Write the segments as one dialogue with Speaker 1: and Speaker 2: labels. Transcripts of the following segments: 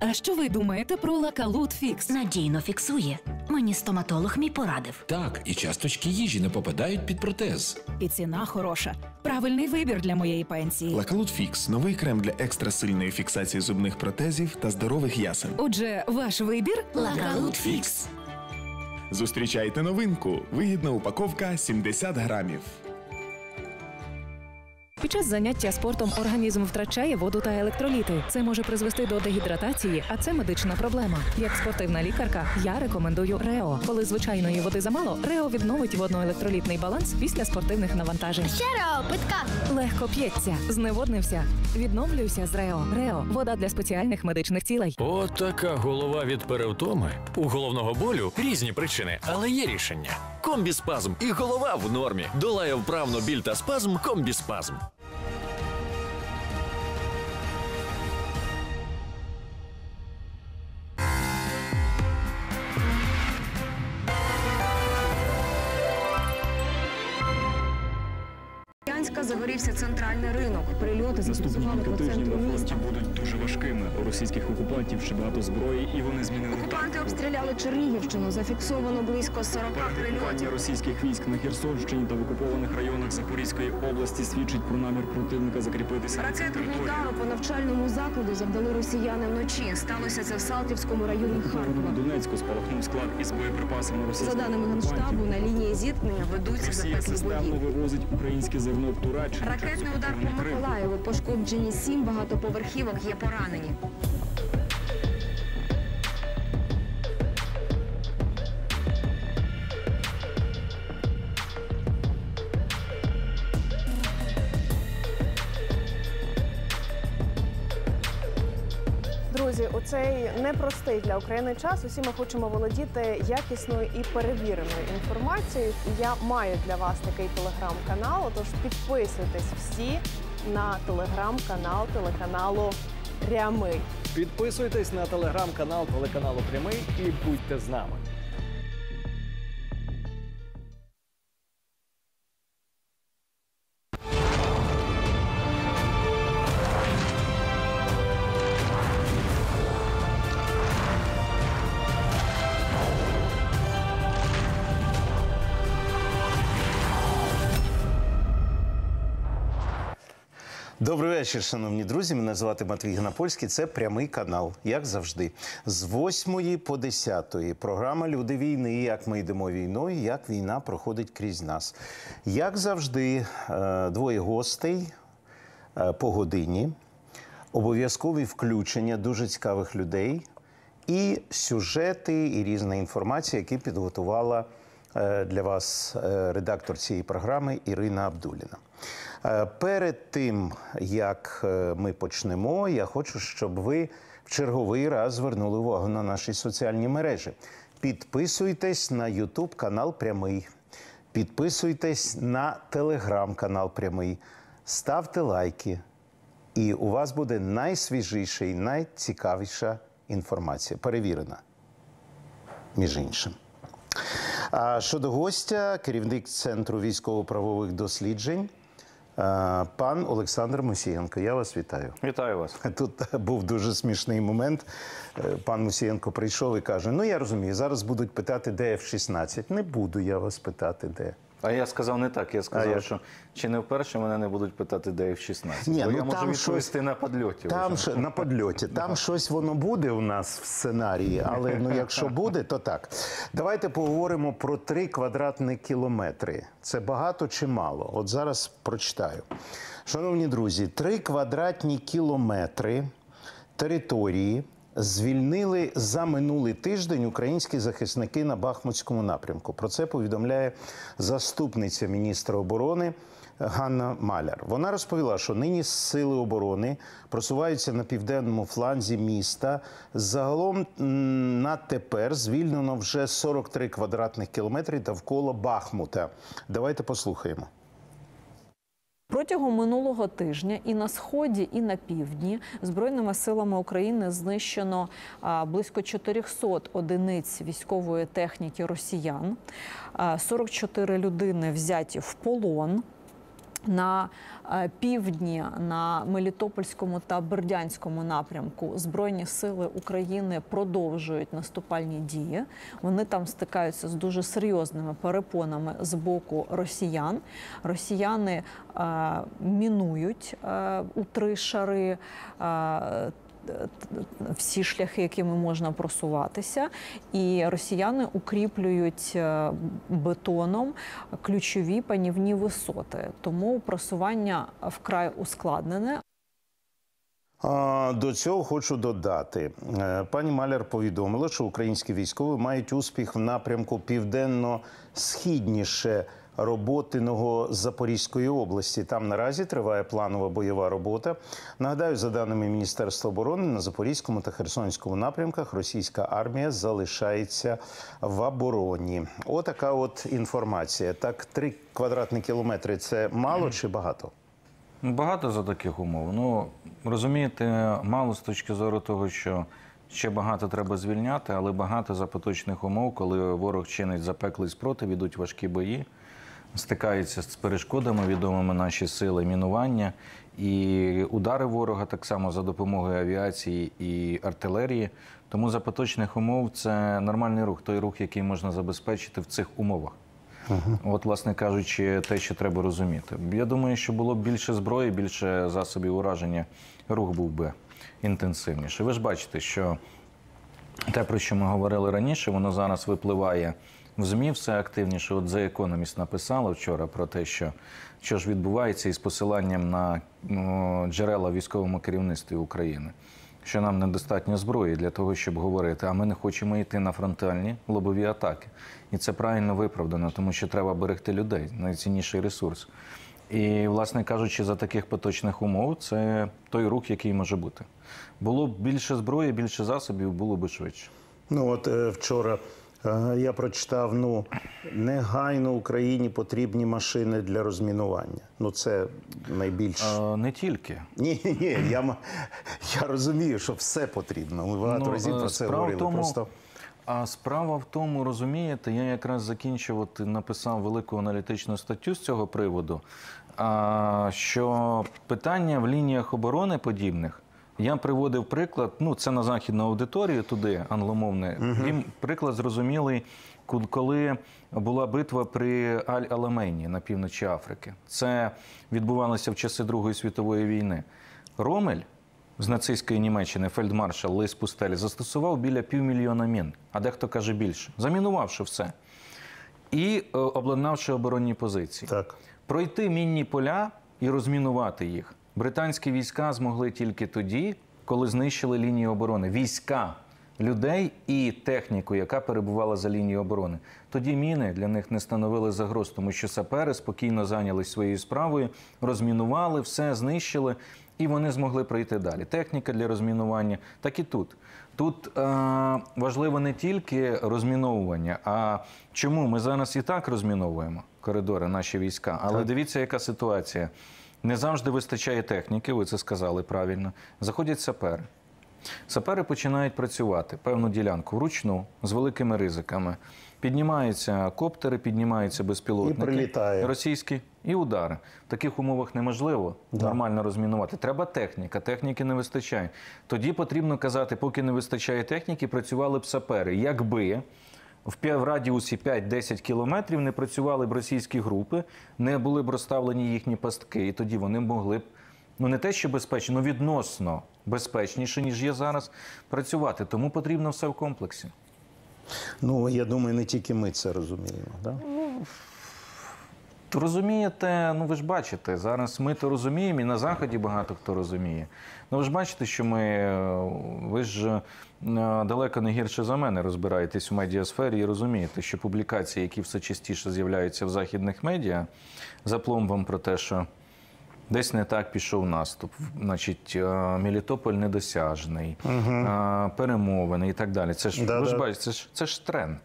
Speaker 1: А що ви думаєте про Lacalut Fix?
Speaker 2: Надійно фіксує. Мені стоматолог мій порадив.
Speaker 3: Так, і часточки їжі не попадають під протез.
Speaker 1: І ціна хороша. Правильний вибір для моєї пенсії.
Speaker 4: Lacalut Fix новий крем для екстрасильної фіксації зубних протезів та здорових ясен.
Speaker 1: Отже, ваш вибір
Speaker 2: Lacalut
Speaker 3: Fix.
Speaker 4: Зустрічайте новинку. Вигідна упаковка 70 грамів.
Speaker 1: Під час заняття спортом організм втрачає воду та електроліти. Це може призвести до дегідратації, а це медична проблема. Як спортивна лікарка, я рекомендую Рео. Коли звичайної води замало, Рео відновить водно-електролітний баланс після спортивних навантажень.
Speaker 5: Щиро, питка.
Speaker 1: Легко п'ється, зневоднився. Відновлюйся з Рео. Рео вода для спеціальних медичних цілей.
Speaker 6: От така голова від перевтоми. У головного болю різні причини, але є рішення. Комбіспазм і голова в нормі. Долає вправно біль та спазм комбіспазм.
Speaker 7: Загорівся центральний ринок. Прильоти
Speaker 8: Наступні
Speaker 7: застосували
Speaker 8: кілька
Speaker 7: по
Speaker 8: тижнів на фронті будуть дуже важкими. У російських окупантів ще багато зброї, і вони змінили
Speaker 7: Окупанти
Speaker 8: тактику.
Speaker 7: обстріляли Чернігівщину. Зафіксовано близько 40
Speaker 8: Перегрупування
Speaker 7: прильотів.
Speaker 8: російських військ на Херсонщині та в окупованих районах Запорізької області свідчить про намір противника закріпитися
Speaker 7: Ракетного удару по навчальному закладу завдали росіяни вночі. Сталося це в Салтівському районі Харкова.
Speaker 8: Донецьку спалахнув склад із боєприпасами
Speaker 7: За даними генштабу, на лінії зіткнення ведуться
Speaker 8: Росія системно вивозить українське зерно в Туреччину.
Speaker 7: Ракетний удар по. Миколаєву. Пошкоджені сім багатоповерхівок є поранені.
Speaker 9: Друзі, у цей непростий для України час. Усі ми хочемо володіти якісною і перевіреною інформацією. Я маю для вас такий телеграм-канал. Тож підписуйтесь всі на телеграм-канал телеканалу Прямий.
Speaker 10: Підписуйтесь на телеграм-канал телеканалу Прямий і будьте з нами.
Speaker 11: Добрий вечір, шановні друзі. Мене звати Матвій Гнапольський. Це прямий канал, як завжди. З 8 по 10 програма Люди війни. Як ми йдемо війною, як війна проходить крізь нас. Як завжди, е, двоє гостей е, по годині, обов'язкові включення дуже цікавих людей і сюжети, і різна інформація, які підготувала е, для вас редактор цієї програми Ірина Абдуліна. Е, Перед тим як е, ми почнемо, я хочу, щоб ви в черговий раз звернули увагу на наші соціальні мережі. Підписуйтесь на YouTube канал Прямий. Підписуйтесь на телеграм-канал Прямий, ставте лайки, і у вас буде найсвіжіша і найцікавіша інформація, перевірена, між іншим. А щодо гостя, керівник Центру військово-правових досліджень, пан Олександр Мусієнко. Я вас вітаю.
Speaker 10: Вітаю вас.
Speaker 11: Тут був дуже смішний момент. Е, Пан Мусієнко прийшов і каже: Ну я розумію, зараз будуть питати, де F-16. Не буду я вас питати, де.
Speaker 10: А я сказав не так. Я сказав,
Speaker 11: А як?
Speaker 10: що чи не вперше мене не будуть питати, де F-16.
Speaker 11: Ні,
Speaker 10: Бо
Speaker 11: ну
Speaker 10: я можу
Speaker 11: там
Speaker 10: відповісти
Speaker 11: щось-
Speaker 10: на підльоті.
Speaker 11: Там
Speaker 10: вже.
Speaker 11: на подльоті, там щось воно буде у нас в сценарії, але ну якщо буде, то так. Давайте поговоримо про три квадратні кілометри. Це багато чи мало? От зараз прочитаю. Шановні друзі, три квадратні кілометри території звільнили за минулий тиждень українські захисники на Бахмутському напрямку. Про це повідомляє заступниця міністра оборони. Ганна Маляр. Вона розповіла, що нині сили оборони просуваються на південному фланзі міста. Загалом на тепер звільнено вже 43 квадратних кілометри довкола Бахмута. Давайте послухаємо.
Speaker 12: Протягом минулого тижня і на сході, і на півдні збройними силами України знищено близько 400 одиниць військової техніки росіян. А, 44 людини взяті в полон. На е, півдні на Мелітопольському та Бердянському напрямку Збройні сили України продовжують наступальні дії. Вони там стикаються з дуже серйозними перепонами з боку росіян. Росіяни е, мінують е, у три шари. Е, всі шляхи, якими можна просуватися, і росіяни укріплюють е, бетоном ключові панівні висоти. Тому просування вкрай ускладнене.
Speaker 11: До цього хочу додати. Е, Пані Маляр повідомила, що українські військові мають успіх в напрямку південно-східніше Роботиного Запорізької області. Там наразі триває планова бойова робота. Нагадаю, за даними Міністерства оборони, на Запорізькому та Херсонському напрямках російська армія залишається в обороні. Отака от інформація. Так, три квадратні кілометри це мало чи багато?
Speaker 5: Багато за таких умов. Ну розумієте, мало з точки зору того, що ще багато треба звільняти, але багато за поточних умов, коли ворог чинить запеклий спротив, ідуть важкі бої, стикаються з перешкодами, відомими наші сили, мінування і удари ворога так само за допомогою авіації і артилерії. Тому за поточних умов це нормальний рух, той рух, який можна забезпечити в цих умовах. От, власне кажучи, те, що треба розуміти. Я думаю, що було б більше зброї, більше засобів ураження, рух був би інтенсивніше. Ви ж бачите, що те, про що ми говорили раніше, воно зараз випливає в ЗМІ все активніше. От The Economist написала вчора про те, що, що ж відбувається із посиланням на джерела військовому керівництві України. Що нам недостатньо зброї для того, щоб говорити, а ми не хочемо йти на фронтальні лобові атаки. І це правильно виправдано, тому що треба берегти людей, найцінніший ресурс. І, власне кажучи, за таких поточних умов це той рух, який може бути. Було б більше зброї, більше засобів, було б швидше.
Speaker 11: Ну от е, вчора я прочитав: ну негайно Україні потрібні машини для розмінування. Ну це найбільш
Speaker 5: А, не тільки.
Speaker 11: ні, ні, я, я розумію, що все потрібно. Ми багато
Speaker 5: Ну,
Speaker 11: разів
Speaker 5: е,
Speaker 11: про це говорили.
Speaker 5: тому-
Speaker 11: Просто
Speaker 5: А справа в тому, розумієте, я якраз закінчив, от написав велику аналітичну статтю з цього приводу. Що питання в лініях оборони подібних. Я приводив приклад, ну це на західну аудиторію, туди англомовне. Їм приклад зрозумілий, коли була битва при Аль-Аламейні на півночі Африки. Це відбувалося в часи Другої світової війни. Ромель з нацистської Німеччини фельдмаршал Лис Пустель застосував біля півмільйона мін, а дехто каже більше, замінувавши все і е, обладнавши оборонні позиції.
Speaker 11: так.
Speaker 5: Пройти мінні поля і розмінувати їх. Британські війська змогли тільки тоді, коли знищили лінію оборони. Війська людей і техніку, яка перебувала за лінією оборони. Тоді міни для них не становили загроз, тому що сапери спокійно зайнялись своєю справою, розмінували, все знищили, і вони змогли пройти далі. Техніка для розмінування, так і тут. Тут е, важливо не тільки розміновування, а чому ми зараз і так розміновуємо коридори, наші війська. Але
Speaker 11: Так.
Speaker 5: дивіться, яка ситуація. Не завжди вистачає техніки, ви це сказали правильно. Заходять сапери. Сапери починають працювати певну ділянку вручну з великими ризиками. Піднімаються коптери, піднімаються безпілотники
Speaker 11: І прилітає.
Speaker 5: російські і удари. В таких умовах неможливо нормально розмінувати. Треба техніка. Техніки не вистачає. Тоді потрібно казати, поки не вистачає техніки, працювали б сапери. Якби в радіусі 5-10 кілометрів не працювали б російські групи, не були б розставлені їхні пастки, і тоді вони могли б. Ну, не те, що безпечно, але відносно безпечніше, ніж є зараз, працювати. Тому потрібно все в комплексі.
Speaker 11: Ну я думаю, не тільки ми це розуміємо. Да?
Speaker 5: Розумієте, ну ви ж бачите, зараз ми то розуміємо, і на заході багато хто розуміє. Ну ви ж бачите, що ми е, ви ж е, далеко не гірше за мене розбираєтесь у медіасфері і розумієте, що публікації, які все частіше з'являються в західних медіа, запломбом про те, що десь не так пішов наступ, значить, е, Мелітополь недосяжний, е, перемовини і так далі. Це ж ви ж бачите, це ж це ж тренд.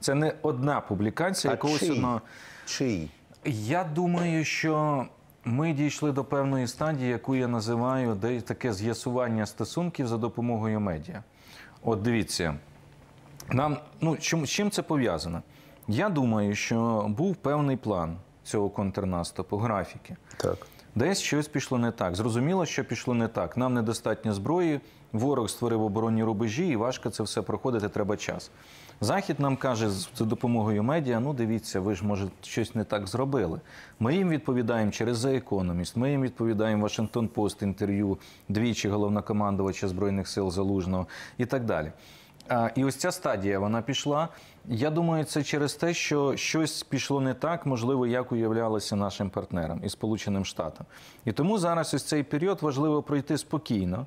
Speaker 5: Це не одна публікація
Speaker 11: А
Speaker 5: якогось
Speaker 11: чий?
Speaker 5: одного.
Speaker 11: Чий?
Speaker 5: Я думаю, що ми дійшли до певної стадії, яку я називаю де таке з'ясування стосунків за допомогою медіа. От дивіться, нам ну чим, з чим це пов'язано? Я думаю, що був певний план цього контрнаступу, графіки.
Speaker 11: Так.
Speaker 5: Десь щось пішло не так. Зрозуміло, що пішло не так. Нам недостатньо зброї, ворог створив оборонні рубежі, і важко це все проходити, треба час. Захід нам каже за допомогою медіа: ну дивіться, ви ж може щось не так зробили. Ми їм відповідаємо через The Economist, ми їм відповідаємо Washington Post, інтерв'ю двічі головнокомандувача Збройних сил Залужного і так далі. А, І ось ця стадія вона пішла. Я думаю, це через те, що щось пішло не так, можливо, як уявлялося нашим партнерам і Сполученим Штатам. І тому зараз ось цей період важливо пройти спокійно.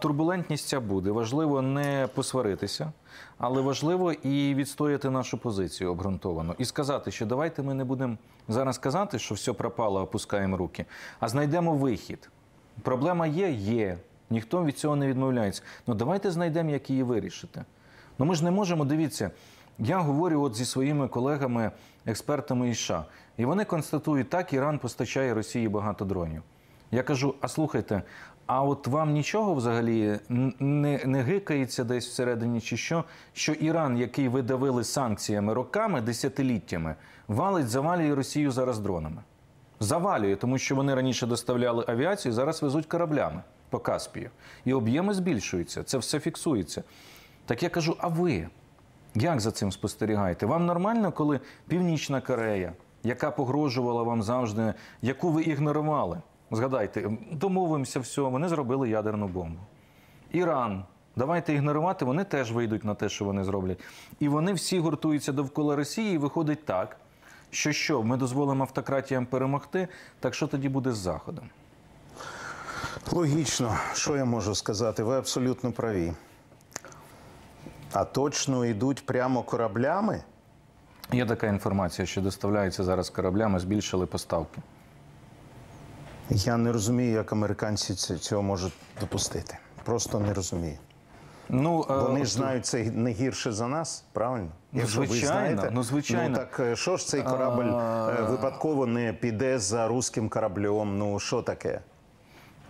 Speaker 5: Турбулентність ця буде. Важливо не посваритися, але важливо і відстояти нашу позицію обґрунтовано. І сказати, що давайте ми не будемо зараз казати, що все пропало, опускаємо руки, а знайдемо вихід. Проблема є, є. Ніхто від цього не відмовляється. Ну давайте знайдемо, як її вирішити. Ну ми ж не можемо, дивіться, я говорю от зі своїми колегами, експертами із США, і вони констатують, так, Іран постачає Росії багато дронів. Я кажу: а слухайте, а от вам нічого взагалі не, не гикається десь всередині, чи що, що Іран, який ви давили санкціями роками, десятиліттями, валить, завалює Росію зараз дронами. Завалює, тому що вони раніше доставляли авіацію, зараз везуть кораблями по Каспію. І об'єми збільшуються, це все фіксується. Так я кажу, а ви як за цим спостерігаєте? Вам нормально, коли Північна Корея, яка погрожувала вам завжди, яку ви ігнорували? Згадайте, домовимося, все, вони зробили ядерну бомбу. Іран. Давайте ігнорувати, вони теж вийдуть на те, що вони зроблять. І вони всі гуртуються довкола Росії, і виходить так, що що, ми дозволимо автократіям перемогти, так що тоді буде з Заходом?
Speaker 11: Логічно, що я можу сказати? Ви абсолютно праві. А точно йдуть прямо кораблями?
Speaker 5: Є така інформація, що доставляються зараз кораблями, збільшили поставки.
Speaker 11: Я не розумію, як американці цього можуть допустити. Просто не розумію.
Speaker 5: Ну, е,
Speaker 11: Вони ж знають це не гірше за нас, правильно?
Speaker 5: Ну,
Speaker 11: Якщо ви знаєте,
Speaker 5: ну, звичайно.
Speaker 11: Ну так е, що ж цей корабль а... випадково не піде за руським кораблем? Ну що таке?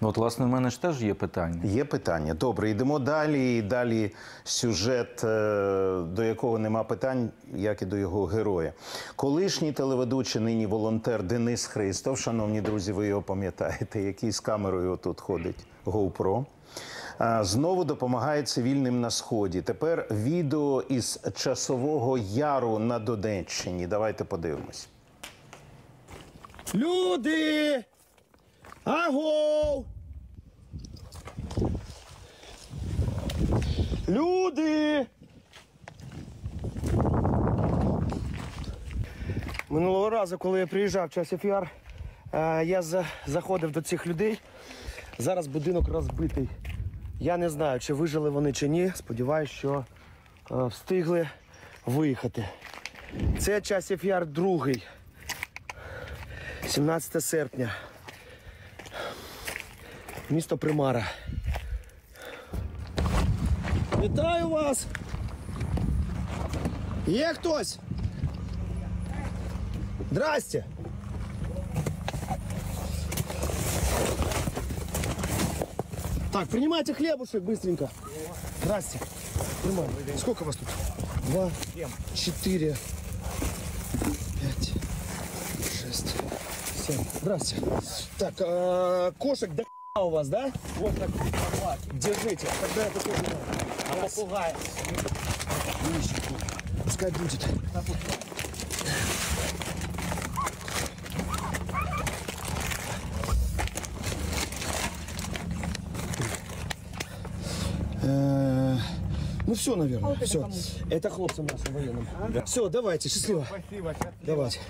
Speaker 5: Ну, От, власне, в мене ж теж є питання.
Speaker 11: Є питання. Добре, йдемо далі. І далі сюжет, е, до якого нема питань, як і до його героя. Колишній телеведучий, нині волонтер Денис Христов. Шановні друзі, ви його пам'ятаєте, який з камерою тут ходить GoPro. Знову допомагає цивільним на сході. Тепер відео із часового яру на Донеччині. Давайте подивимось.
Speaker 13: Люди! Агов! Люди! Минулого разу, коли я приїжджав в часів яр, е, я заходив до цих людей. Зараз будинок розбитий. Я не знаю, чи вижили вони чи ні. Сподіваюсь, що е, встигли виїхати. Це часів яр другий. 17 серпня. Місто Примара. Вітаю вас! Є хтось? Здрасте! Так, принимайте хлебушек быстренько. Здрасте. Принимай. Сколько вас тут? Два, четыре, пять, шесть, семь. Здрасте. Так, а, кошек до х**а у вас, да? Вот так. Держите. Тогда это тоже надо. А попугай? Пускай будет. Э, Ну все, наверное, все. Это хлопцам нашим военным. Все, давайте, счастливо.
Speaker 14: Спасибо.
Speaker 13: Давайте.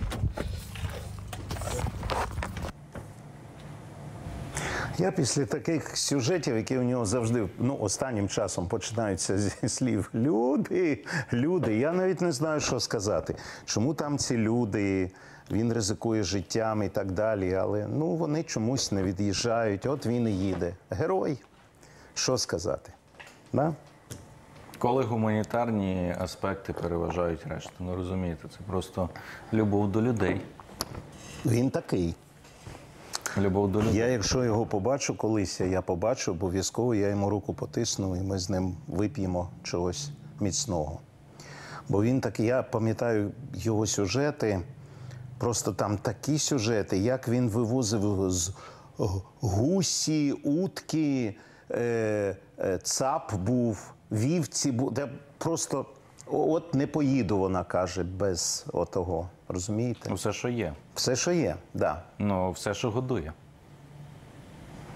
Speaker 11: Я після таких сюжетів, які у нього завжди ну, останнім часом починаються зі слів люди, люди. Я навіть не знаю, що сказати. Чому там ці люди? Він ризикує життям і так далі. Але ну вони чомусь не від'їжджають. От він і їде. Герой. Що сказати? Да?
Speaker 5: Коли гуманітарні аспекти переважають решту, ну розумієте, це просто любов до людей.
Speaker 11: Він такий.
Speaker 5: Любов до людей.
Speaker 11: Я, якщо його побачу колись, я побачу, обов'язково я йому руку потисну, і ми з ним вип'ємо чогось міцного. Бо він такий, я пам'ятаю його сюжети. Просто там такі сюжети, як він вивозив з гусі, утки, е, е, цап був, вівці був. Де просто от не поїду, вона каже, без отого. Розумієте?
Speaker 5: Все, що є.
Speaker 11: Все, що є, так. Да.
Speaker 5: Ну, все, що годує.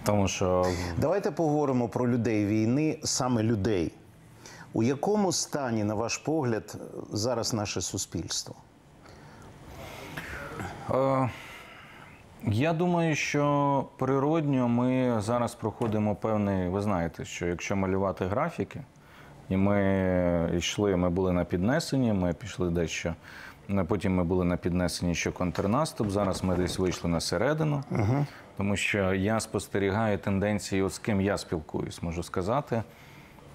Speaker 5: Тому що
Speaker 11: Давайте поговоримо про людей війни, саме людей. У якому стані, на ваш погляд, зараз наше суспільство?
Speaker 5: Е, Я думаю, що природньо ми зараз проходимо певний. Ви знаєте, що якщо малювати графіки, і ми йшли, ми були на піднесенні, ми пішли дещо. Потім ми були на піднесенні, що контрнаступ. Зараз ми десь вийшли на середину, тому що я спостерігаю тенденції, от з ким я спілкуюсь, можу сказати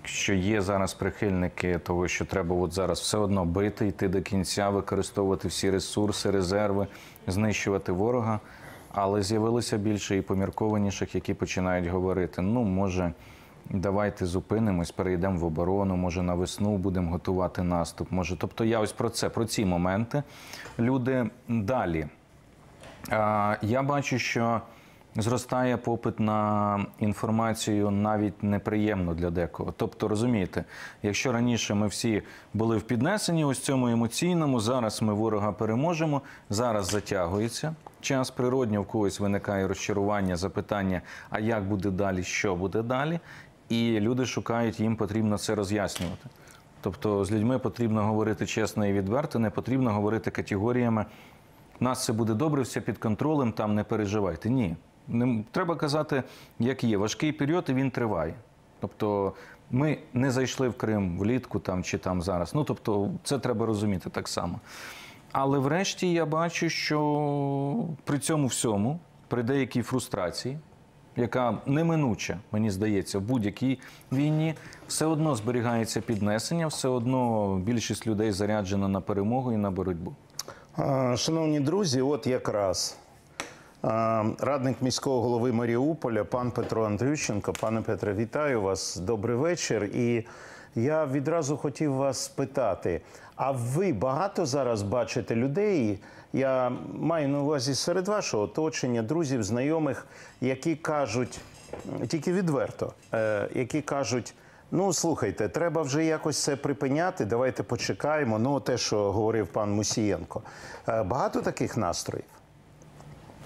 Speaker 5: що є зараз прихильники того, що треба от зараз все одно бити, йти до кінця, використовувати всі ресурси, резерви, знищувати ворога. Але з'явилося більше і поміркованіших, які починають говорити: ну, може, давайте зупинимось, перейдемо в оборону, може на весну будемо готувати наступ. Може, тобто я ось про це, про ці моменти. Люди далі. Я бачу, що зростає попит на інформацію навіть неприємну для декого. Тобто, розумієте, якщо раніше ми всі були в піднесенні, ось цьому емоційному, зараз ми ворога переможемо, зараз затягується. Час природньо в когось виникає розчарування, запитання, а як буде далі, що буде далі. І люди шукають, їм потрібно це роз'яснювати. Тобто з людьми потрібно говорити чесно і відверто, не потрібно говорити категоріями. У нас все буде добре, все під контролем, там не переживайте. Ні. Не, треба казати, як є. Важкий період і він триває. Тобто ми не зайшли в Крим влітку там чи там зараз. Ну тобто, це треба розуміти так само. Але врешті я бачу, що при цьому всьому, при деякій фрустрації, яка неминуча, мені здається, в будь-якій війні, все одно зберігається піднесення, все одно більшість людей заряджена на перемогу і на боротьбу.
Speaker 11: Шановні друзі, от якраз радник міського голови Маріуполя, пан Петро Андрющенко. Пане Петре, вітаю вас. Добрий вечір. І я відразу хотів вас спитати: а ви багато зараз бачите людей? Я маю на увазі серед вашого оточення, друзів, знайомих, які кажуть тільки відверто, е, які кажуть. Ну, слухайте, треба вже якось це припиняти. Давайте почекаємо. Ну, те, що говорив пан Мусієнко. Е, Багато таких настроїв.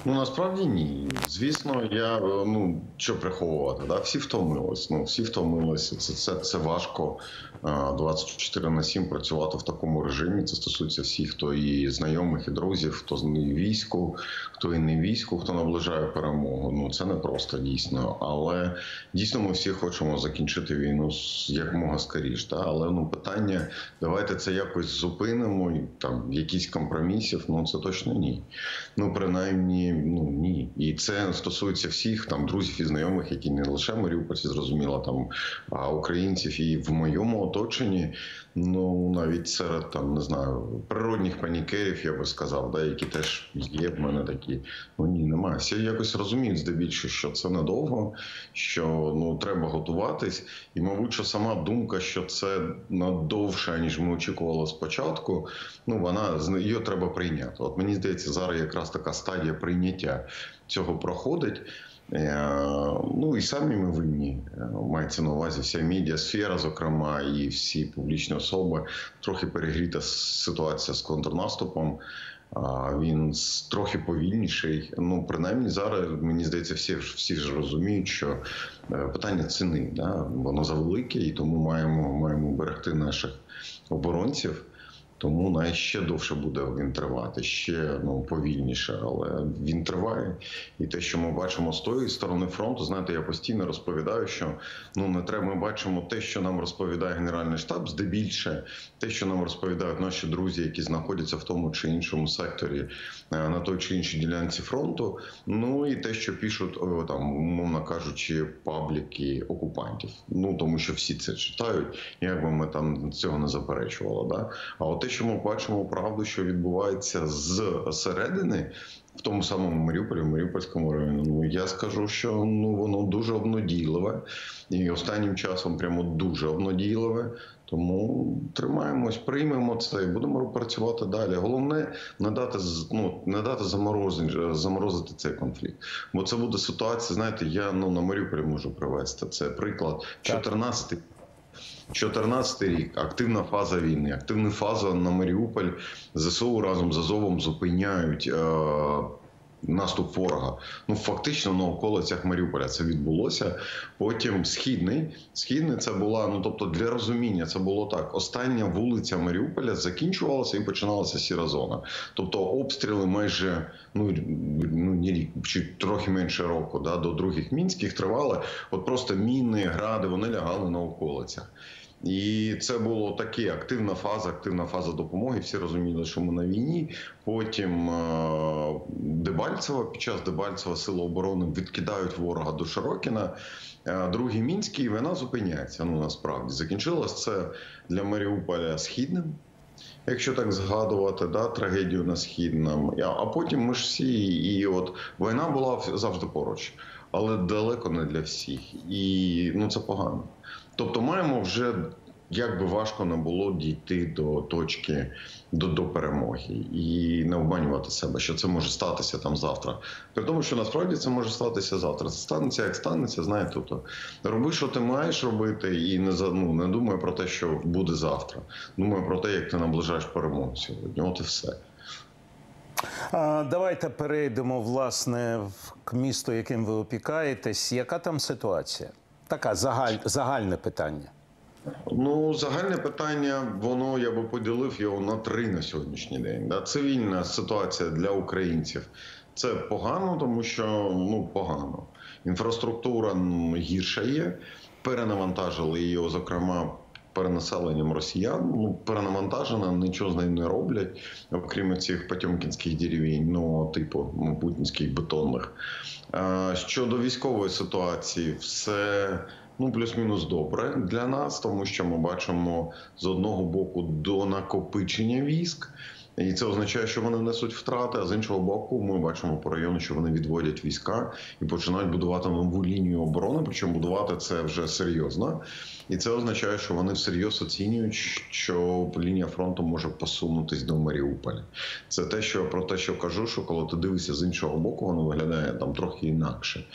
Speaker 14: Ну насправді ні. Звісно, я е, ну що приховувати, да? всі втомились. Ну всі втомилися. Це це, це важко е, 24 на 7 працювати в такому режимі. Це стосується всіх, хто і знайомих, і друзів, хто з війську, хто і не війську, хто наближає перемогу. Ну це не просто дійсно. Але дійсно ми всі хочемо закінчити війну з- якомога скоріш. Да? Але ну питання, давайте це якось зупинимо. Там якісь компромісів. Ну це точно ні. Ну принаймні, ну ні. І це стосується всіх там друзів і знайомих, які не лише маріупольці, зрозуміло, там а українців і в моєму оточенні. Ну навіть серед там не знаю природних панікерів, я би сказав, да, які теж є в мене такі. Ну ні, немає. Всі якось розуміють здебільшого, що це надовго, що ну треба готуватись, і мабуть, що сама думка, що це надовше ніж ми очікували спочатку. Ну вона її треба прийняти. От мені здається, зараз якраз така стадія прийняття цього проходить. Е, Ну і самі ми винні. Е, Мається на увазі вся медіасфера, зокрема, і всі публічні особи. Трохи перегріта ситуація з контрнаступом. Він трохи повільніший. Ну, принаймні, зараз мені здається, всі всі ж розуміють, що е, питання ціни да? воно завелике, і тому маємо, маємо берегти наших оборонців. Тому навіть ще довше буде він тривати, ще ну повільніше, але він триває. І те, що ми бачимо з тої сторони фронту, знаєте, я постійно розповідаю, що ну не треба. Ми бачимо те, що нам розповідає генеральний штаб, здебільше те, що нам розповідають наші друзі, які знаходяться в тому чи іншому секторі е, на той чи іншій ділянці фронту. Ну і те, що пишуть там, умовно кажучи, пабліки окупантів. Ну тому що всі це читають, як би ми там цього не заперечували. Да? А от те, що ми бачимо правду, що відбувається з середини. В тому самому Маріуполі, в Маріупольському районі, ну я скажу, що ну воно дуже обнадійливе, і останнім часом прямо дуже обнадійливе. Тому тримаємось, приймемо це і будемо працювати далі. Головне не дати ну, не дати заморозити, заморозити цей конфлікт. Бо це буде ситуація. Знаєте, я ну на Маріуполі можу привести. Це приклад 14 14 рік, активна фаза війни, активна фаза на Маріуполь. ЗСУ разом з Азовом зупиняють е, наступ ворога. Ну фактично на околицях Маріуполя це відбулося. Потім східний. Східний це була, ну тобто для розуміння, це було так. Остання вулиця Маріуполя закінчувалася і починалася сіра зона. Тобто обстріли майже ну, ну не рік, чи трохи менше року, да, до других мінських тривали. От просто міни, гради, вони лягали на околицях. І це було таке активна фаза, активна фаза допомоги. Всі розуміли, що ми на війні. Потім е, Дебальцево, під час Дебальцева сили оборони відкидають ворога до Широкіна. Е, Другий мінський війна зупиняється. Ну насправді закінчилось це для Маріуполя східним. Якщо так згадувати, да, трагедію на східному, а потім ми ж всі, і от війна була завжди поруч, але далеко не для всіх. І ну це погано. Тобто, маємо вже як би важко не було дійти до точки до, до перемоги і не обманювати себе, що це може статися там завтра. При тому, що насправді це може статися завтра. Це станеться, як станеться, знаєте, тобто роби, що ти маєш робити, і не ну не думай про те, що буде завтра. Думай про те, як ти наближаєш перемогу сьогодні. От і все.
Speaker 11: Давайте перейдемо власне к місту, яким ви опікаєтесь. Яка там ситуація? Така загаль, загальне питання.
Speaker 14: Ну, загальне питання, воно я би поділив його на три на сьогоднішній день. Да? Цивільна ситуація для українців це погано, тому що ну погано. Інфраструктура гірша є. Перенавантажили її, зокрема. Перенаселенням росіян ну перенавантажена, нічого з нею не роблять, окрім цих потьомкінських деревень, ну типу путінських бетонних. Е, Щодо військової ситуації, все ну плюс-мінус добре для нас, тому що ми бачимо з одного боку до накопичення військ. І це означає, що вони несуть втрати. А з іншого боку, ми бачимо по району, що вони відводять війська і починають будувати нову лінію оборони. Причому будувати це вже серйозно. І це означає, що вони всерйоз оцінюють, що лінія фронту може посунутись до Маріуполя. Це те, що про те, що кажу, що коли ти дивишся з іншого боку, воно виглядає там трохи інакше.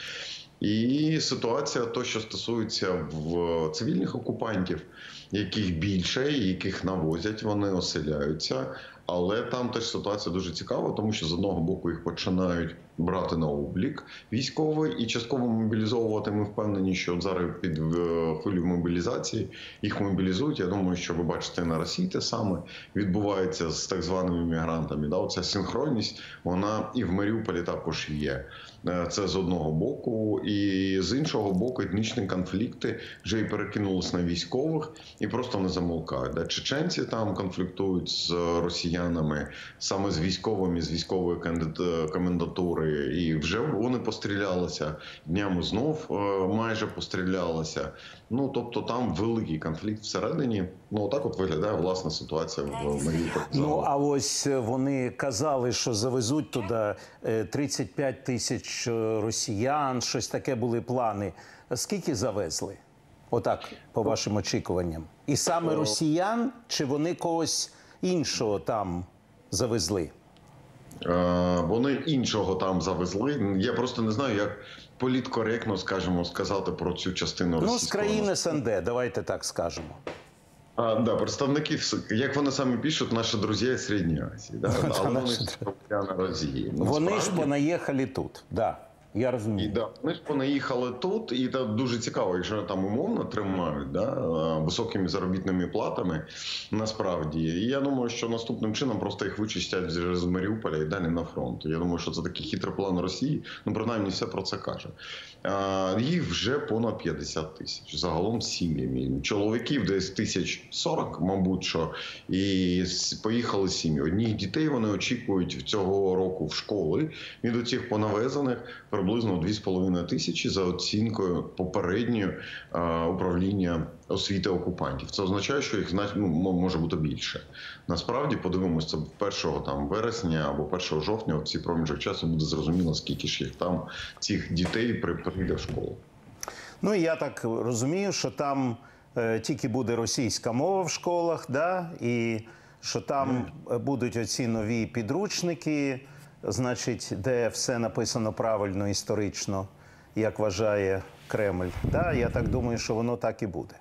Speaker 14: І ситуація, то що стосується в цивільних окупантів, яких більше, яких навозять, вони оселяються. Але там теж ситуація дуже цікава, тому що з одного боку їх починають брати на облік військовий і частково мобілізовувати. Ми впевнені, що зараз під е, хвилю мобілізації їх мобілізують. Я думаю, що ви бачите на Росії те саме відбувається з так званими мігрантами. Да, оця синхронність вона і в Маріуполі також є. Е, Це з одного боку, і з іншого боку, етнічні конфлікти вже і перекинулись на військових і просто не замовкають. Да? Чеченці там конфліктують з росіянами саме з військовими, з військової кандид- комендатури, і вже вони пострілялися днями знов е, майже пострілялися. Ну тобто там великий конфлікт всередині. Ну отак от виглядає власна ситуація в Маріуполі.
Speaker 11: Ну а ось е, вони казали, що завезуть туди е, 35 тисяч е, росіян. Щось таке були плани. Скільки завезли? Отак, по вашим очікуванням, і саме росіян, чи вони когось іншого там завезли?
Speaker 14: Е, Вони іншого там завезли. Я просто не знаю, як політкоректно, скажімо, сказати про цю частину
Speaker 11: Ну, з країни СНД, давайте так скажемо.
Speaker 14: А, да, представники, як вони самі пишуть, наші друзі з Середньої Азії. Да? Але вони Росії.
Speaker 11: Вони ж понаїхали тут. Да, я розумію.
Speaker 14: І, да, вони ж понаїхали тут, і це дуже цікаво, якщо там умовно тримають да, високими заробітними платами. Насправді, і я думаю, що наступним чином просто їх вичистять з Маріуполя і далі на фронт. Я думаю, що це такий хитрий план Росії. Ну, принаймні, все про це каже. Їх вже понад 50 тисяч. Загалом сім'ями. Чоловіків десь тисяч 40, мабуть, що і поїхали сім'ї. Одніх дітей вони очікують цього року в школи від оцих понавезених. При приблизно 2,5 тисячі за оцінкою попередньою е, управління освіти окупантів. Це означає, що їх ну, може бути більше. Насправді подивимося, це 1 там вересня або 1 жовтня. В цій проміжок часу буде зрозуміло, скільки ж їх там цих дітей прийде в школу.
Speaker 11: Ну і я так розумію, що там е, тільки буде російська мова в школах, да? і що там е, будуть оці нові підручники, значить, де все написано правильно історично, як вважає Кремль. Да? Я так думаю, що воно так і буде.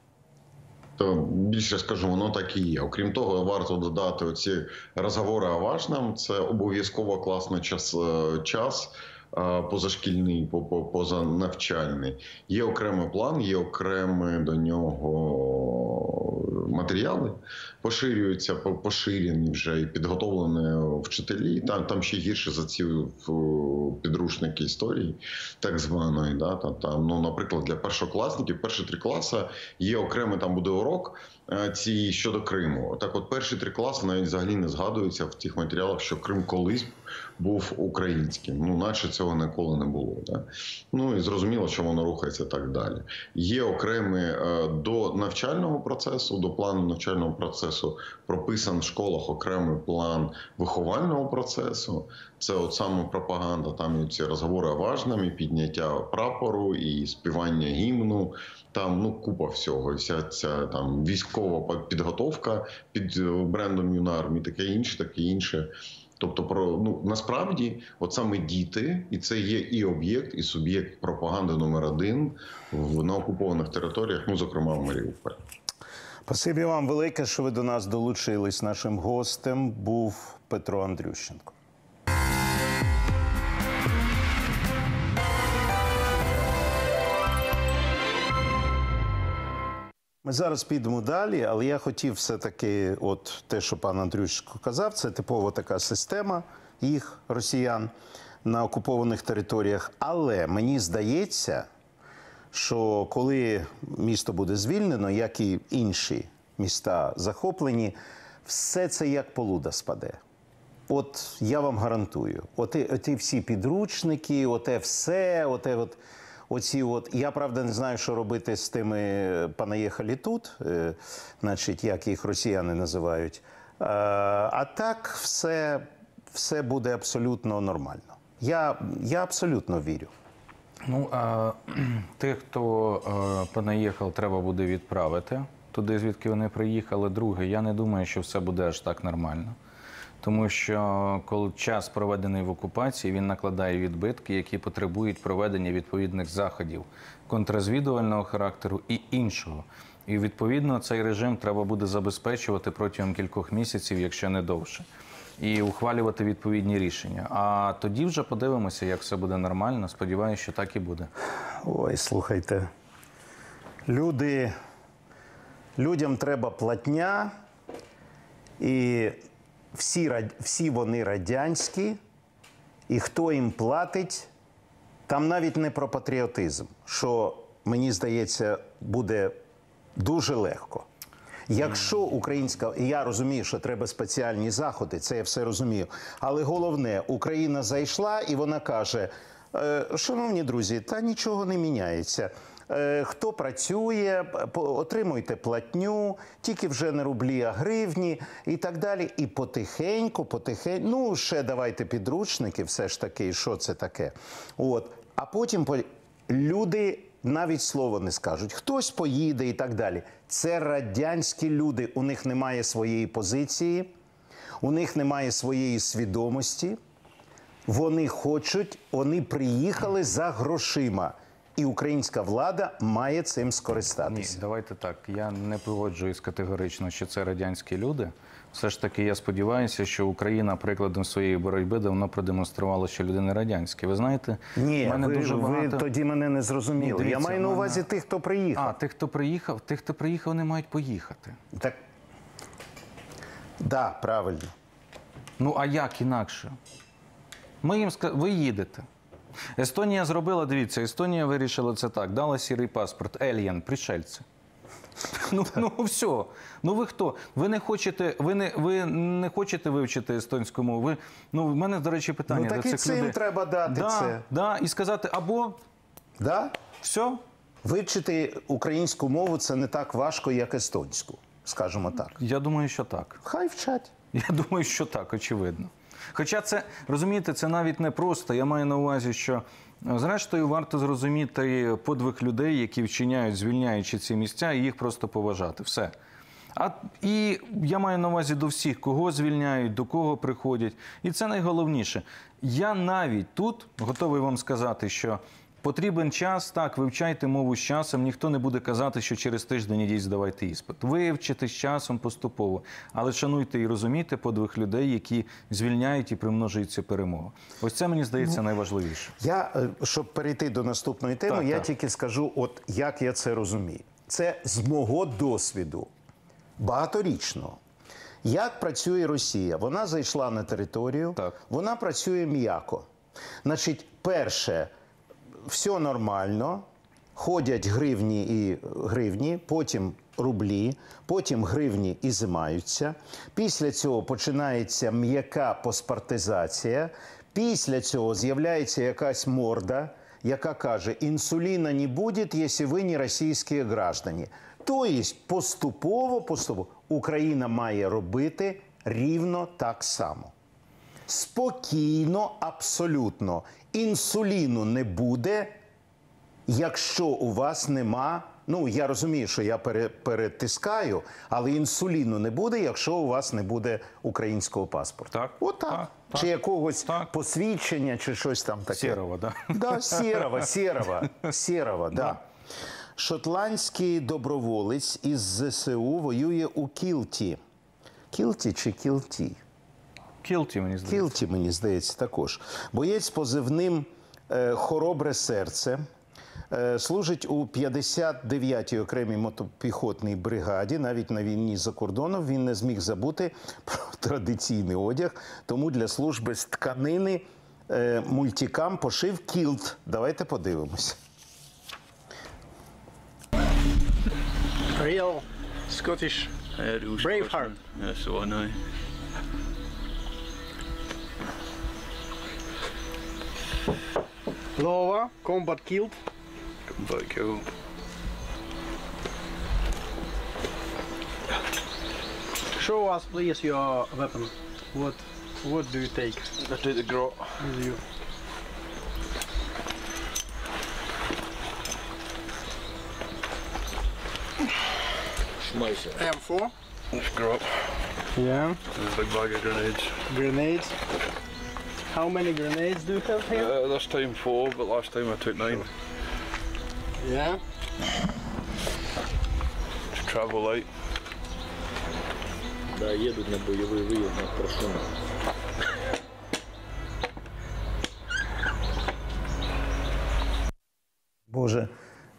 Speaker 14: То більше скажу, воно так і є. Окрім того, варто додати оці розговори о. Це обов'язково класний час, е, час е, позашкільний, по- по- позанавчальний. Є окремий план, є окремі до нього матеріали, поширюються, поширені вже і підготовлені вчителі. Там, там ще гірше за ці підручники історії, так званої. Да? Та- Там, ну, наприклад, для першокласників, перші три класи є окремий там буде урок е, ці щодо Криму. Так, от перші три класи навіть взагалі не згадуються в тих матеріалах, що Крим колись був українським. Ну, наче цього ніколи не було. Да? Ну і зрозуміло, що воно рухається так далі. Є окремий е, до навчального процесу, до плану навчального процесу прописан в школах окремий план виховального процесу. Це от саме пропаганда, там і ці розговори важними, підняття прапору, і співання гімну. Там ну купа всього, вся ця там військова підготовка під е, брендом ЮНАРМІ, таке інше, таке інше. Тобто, про ну насправді, от саме діти, і це є і об'єкт, і суб'єкт пропаганди номер один в на окупованих територіях, ну зокрема в Маріуполі.
Speaker 11: Спасибі вам велике, що ви до нас долучились. Нашим гостем був Петро Андрющенко. Ми зараз підемо далі, але я хотів все-таки, от те, що пан Андрющенко казав, це типова така система їх, росіян, на окупованих територіях. Але мені здається, що коли місто буде звільнено, як і інші міста захоплені, все це як полуда спаде. От я вам гарантую, оті, оті всі підручники, оте все, оте от, оці от. Я правда не знаю, що робити з тими понаїхалі тут, е, значить, як їх росіяни називають. Е, а так все, все буде абсолютно нормально. Я, я абсолютно вірю.
Speaker 5: Ну а тих, хто е, понаїхав, треба буде відправити туди, звідки вони приїхали. Друге, я не думаю, що все буде аж так нормально. Тому що коли час проведений в окупації, він накладає відбитки, які потребують проведення відповідних заходів контррозвідувального характеру і іншого. І відповідно цей режим треба буде забезпечувати протягом кількох місяців, якщо не довше, і ухвалювати відповідні рішення. А тоді вже подивимося, як все буде нормально. Сподіваюся, що так і буде.
Speaker 11: Ой, слухайте. Люди, людям треба платня, і всі, всі вони радянські, і хто їм платить, там навіть не про патріотизм, що мені здається, буде дуже легко. Якщо українська, і я розумію, що треба спеціальні заходи, це я все розумію. Але головне, Україна зайшла і вона каже: «Е, шановні друзі, та нічого не міняється. Е, Хто працює, отримуйте платню, тільки вже не рублі, а гривні і так далі. І потихеньку, потихеньку, ну ще давайте підручники, все ж таки, що це таке. От. А потім по- люди навіть слова не скажуть. Хтось поїде і так далі. Це радянські люди. У них немає своєї позиції, у них немає своєї свідомості. Вони хочуть, вони приїхали за грошима. І українська влада має цим
Speaker 5: Ні,
Speaker 11: скористатися.
Speaker 5: давайте так. Я не погоджуюсь категорично, що це радянські люди. Все ж таки, я сподіваюся, що Україна прикладом своєї боротьби давно продемонструвала, що люди не радянські. Ви знаєте,
Speaker 11: Ні,
Speaker 5: мене
Speaker 11: ви,
Speaker 5: дуже
Speaker 11: ви тоді мене не зрозуміли.
Speaker 5: Ні,
Speaker 11: Я маю на
Speaker 5: в мене-
Speaker 11: увазі тих, хто приїхав.
Speaker 5: А, тих, хто приїхав, тих, хто приїхав, не мають поїхати.
Speaker 11: Так. Да, правильно.
Speaker 5: Ну а як інакше? Ми їм ска... ви їдете. Естонія зробила, дивіться, Естонія вирішила це так: дала сірий паспорт, Ельян, пришельці. Ну, ну все. Ну ви хто? Ви не хочете, ви не ви не хочете вивчити естонську мову. Ви ну в мене, до речі, питання
Speaker 11: Ну, так
Speaker 5: до
Speaker 11: і цим
Speaker 5: людей.
Speaker 11: треба дати
Speaker 5: да,
Speaker 11: це.
Speaker 5: Да, і сказати або
Speaker 11: Да?
Speaker 5: все.
Speaker 11: Вивчити українську мову це не так важко, як естонську, скажімо так.
Speaker 5: Я думаю, що так.
Speaker 11: Хай вчать.
Speaker 5: Я думаю, що так, очевидно. Хоча це розумієте, це навіть не просто. Я маю на увазі, що е, зрештою варто зрозуміти подвиг людей, які вчиняють, звільняючи ці місця, і їх просто поважати. Все. А і я маю на увазі до всіх, кого звільняють, до кого приходять. І це найголовніше. Я навіть тут готовий вам сказати, що потрібен час, так, вивчайте мову з часом. Ніхто не буде казати, що через тиждень ідіть здавайте іспит. Вивчите з часом поступово. Але шануйте і розумійте подвиг людей, які звільняють і примножують цю перемогу. Ось це мені здається найважливіше.
Speaker 11: Я, е, щоб перейти до наступної теми,
Speaker 5: Так,
Speaker 11: я
Speaker 5: так.
Speaker 11: тільки скажу, от як я це розумію. Це з мого досвіду багаторічного. Як працює Росія? Вона зайшла на територію, так. вона працює м'яко. Значить, перше, все нормально, ходять гривні і гривні, потім рублі, потім гривні і зимаються. Після цього починається м'яка паспортизація. Після цього з'являється якась морда, яка каже: інсуліна не буде, якщо ви не російські граждані. Тобто поступово, поступово Україна має робити рівно так само. Спокійно, абсолютно. Інсуліну не буде, якщо у вас нема. Ну, я розумію, що я пере, перетискаю, але інсуліну не буде, якщо у вас не буде українського паспорта.
Speaker 5: Так.
Speaker 11: Отак. Чи якогось посвідчення, чи щось там таке.
Speaker 5: Сєрова, да?
Speaker 11: Да, Сєрова, Сєрова, Сєрова, да. Шотландський доброволець із ЗСУ воює у Кілті. Кілті чи Кілті?
Speaker 5: Кілті, мені здається.
Speaker 11: Кілті, мені здається, також. Боєць з позивним е, Хоробре серце. Е, Служить у 59-й окремій мотопіхотній бригаді. Навіть на війні за кордоном він не зміг забути про традиційний одяг. Тому для служби з тканини е, мультикам пошив кілт. Давайте подивимось.
Speaker 15: Real Scottish Braveheart.
Speaker 16: Yeah, so I know.
Speaker 15: Lova, combat killed.
Speaker 16: Combat kill.
Speaker 15: Show us, please, your weapon. What what do you take?
Speaker 16: I take the grot.
Speaker 15: With you. M4.
Speaker 16: That's grot.
Speaker 15: Yeah.
Speaker 16: There's a big bag of grenades.
Speaker 15: Grenades. How many grenades do you have here?
Speaker 16: Uh, this time four, but last time I took nine.
Speaker 15: Yeah.
Speaker 16: To travel light.
Speaker 17: Да, едут на боевой выезд на.
Speaker 11: Боже,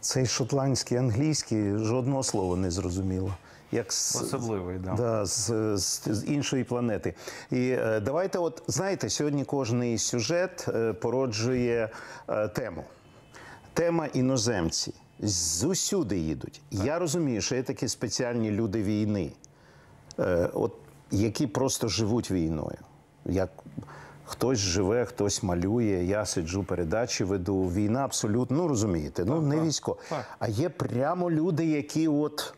Speaker 11: цей шотландський англійський жодного слова не зрозуміло. Як з,
Speaker 5: Особливий, да.
Speaker 11: Да, з, з, з іншої планети. І е, давайте, от знаєте, сьогодні кожний сюжет е, породжує е, тему. Тема іноземці. Зусюди їдуть. Я розумію, що є такі спеціальні люди війни, е, от, які просто живуть війною. Як хтось живе, хтось малює, я сиджу, передачі веду. Війна абсолютно, ну розумієте, ну не військо. А є прямо люди, які от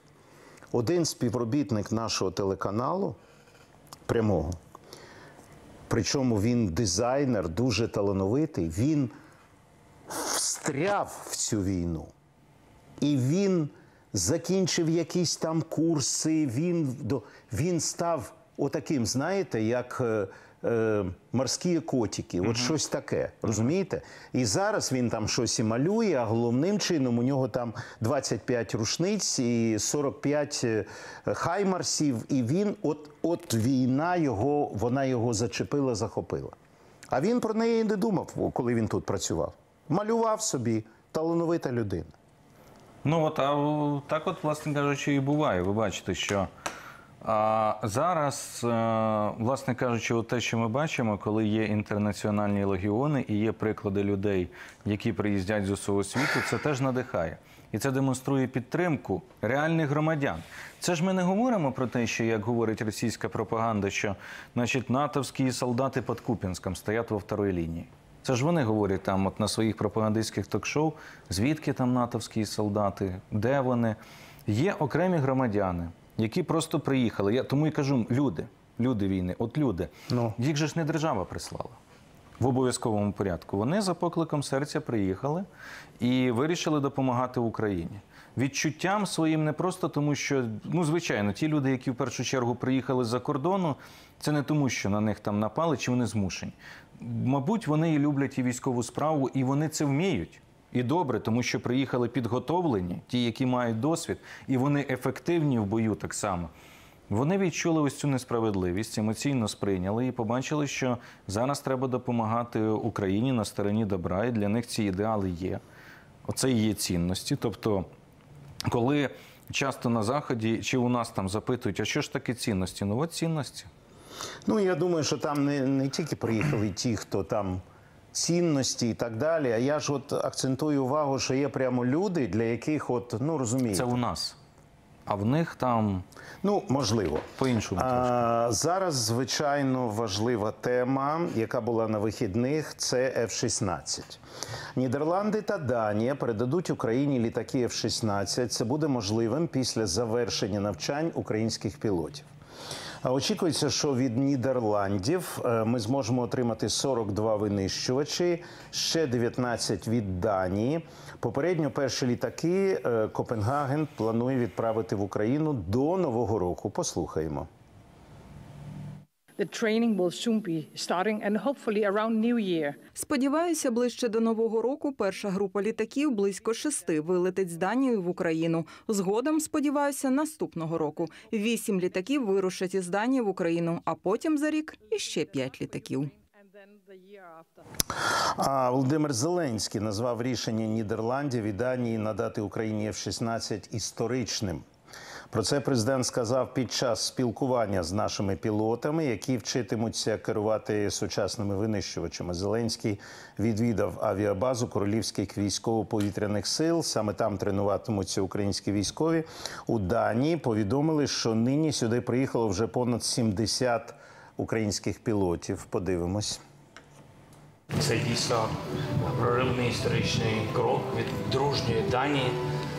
Speaker 11: один співробітник нашого телеканалу прямого, причому він дизайнер, дуже талановитий, він встряв в цю війну. І він закінчив якісь там курси, він, він став отаким, знаєте, як е, е, морські котики, от щось таке. Розумієте? І зараз він там щось і малює, а головним чином у нього там 25 рушниць і 45 е, хаймарсів. І він, от, от війна його, вона його зачепила, захопила. А він про неї не думав, коли він тут працював. Малював собі талановита людина.
Speaker 5: Ну от а так, от, власне кажучи, і буває. Ви бачите, що а, зараз, е, власне кажучи, от те, що ми бачимо, коли є інтернаціональні легіони і є приклади людей, які приїздять з усього світу, це теж надихає. І це демонструє підтримку реальних громадян. Це ж ми не говоримо про те, що як говорить російська пропаганда, що значить натовські солдати під Купінськом стоять во второй лінії. Це ж вони говорять там, от на своїх пропагандистських ток-шоу, звідки там натовські солдати, де вони. Є окремі громадяни, які просто приїхали. Я тому і кажу, люди, люди війни, от люди. ну. Їх же ж не держава прислала в обов'язковому порядку. Вони за покликом серця приїхали і вирішили допомагати Україні. Відчуттям своїм не просто тому, що ну звичайно, ті люди, які в першу чергу приїхали з-за кордону, це не тому, що на них там напали чи вони змушені. Мабуть, вони і люблять і військову справу, і вони це вміють. І добре, тому що приїхали підготовлені, ті, які мають досвід, і вони ефективні в бою так само. Вони відчули ось цю несправедливість, емоційно сприйняли і побачили, що зараз треба допомагати Україні на стороні добра, і для них ці ідеали є. Оце і є цінності. Тобто, коли часто на заході чи у нас там запитують, а що ж таке цінності? Ну от цінності.
Speaker 11: Ну я думаю, що там не, не тільки приїхали ті, хто там цінності і так далі. А я ж от акцентую увагу, що є прямо люди, для яких, от ну розумієте,
Speaker 5: Це у нас. А в них там
Speaker 11: ну можливо
Speaker 5: по-іншому.
Speaker 11: А, зараз звичайно важлива тема, яка була на вихідних, це F-16. Нідерланди та Данія передадуть Україні літаки F-16. Це буде можливим після завершення навчань українських пілотів. Очікується, що від Нідерландів е, ми зможемо отримати 42 винищувачі, ще 19 від Данії. Попередньо перші літаки е, Копенгаген планує відправити в Україну до нового року. Послухаємо.
Speaker 18: The training will soon be starting and hopefully around New Year.
Speaker 19: Сподіваюся, ближче до нового року перша група літаків близько шести вилетить з Данії в Україну. Згодом сподіваюся, наступного року вісім літаків вирушать із Данії в Україну, а потім за рік іще п'ять літаків.
Speaker 11: А Володимир Зеленський назвав рішення Нідерландів і Данії надати Україні F-16 історичним. Про це президент сказав під час спілкування з нашими пілотами, які вчитимуться керувати сучасними винищувачами. Зеленський відвідав авіабазу королівських військово-повітряних сил. Саме там тренуватимуться українські військові. У Данії повідомили, що нині сюди приїхало вже понад 70 українських пілотів. Подивимось.
Speaker 20: Це дійсно проривний історичний крок від дружньої Данії.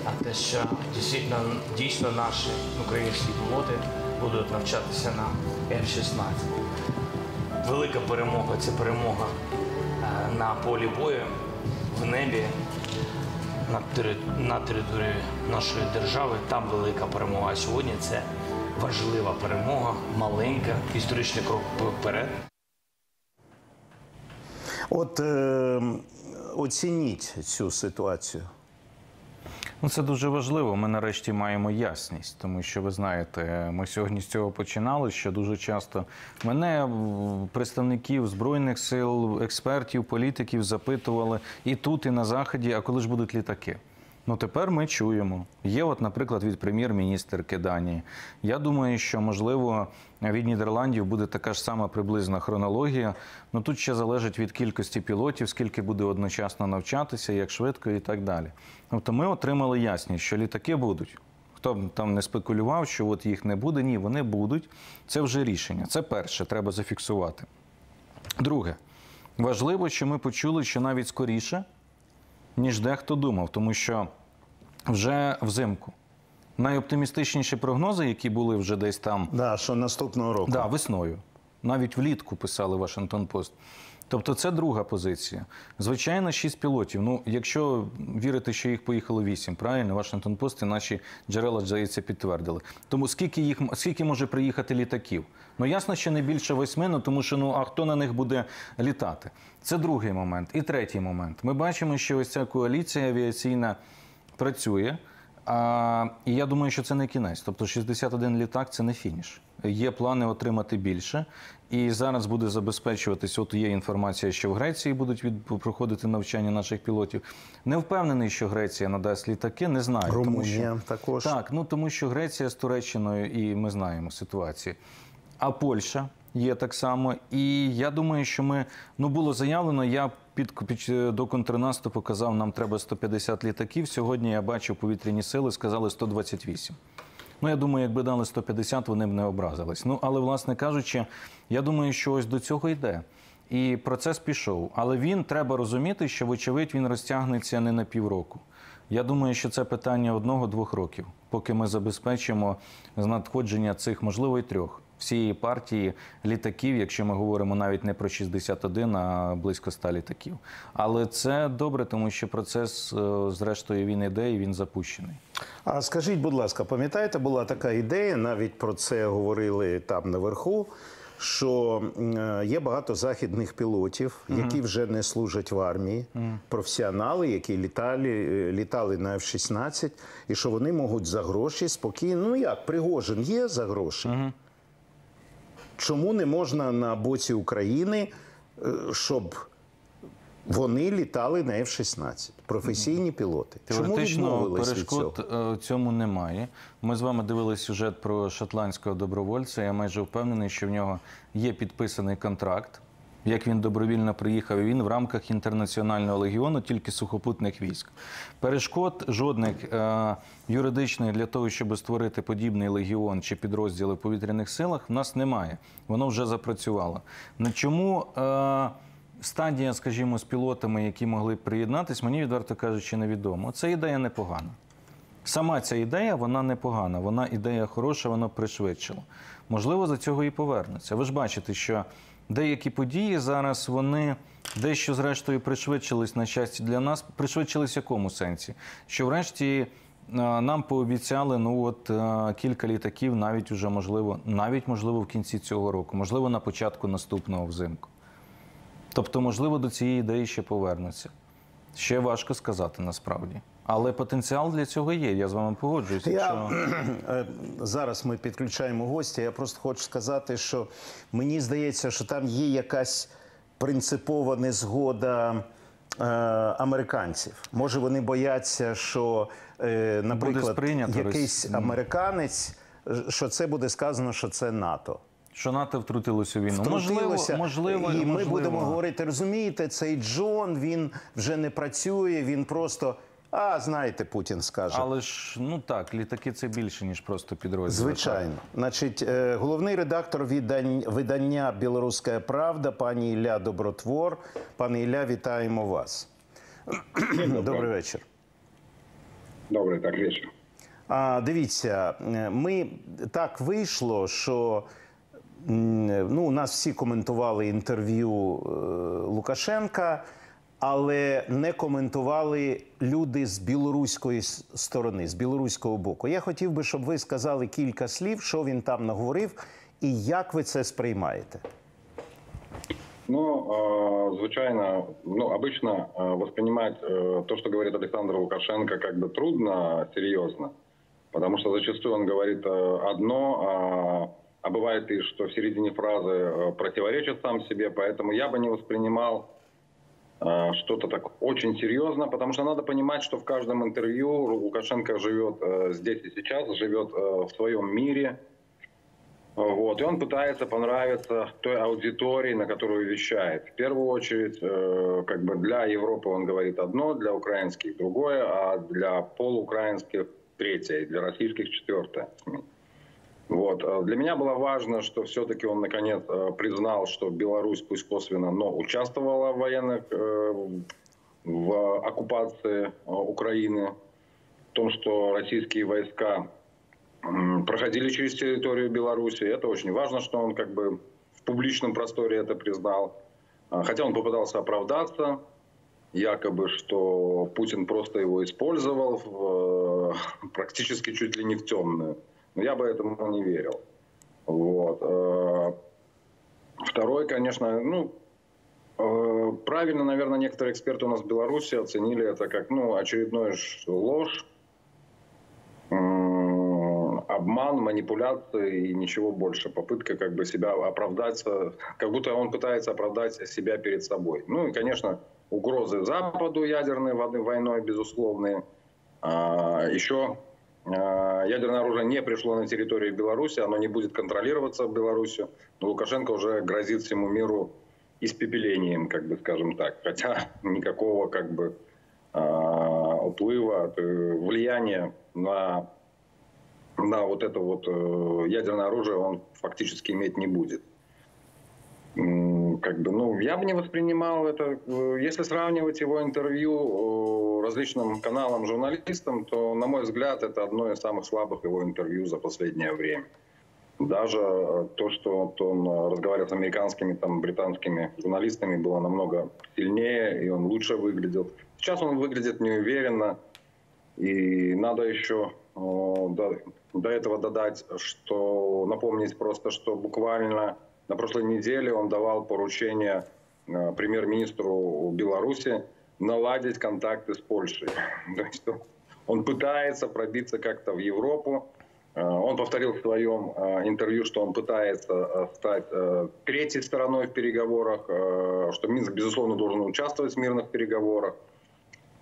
Speaker 20: А те, що дійсно, дійсно наші українські пілоти будуть навчатися на F-16. Велика перемога це перемога е, на полі бою, в небі, на, території нашої держави. Там велика перемога. Сьогодні це важлива перемога, маленька, історичний крок вперед.
Speaker 11: От е, оцініть цю ситуацію.
Speaker 5: Ну, це дуже важливо. Ми нарешті маємо ясність, тому що ви знаєте, ми сьогодні з цього починали. Що дуже часто мене представників збройних сил, експертів, політиків запитували і тут, і на заході. А коли ж будуть літаки? Ну тепер ми чуємо. Є, от, наприклад, від прем'єр-міністерки Данії. Я думаю, що можливо від Нідерландів буде така ж сама приблизна хронологія. Ну тут ще залежить від кількості пілотів, скільки буде одночасно навчатися, як швидко і так далі. Тобто ми отримали ясність, що літаки будуть. Хто б там не спекулював, що от їх не буде, ні, вони будуть. Це вже рішення. Це перше, треба зафіксувати. Друге, важливо, що ми почули, що навіть скоріше, ніж дехто думав, тому що вже взимку. Найоптимістичніші прогнози, які були вже десь там.
Speaker 11: Да, що наступного року.
Speaker 5: Да, весною. Навіть влітку писали Вашингтон Пост. Тобто це друга позиція. Звичайно, шість пілотів. Ну, якщо вірити, що їх поїхало вісім, правильно, Вашингтон Пост і наші джерела, здається, підтвердили. Тому скільки їх скільки може приїхати літаків? Ну ясно, що не більше восьми, ну тому що ну а хто на них буде літати? Це другий момент. І третій момент. Ми бачимо, що ось ця коаліція авіаційна працює. А, і я думаю, що це не кінець. Тобто 61 літак це не фініш. Є плани отримати більше. І зараз буде забезпечуватись. От є інформація, що в Греції будуть від проходити навчання наших пілотів. Не впевнений, що Греція надасть літаки. Не знаю.
Speaker 11: Румунія
Speaker 5: тому, що,
Speaker 11: також.
Speaker 5: Так, ну тому що Греція з Туреччиною, і ми знаємо ситуацію. А Польща є так само. І я думаю, що ми ну було заявлено. Я під, під до контрнаступу казав, нам треба 150 літаків. Сьогодні я бачив повітряні сили, сказали 128. Ну, я думаю, якби дали 150, вони б не образились. Ну, але, власне кажучи, я думаю, що ось до цього йде. І процес пішов. Але він треба розуміти, що, вочевидь, він розтягнеться не на півроку. Я думаю, що це питання одного-двох років, поки ми забезпечимо надходження цих, можливо, і трьох всієї партії літаків, якщо ми говоримо навіть не про 61, а близько 100 літаків. Але це добре, тому що процес, е, зрештою, він іде і він запущений.
Speaker 11: А скажіть, будь ласка, пам'ятаєте, була така ідея, навіть про це говорили там наверху. Що е, є багато західних пілотів, які вже не служать в армії,
Speaker 5: Мгм.
Speaker 11: професіонали, які літали, е, літали на F-16, і що вони можуть за гроші спокійно. Ну як, Пригожин є за гроші. Чому не можна на боці України, е, щоб вони літали на F-16? Професійні пілоти. Чому від
Speaker 5: перешкод
Speaker 11: цього?
Speaker 5: е, цьому немає. Ми з вами дивилися сюжет про шотландського добровольця. Я майже впевнений, що в нього є підписаний контракт. Як він добровільно приїхав, він в рамках інтернаціонального легіону тільки сухопутних військ. Перешкод жодних е, юридичних для того, щоб створити подібний легіон чи підрозділи в повітряних силах, в нас немає. Воно вже запрацювало. На чому е, стадія, скажімо, з пілотами, які могли б приєднатись, мені відверто кажучи, невідомо. Це ідея непогана. Сама ця ідея, вона непогана, вона ідея хороша, вона пришвидшила. Можливо, за цього і повернеться. Ви ж бачите, що деякі події зараз вони дещо зрештою пришвидшились на щастя для нас. Пришвидшились в якому сенсі? Що врешті е, нам пообіцяли ну от е, кілька літаків, навіть уже можливо, навіть можливо в кінці цього року, можливо, на початку наступного взимку. Тобто, можливо, до цієї ідеї ще повернуться. Ще важко сказати насправді. Але потенціал для цього є. Я з вами погоджуюся.
Speaker 11: Я
Speaker 5: що...
Speaker 11: е, зараз ми підключаємо гостя. Я просто хочу сказати, що мені здається, що там є якась принципова незгода. е, Американців може вони бояться, що, е, наприклад, якийсь американець, що це буде сказано, що це НАТО.
Speaker 5: Що НАТО втрутилося у війну.
Speaker 11: Втрутилося,
Speaker 5: можливо, можливо,
Speaker 11: і ми
Speaker 5: можливо.
Speaker 11: будемо говорити, розумієте, цей Джон він вже не працює, він просто. А знаєте, Путін скаже.
Speaker 5: Але ж ну так, літаки це більше ніж просто підрозділ.
Speaker 11: Звичайно, значить, е, головний редактор видання Білоруська Правда, пані Ілля Добротвор. Пане Ілля, вітаємо вас. Добрий вечір.
Speaker 21: Добрий так вечір.
Speaker 11: А, дивіться, е, ми так вийшло, що ну, у нас всі коментували інтерв'ю е, Лукашенка, але не коментували люди з білоруської с- сторони, з білоруського боку. Я хотів би, щоб ви сказали кілька слів, що він там наговорив, і як ви це сприймаєте.
Speaker 21: Ну, э, звичайно, ну, обычно э, воспринимать э, то, что говорит Александр Лукашенко, как бы трудно, серьезно. Потому что зачастую он говорит э, одно, а, а бывает и что в середине фразы э, противоречит сам себе. Поэтому я бы не воспринимал э, что-то так очень серьезно, потому что надо понимать, что в каждом интервью Лукашенко живет э, здесь и сейчас, живет э, в своем мире. Вот, и он пытается понравиться той аудитории, на которую вещает. В первую очередь, э, как бы для Европы он говорит одно, для украинских другое, а для полуукраинских третье, и для российских четвертое. Вот. э, Для меня было важно, что все-таки он наконец э, признал, что Беларусь, пусть косвенно, но участвовала в военных, э, в оккупации Украины, в том, что российские войска проходили через территорию Беларуси. Это очень важно, что он как бы в публичном просторе это признал. Хотя он попытался оправдаться, якобы, что Путин просто его использовал в, практически чуть ли не в темную. Но я бы этому не верил. Вот. Э, Второй, конечно, ну, э, правильно, наверное, некоторые эксперты у нас в Беларуси оценили это как ну, очередную ложь, обман, манипуляции и ничего больше. Попытка как бы себя оправдаться, как будто он пытается оправдать себя перед собой. Ну и, конечно, угрозы Западу ядерной войной, безусловные. А, еще ядерное оружие не пришло на территорию Беларуси, оно не будет контролироваться Беларусью. Но Лукашенко уже грозит всему миру испепелением, как бы скажем так. Хотя никакого как бы а, уплыва, э, влияния на, на вот это вот э, ядерное оружие он фактически иметь не будет. Как бы, ну, я бы не воспринимал это, э, если сравнивать его интервью э, различным каналам, журналистам, то, на мой взгляд, это одно из самых слабых его интервью за последнее время. Даже э, то, что он разговаривал с американскими, там, британскими журналистами, было намного сильнее, и он лучше выглядел. Сейчас он выглядит неуверенно, и надо еще до, до этого додать, что напомнить просто, что буквально на прошлой неделе он давал поручение э, премьер-министру Беларуси наладить контакты с Польшей. То есть он- пытается пробиться как-то в Европу. Э, Он повторил в своем э, интервью, что он пытается стать третьей стороной в переговорах, что Минск, безусловно, должен участвовать в мирных переговорах.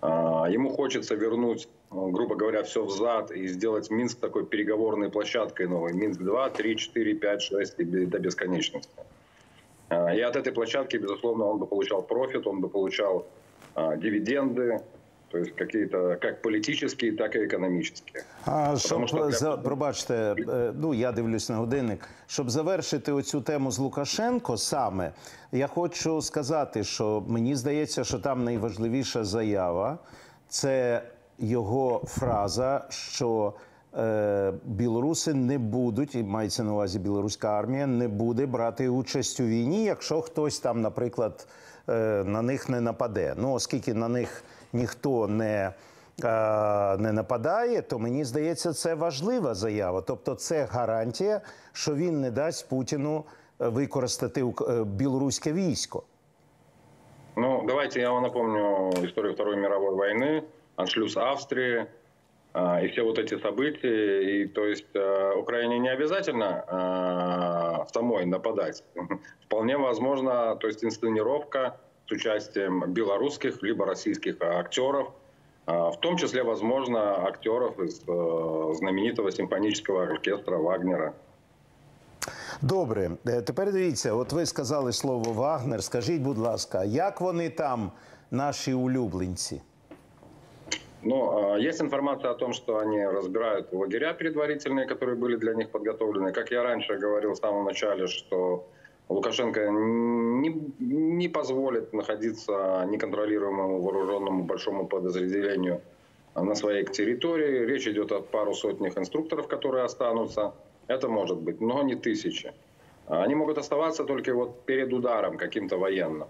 Speaker 21: Ему хочется вернуть, грубо говоря, все взад и сделать Минск такой переговорной площадкой новой. Минск 2, 3, 4, 5, 6 и бе- до бесконечности. А, И от этой площадки, безусловно, он бы получал профит, он бы получал а, дивиденды, то есть какие-то как политические, так и экономические.
Speaker 11: А
Speaker 21: Потому
Speaker 11: щоб
Speaker 21: що для-
Speaker 11: за пробачте, е, ну я дивлюсь на годинник. Щоб завершити оцю тему з Лукашенко, саме я хочу сказати, що мені здається, що там найважливіша заява це його фраза, що е, білоруси не будуть, і мається на увазі білоруська армія, не буде брати участь у війні, якщо хтось там, наприклад, е, на них не нападе. Ну, оскільки на них ніхто не е, не нападає, то мені здається, це важлива заява. Тобто, це гарантія, що він не дасть Путіну е, використати е, білоруське військо.
Speaker 21: Ну, давайте я вам напомню историю Второй мировой войны, аншлюз Австрии а, и все вот эти события. И то есть э, Украине не обязательно а, самой нападать. Вполне возможно, то есть инсценировка с участием белорусских либо российских актеров, а, в том числе, возможно, актеров из э, знаменитого симфонического оркестра Вагнера.
Speaker 11: Добре, Е, тепер дивіться, от ви сказали слово Вагнер. Скажіть, будь ласка, як вони там, наші улюбленці?
Speaker 21: Ну, э, есть информация о том, что они разбирают лагеря предварительные, которые были для них подготовлены. Как я раньше говорил в самом начале, что Лукашенко не, не позволит находиться неконтролируемому вооруженному большому подразделению на своей территории. Речь идет о пару сотнях инструкторов, которые останутся. Это может быть, но не тысячи. Они могут оставаться только вот перед ударом каким-то военным.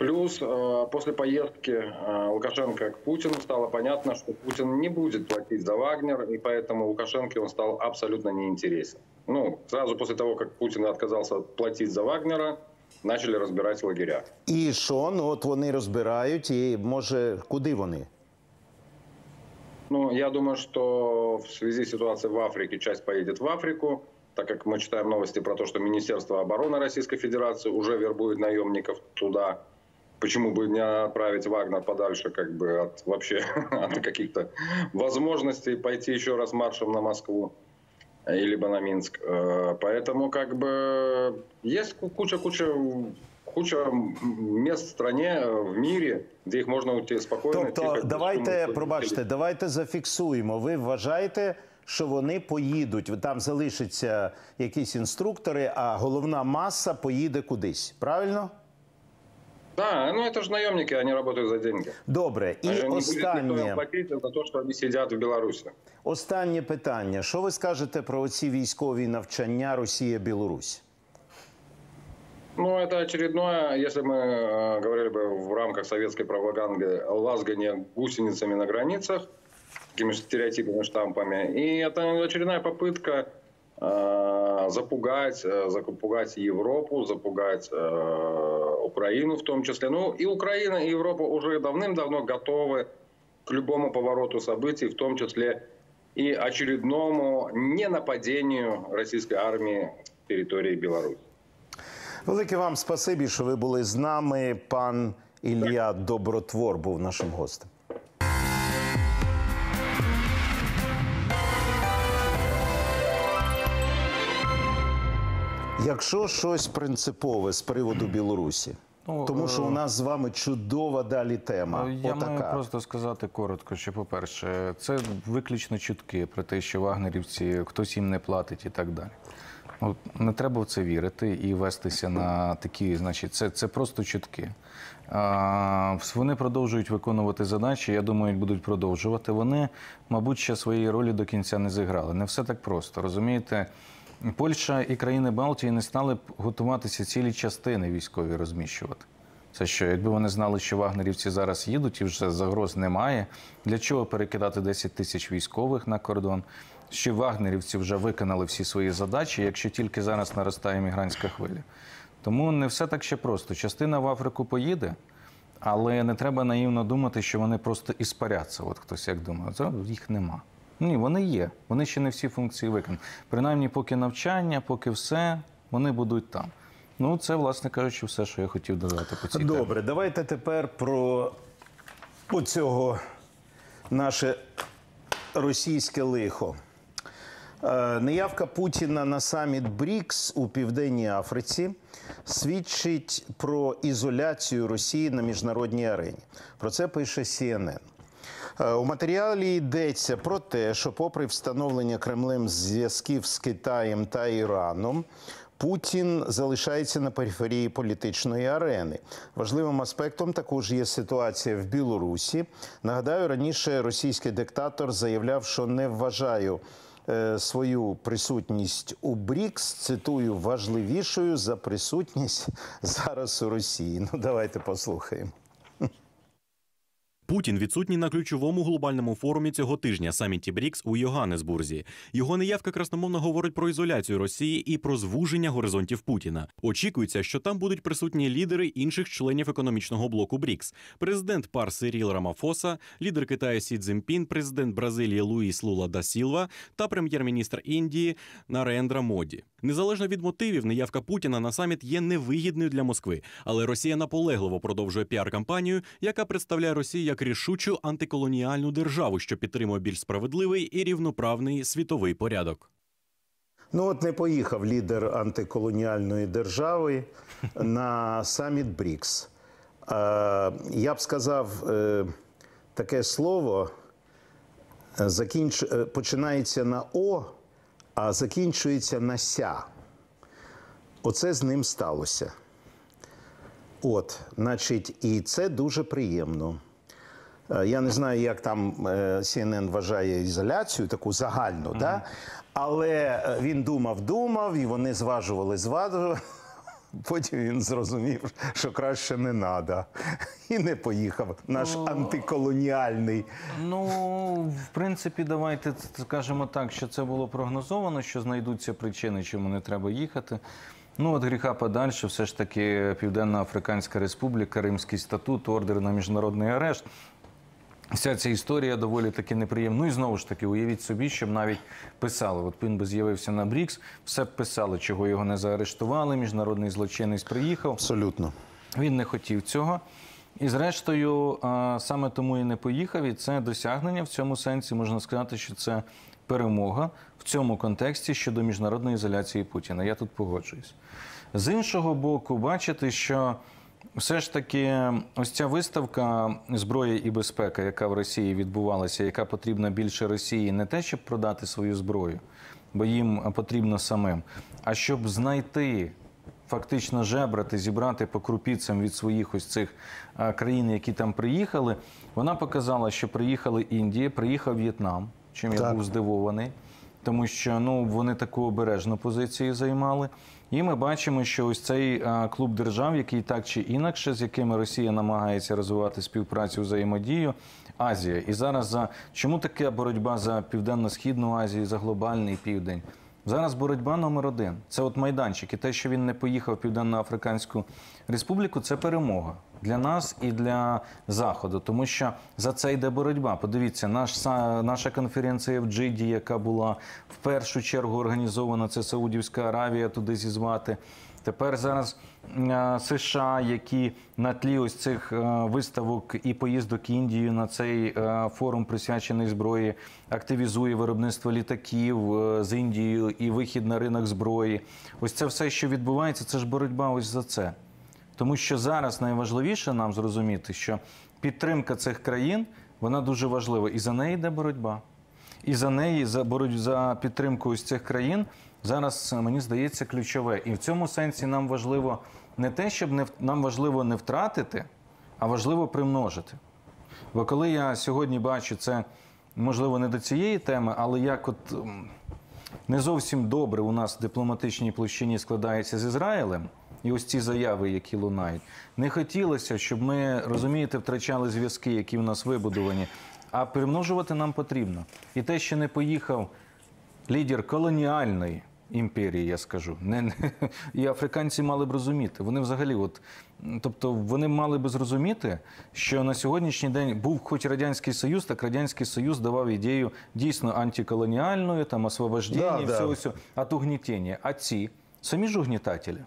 Speaker 21: Плюс э, после поездки э, Лукашенко к Путину стало понятно, что Путин не будет платить за Вагнер, и поэтому Лукашенко он стал абсолютно неинтересен. Ну, сразу после того, как Путин отказался платить за Вагнера, начали разбирать лагеря.
Speaker 11: І що? Ну от вони розбирають, і може, куди вони?
Speaker 21: Ну, я думаю, что в связи с ситуацией в Африке часть поедет в Африку, так как мы читаем новости про то, что Министерство обороны Российской Федерации уже вербует наемников туда. Почему бы не отправить Вагнер подальше как бы от вообще от каких-то возможностей пойти еще раз маршем на Москву э, и либо на Минск. Э, Поэтому как бы есть куча-куча куча мест в стране, э, в мире, где их можно уйти спокойно.
Speaker 11: Тобто,
Speaker 21: тихо, без
Speaker 11: давайте,
Speaker 21: шума,
Speaker 11: пробачте, давайте зафіксуємо. Ви вважаєте, що вони поїдуть, там залишаться якісь інструктори, а головна маса поїде кудись. Правильно?
Speaker 21: Да, ну это же наемники, они работают за деньги.
Speaker 11: Добре, і
Speaker 21: Они не будет никто им
Speaker 11: останнє.
Speaker 21: платить за то, что они сидят в Беларуси.
Speaker 11: Останнє питання. Що ви скажете про ці військові навчання Росія-Білорусь?
Speaker 21: Ну, это очередное, если мы э, говорили бы в рамках советской пропаганды, лазгание гусеницами на границах, такими стереотипами, штампами. И это очередная попытка э, запугать, э, запугать Европу, запугать э, Украину в том числе. Ну, и Украина, и Европа уже давным-давно готовы к любому повороту событий, в том числе и очередному ненападению российской армии с территории Беларуси.
Speaker 11: Велике вам спасибі, що ви були з нами. Пан Ілля Добротвор був нашим гостем. Якщо щось принципове з приводу Білорусі,
Speaker 5: Ну,
Speaker 11: тому що
Speaker 5: е,
Speaker 11: у нас з вами чудова далі тема.
Speaker 5: Е, Я
Speaker 11: Отака.
Speaker 5: маю просто сказати коротко, що, по-перше, це виключно чутки про те, що вагнерівці хтось їм не платить і так далі. От, не треба в це вірити і вестися на такі, значить, це, це просто чутки. А, вони продовжують виконувати задачі. Я думаю, будуть продовжувати. Вони, мабуть, ще своєї ролі до кінця не зіграли. Не все так просто. Розумієте, Польща і країни Балтії не стали б готуватися цілі частини військові розміщувати. Це що, якби вони знали, що вагнерівці зараз їдуть і вже загроз немає, для чого перекидати 10 тисяч військових на кордон? Що вагнерівці вже виконали всі свої задачі, якщо тільки зараз наростає мігрантська хвиля. Тому не все так ще просто. Частина в Африку поїде, але не треба наївно думати, що вони просто іспаряться. От хтось як думає, Це їх нема. Ні, вони є. Вони ще не всі функції виконані. Принаймні, поки навчання, поки все, вони будуть там. Ну, це, власне кажучи, все, що я хотів додати по цій темі.
Speaker 11: Добре, давайте тепер про оцього наше російське лихо. Е, Неявка Путіна на саміт БРІКС у Південній Африці свідчить про ізоляцію Росії на міжнародній арені. Про це пише CNN. Е, У матеріалі йдеться про те, що, попри встановлення Кремлем зв'язків з Китаєм та Іраном, Путін залишається на периферії політичної арени. Важливим аспектом також є ситуація в Білорусі. Нагадаю, раніше російський диктатор заявляв, що не вважаю е, свою присутність у БРІКС, цитую, важливішою за присутність зараз у Росії. Ну, давайте послухаємо.
Speaker 22: Путін відсутній на ключовому глобальному форумі цього тижня саміті БРІКС у Йоганнесбурзі. Його неявка красномовно говорить про ізоляцію Росії і про звуження горизонтів Путіна. Очікується, що там будуть присутні лідери інших членів економічного блоку БРІКС: президент ПАР Сиріл Рамафоса, лідер Китаю Сі Цзіньпін, президент Бразилії Луїс Лула да Сілва та прем'єр-міністр Індії Нарендра Моді. Незалежно від мотивів, неявка Путіна на саміт є невигідною для Москви, але Росія наполегливо продовжує піар-кампанію, яка представляє Росію як рішучу антиколоніальну державу, що підтримує більш справедливий і рівноправний світовий порядок.
Speaker 11: Ну от не поїхав лідер антиколоніальної держави на саміт БРІКС. Я б сказав, е, таке слово е, закінч... е, починається на О, а закінчується на ся. Оце з ним сталося. От, значить, і це дуже приємно. Е, Я не знаю, як там е, CNN вважає ізоляцію, таку загальну, да? але е, він думав, думав, і вони зважували, зважували. Потім він зрозумів, що краще не треба. І не поїхав. Наш антиколоніальний.
Speaker 5: Ну, в принципі, давайте скажемо так, що це було прогнозовано, що знайдуться причини, чому не треба їхати. Ну, от гріха подальше, все ж таки Південна Африканська Республіка, Римський статут, ордер на міжнародний арешт. Вся ця історія доволі таки неприємна. Ну і знову ж таки, уявіть собі, щоб навіть писали, от він би з'явився на Брікс, все б писали, чого його не заарештували, міжнародний злочинець приїхав.
Speaker 11: Абсолютно.
Speaker 5: Він не хотів цього. І зрештою, саме тому і не поїхав. І це досягнення в цьому сенсі можна сказати, що це перемога в цьому контексті щодо міжнародної ізоляції Путіна. Я тут погоджуюсь. З іншого боку, бачите, що все ж таки ось ця виставка зброя і безпека, яка в Росії відбувалася, яка потрібна більше Росії, не те, щоб продати свою зброю, бо їм потрібно самим, а щоб знайти. Фактично жебрати, зібрати по крупіцям від своїх ось цих країн, які там приїхали. Вона показала, що приїхали Індія, приїхав В'єтнам, чим я був здивований, тому що ну вони таку обережну позицію займали. І ми бачимо, що ось цей клуб держав, який так чи інакше, з якими Росія намагається розвивати співпрацю взаємодію, Азія. І зараз за чому така боротьба за південно-східну Азію, за глобальний південь? Зараз боротьба номер один. Це от майданчик. І те, що він не поїхав в Південно-Африканську Республіку, це перемога. Для нас і для заходу, тому що за це йде боротьба. Подивіться, наш наша конференція в Джиді, яка була в першу чергу організована, це Саудівська Аравія, туди зізвати. Тепер зараз е, США, які на тлі ось цих е, виставок і поїздок Індії на цей е, форум присвячений зброї, активізує виробництво літаків з Індією і вихід на ринок зброї. Ось це все, що відбувається, це ж боротьба ось за це. Тому що зараз найважливіше нам зрозуміти, що підтримка цих країн вона дуже важлива, і за неї йде боротьба. І за неї, за боротьбу за підтримку ось цих країн, зараз мені здається ключове. І в цьому сенсі нам важливо не те, щоб не нам важливо не втратити, а важливо примножити. Бо коли я сьогодні бачу це, можливо, не до цієї теми, але як от не зовсім добре у нас в дипломатичній площині складається з Ізраїлем. І ось ці заяви, які лунають, не хотілося, щоб ми розумієте, втрачали зв'язки, які в нас вибудовані. А примножувати нам потрібно. І те, що не поїхав лідер колоніальної імперії, я скажу, не, не, і африканці мали б розуміти. Вони взагалі, от, тобто, вони мали б зрозуміти, що на сьогоднішній день був хоч радянський союз, так радянський союз давав ідею дійсно антиколоніальної, там освобождення,
Speaker 11: Да, да.
Speaker 5: всього всього, от угнітення. А ці самі ж угнітателі.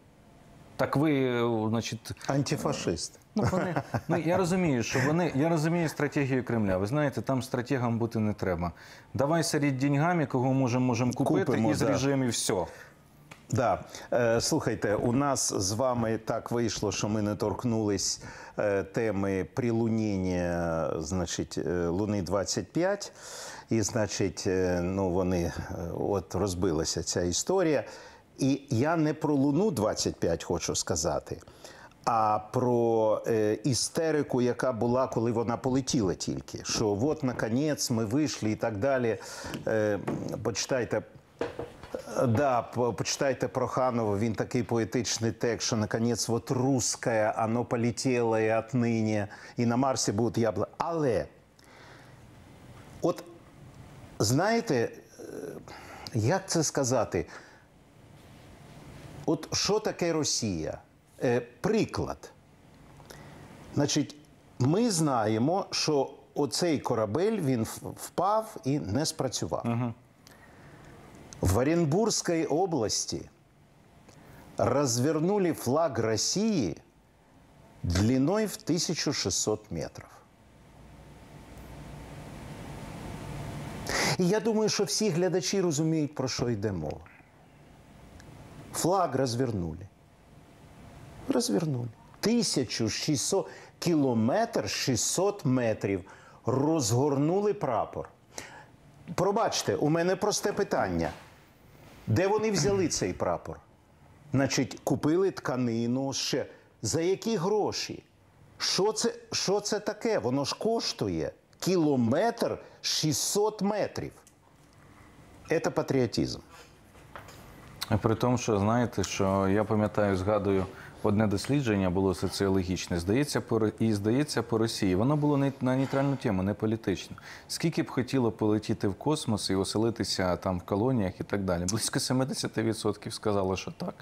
Speaker 5: Так ви, значить,
Speaker 11: антифашист.
Speaker 5: Ну, вони, ну я розумію, що вони. Я розумію стратегію Кремля. Ви знаєте, там стратегам бути не треба. Давай серед деньгами, кого можемо, можемо купити,
Speaker 11: Купимо,
Speaker 5: і з
Speaker 11: да.
Speaker 5: режимів все.
Speaker 11: Да. Е, слухайте, у нас з вами так вийшло, що ми не торкнулись е, теми прилуніння, значить, е, Луни 25. І, значить, ну вони от розбилася ця історія. І я не про Луну 25 хочу сказати, а про е, істерику, яка була, коли вона полетіла тільки. Що от, наконець, ми вийшли і так далі. Е, почитайте. Да, почитайте про Ханова, він такий поетичний текст, що наконець вот русское, оно полетело и отныне, і на Марсі будуть яблука. Але, от знаєте, е, як це сказати? От що таке Росія? Е, приклад. Значить, ми знаємо, що оцей корабель він впав і не спрацював. В Оренбургской области развернули флаг России длиной в 1600 метров. І я думаю, що всі глядачі розуміють, про що йде мова. Флаг розвернули. Розвернули. 1600 кілометр 600 метрів розгорнули прапор. Пробачте, у мене просте питання. Де вони взяли цей прапор? Значить, купили тканину ще. За які гроші? Що це, що це таке? Воно ж коштує кілометр 600 метрів. Це патріотизм.
Speaker 5: При тому, що знаєте, що я пам'ятаю, згадую, одне дослідження було соціологічне. Здається, по і здається по Росії. Воно було не на нейтральну тему, не політичну. Скільки б хотіло полетіти в космос і оселитися там в колоніях і так далі? Близько 70% сказало, що так.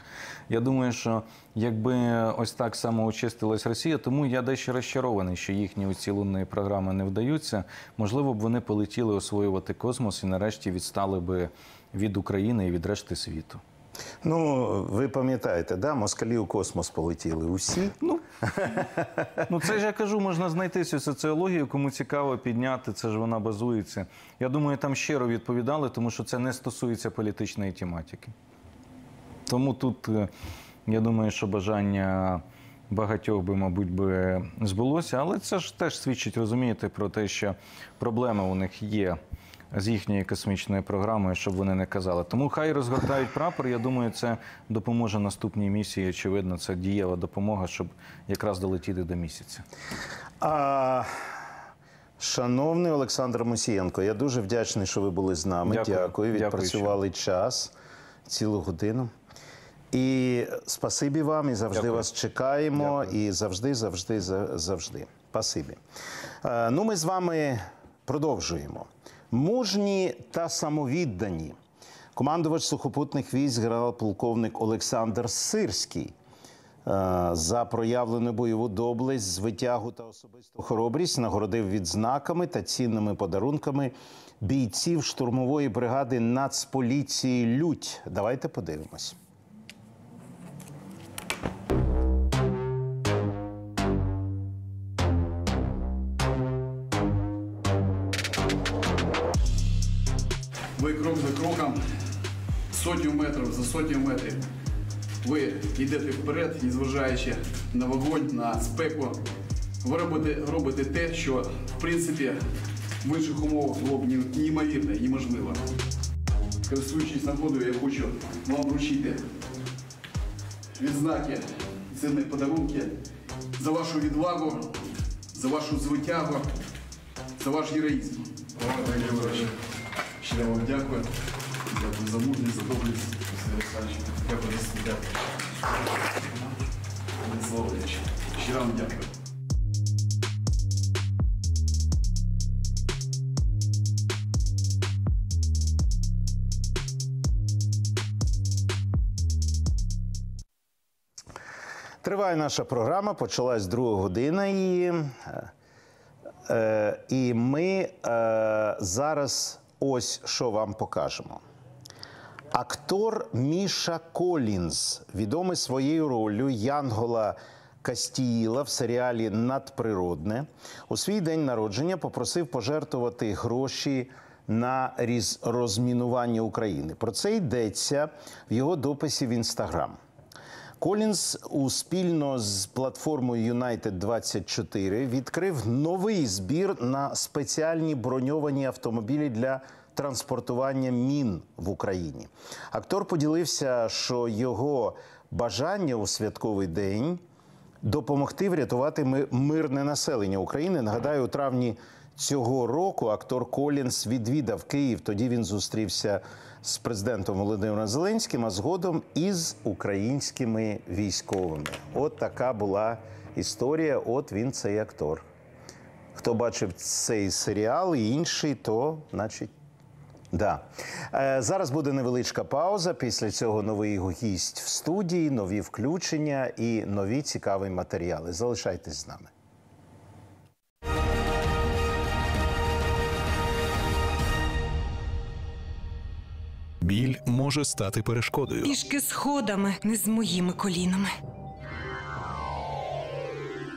Speaker 5: Я думаю, що якби ось так само очистилась Росія, тому я дещо розчарований, що їхні оці лунні програми не вдаються. Можливо б вони полетіли освоювати космос і нарешті відстали би від України і від решти світу.
Speaker 11: Ну, ви пам'ятаєте, да? москалі у космос полетіли усі.
Speaker 5: Ну, Ну, це ж я кажу, можна знайти цю соціологію, кому цікаво підняти, це ж вона базується. Я думаю, там щиро відповідали, тому що це не стосується політичної тематики. Тому тут, е, я думаю, що бажання багатьох би, мабуть, би збулося, але це ж теж свідчить, розумієте, про те, що проблеми у них є з їхньою космічною програмою, щоб вони не казали. Тому хай розгортають прапор. Я думаю, це допоможе наступній місії. Очевидно, це дієва допомога, щоб якраз долетіти до місяця.
Speaker 11: А, шановний Олександр Мусієнко, я дуже вдячний, що ви були з нами.
Speaker 5: Дякую.
Speaker 11: Дякую.
Speaker 5: Дякую,
Speaker 11: Відпрацювали час цілу годину. І спасибі вам, і завжди
Speaker 5: Дякую.
Speaker 11: вас чекаємо. І завжди, завжди, завжди. Спасибі. Е, ну, ми з вами продовжуємо. Мужні та самовіддані. Командувач сухопутних військ генерал-полковник Олександр Сирський за проявлену бойову доблесть, звитягу та особисту хоробрість нагородив відзнаками та цінними подарунками бійців штурмової бригади Нацполіції Лють. Давайте подивимось.
Speaker 23: Сотню метрів за сотню метрів. Ви йдете вперед, незважаючи на вогонь, на спеку. Ви робите, робите те, що в принципі в інших умовах було б неймовірно, неможливо. Користуючись нагодою, я хочу вам вручити відзнаки, цінні подарунки за вашу відвагу, за вашу звитягу, за ваш героїзм. Григорович, щиро вам дякую. Дякую за мужність, за доблесть. Василь Олександрович, Дякую за. Владислав Валерійович, щиро вам дякую.
Speaker 11: Триває наша програма, почалась друга година і, е, і ми е, зараз ось що вам покажемо. Актор Міша Колінз, відомий своєю роллю Янгола Кастіїла в серіалі Надприродне, у свій день народження попросив пожертвувати гроші на розмінування України. Про це йдеться в його дописі в інстаграм. Колінс у спільно з платформою United 24 відкрив новий збір на спеціальні броньовані автомобілі для транспортування мін в Україні. Актор поділився, що його бажання у святковий день допомогти врятувати мирне населення України. Нагадаю, у травні цього року актор Колінс відвідав Київ. Тоді він зустрівся з президентом Володимиром Зеленським, а згодом із українськими військовими. От така була історія. От він цей актор. Хто бачив цей серіал і інший, то значить. Да. Е, зараз буде невеличка пауза. Після цього новий гість в студії, нові включення і нові цікаві матеріали. Залишайтесь з нами.
Speaker 24: Біль може стати перешкодою.
Speaker 25: Пішки сходами, не з моїми колінами.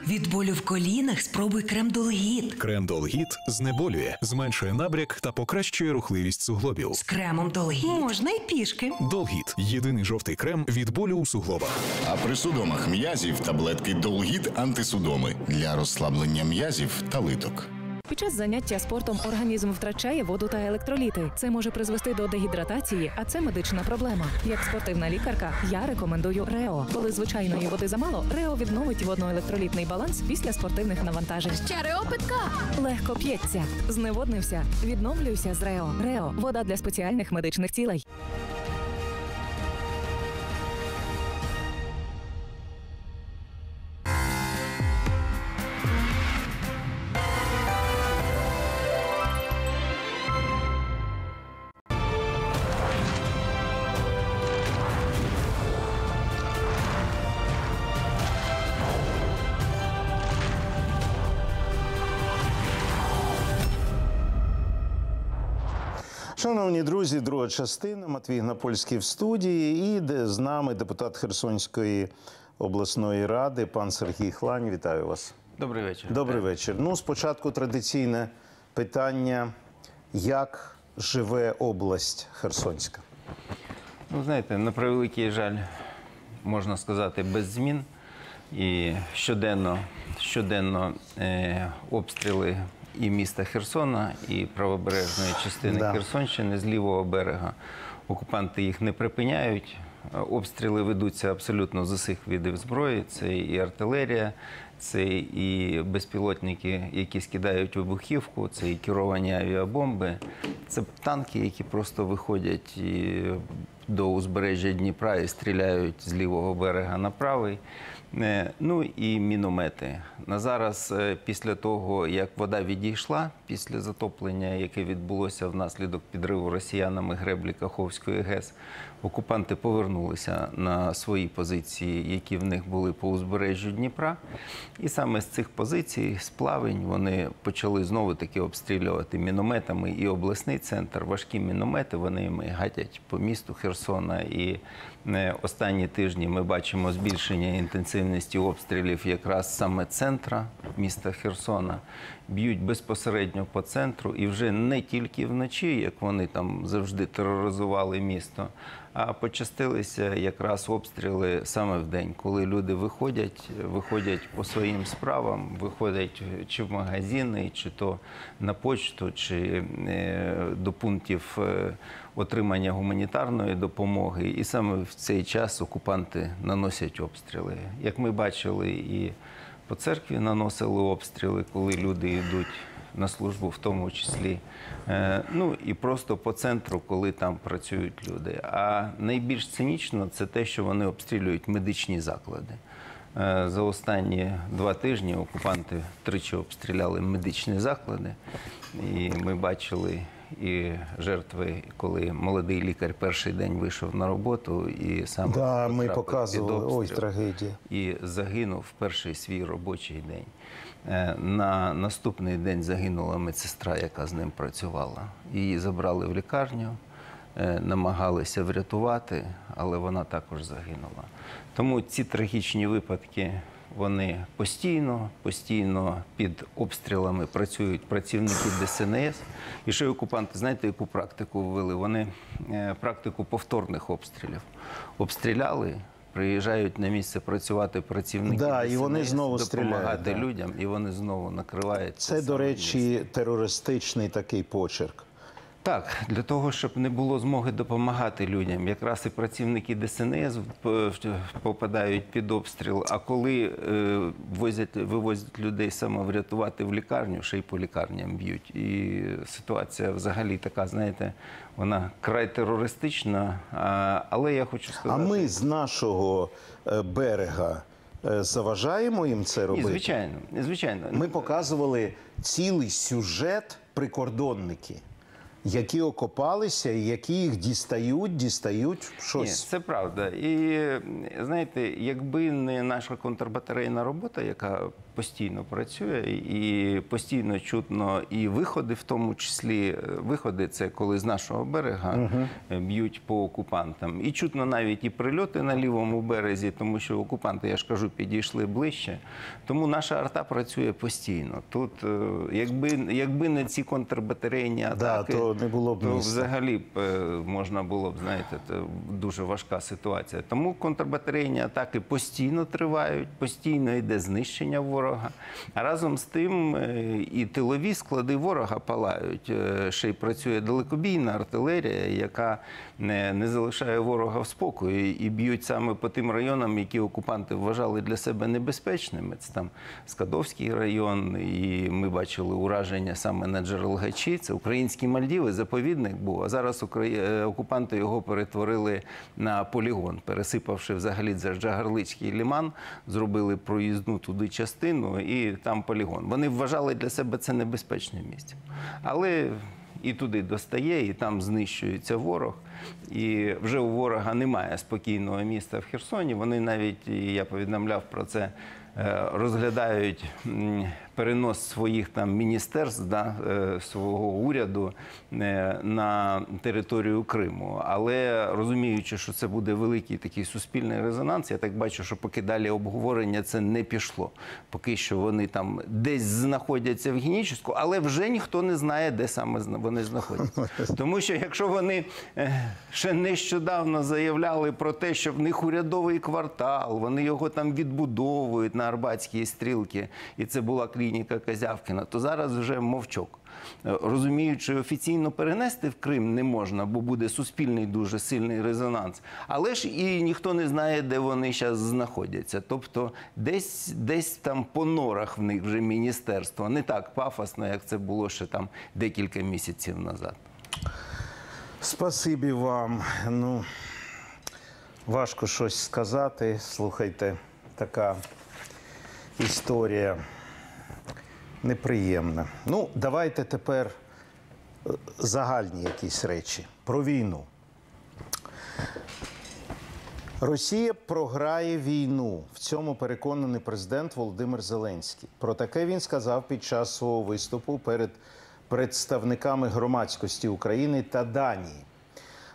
Speaker 25: Від болю в колінах спробуй крем Долгіт.
Speaker 24: Крем Долгіт знеболює, зменшує набряк та покращує рухливість суглобів.
Speaker 25: З кремом Долгіт. Можна й пішки.
Speaker 24: Долгіт єдиний жовтий крем від болю у суглобах.
Speaker 26: А при судомах м'язів таблетки Долгіт антисудоми для розслаблення м'язів та литок.
Speaker 1: Під час заняття спортом організм втрачає воду та електроліти. Це може призвести до дегідратації, а це медична проблема. Як спортивна лікарка, я рекомендую Рео. Коли звичайної води замало, Рео відновить водноелектролітний баланс після спортивних навантажень.
Speaker 27: Ще Рео питка.
Speaker 1: Легко п'ється, зневоднився, відновлюйся з Рео. Рео вода для спеціальних медичних цілей.
Speaker 11: Шановні друзі, друга частина. Матвій Гнапольський в студії. І де з нами депутат Херсонської обласної ради, пан Сергій Хлань. Вітаю вас.
Speaker 28: Добрий вечір.
Speaker 11: Добрий вечір. Ну, спочатку традиційне питання: як живе область Херсонська?
Speaker 28: Ну, знаєте, на превеликий жаль, можна сказати, без змін. І щоденно, щоденно е, обстріли і міста Херсона, і правобережної частини
Speaker 11: Да.
Speaker 28: Херсонщини з лівого берега. Окупанти їх не припиняють. Е, Обстріли ведуться абсолютно з усіх видів зброї. Це і артилерія, Це і безпілотники, які скидають вибухівку, це і керовані авіабомби, це танки, які просто виходять і до узбережжя Дніпра і стріляють з лівого берега на правий. Е, Ну і міномети. На зараз, е, після того, як вода відійшла, після затоплення, яке відбулося внаслідок підриву росіянами греблі Каховської ГЕС, окупанти повернулися на свої позиції, які в них були по узбережжю Дніпра. І саме з цих позицій, з плавень, вони почали знову таки обстрілювати мінометами і обласний центр. Важкі міномети вони гатять по місту Херсона. І останні тижні ми бачимо збільшення інтенсивності обстрілів якраз саме центра міста Херсона. Б'ють безпосередньо по центру і вже не тільки вночі, як вони там завжди тероризували місто, а почастилися якраз обстріли саме в день, коли люди виходять, виходять по своїм справам, виходять чи в магазини, чи то на почту, чи е, до пунктів е, отримання гуманітарної допомоги. І саме в цей час окупанти наносять обстріли. Як ми бачили, і по церкві наносили обстріли, коли люди йдуть на службу, в тому числі. Е, Ну і просто по центру, коли там працюють люди. А найбільш цинічно це те, що вони обстрілюють медичні заклади. Е, За останні два тижні окупанти тричі обстріляли медичні заклади, і ми бачили і жертви, коли молодий лікар перший день вийшов на роботу і сам
Speaker 11: Да, ми показували. Ой, трагедія.
Speaker 28: і загинув в перший свій робочий день. Е, На наступний день загинула медсестра, яка з ним працювала. Її забрали в лікарню, е, намагалися врятувати, але вона також загинула. Тому ці трагічні випадки. Вони постійно, постійно під обстрілами працюють працівники ДСНС. І ще окупанти, знаєте, яку практику ввели? Вони е, практику повторних обстрілів. Обстріляли, приїжджають на місце працювати працівники
Speaker 11: Да, і вони знову
Speaker 28: допомагати
Speaker 11: стріляють, да.
Speaker 28: людям, і вони знову накривають.
Speaker 11: Це, до речі, терористичний такий почерк.
Speaker 28: Так, для того, щоб не було змоги допомагати людям, якраз і працівники ДСНС попадають під обстріл. А коли е, возять, вивозять людей самоврятувати в лікарню, ще й по лікарням б'ють. І ситуація взагалі така, знаєте, вона край терористична. А, але я хочу сказати, А
Speaker 11: ми з нашого е, берега е, заважаємо їм це
Speaker 28: Ні,
Speaker 11: робити?
Speaker 28: звичайно, звичайно.
Speaker 11: Ми показували цілий сюжет прикордонники, які окопалися які їх дістають, дістають
Speaker 28: Ні,
Speaker 11: щось.
Speaker 28: це правда. І знаєте, якби не наша контрбатарейна робота, яка постійно працює, і постійно чутно і виходи, в тому числі е, виходи, це коли з нашого берега е, б'ють по окупантам. І чутно навіть і прильоти на лівому березі, тому що окупанти, я ж кажу, підійшли ближче. Тому наша арта працює постійно. Тут, е, якби, якби не ці контрбатарейні атаки,
Speaker 11: то не було б
Speaker 28: то взагалі б можна було б, знаєте, дуже важка ситуація. Тому контрбатарейні атаки постійно тривають, постійно йде знищення ворога. А разом з тим е, і тилові склади ворога палають. Е, Ще й працює далекобійна артилерія, яка не, не залишає ворога в спокої і б'ють саме по тим районам, які окупанти вважали для себе небезпечними. Це там Скадовський район, і ми бачили ураження саме на Джерелгачі. Це українські Мальдіви, заповідник був. А зараз Украї... е, окупанти його перетворили на полігон, пересипавши взагалі за Джагарлицький ліман, зробили проїзну туди частину і там полігон. Вони вважали для себе це небезпечним місцем. Але і туди достає, і там знищується ворог. І вже у ворога немає спокійного міста в Херсоні. Вони навіть, я повідомляв про це, е, розглядають перенос своїх там міністерств, да, е, свого уряду е, на територію Криму. Але розуміючи, що це буде великий такий суспільний резонанс, я так бачу, що поки далі обговорення це не пішло. Поки що вони там десь знаходяться в Генічеську, але вже ніхто не знає, де саме вони знаходяться. Тому що якщо вони е, ще нещодавно заявляли про те, що в них урядовий квартал, вони його там відбудовують на Арбатській стрілці, і це була клі- клініка Козявкіна, то зараз вже мовчок. Е, Розуміючи, офіційно перенести в Крим не можна, бо буде суспільний дуже сильний резонанс. Але ж і ніхто не знає, де вони зараз знаходяться. Тобто, десь, десь там по норах в них вже міністерство. Не так пафосно, як це було ще там декілька місяців назад.
Speaker 11: Спасибі вам. Ну, важко щось сказати. Слухайте, така історія неприємна. Ну, давайте тепер е, загальні якісь речі про війну. Росія програє війну. В цьому переконаний президент Володимир Зеленський. Про таке він сказав під час свого виступу перед представниками громадськості України та Данії.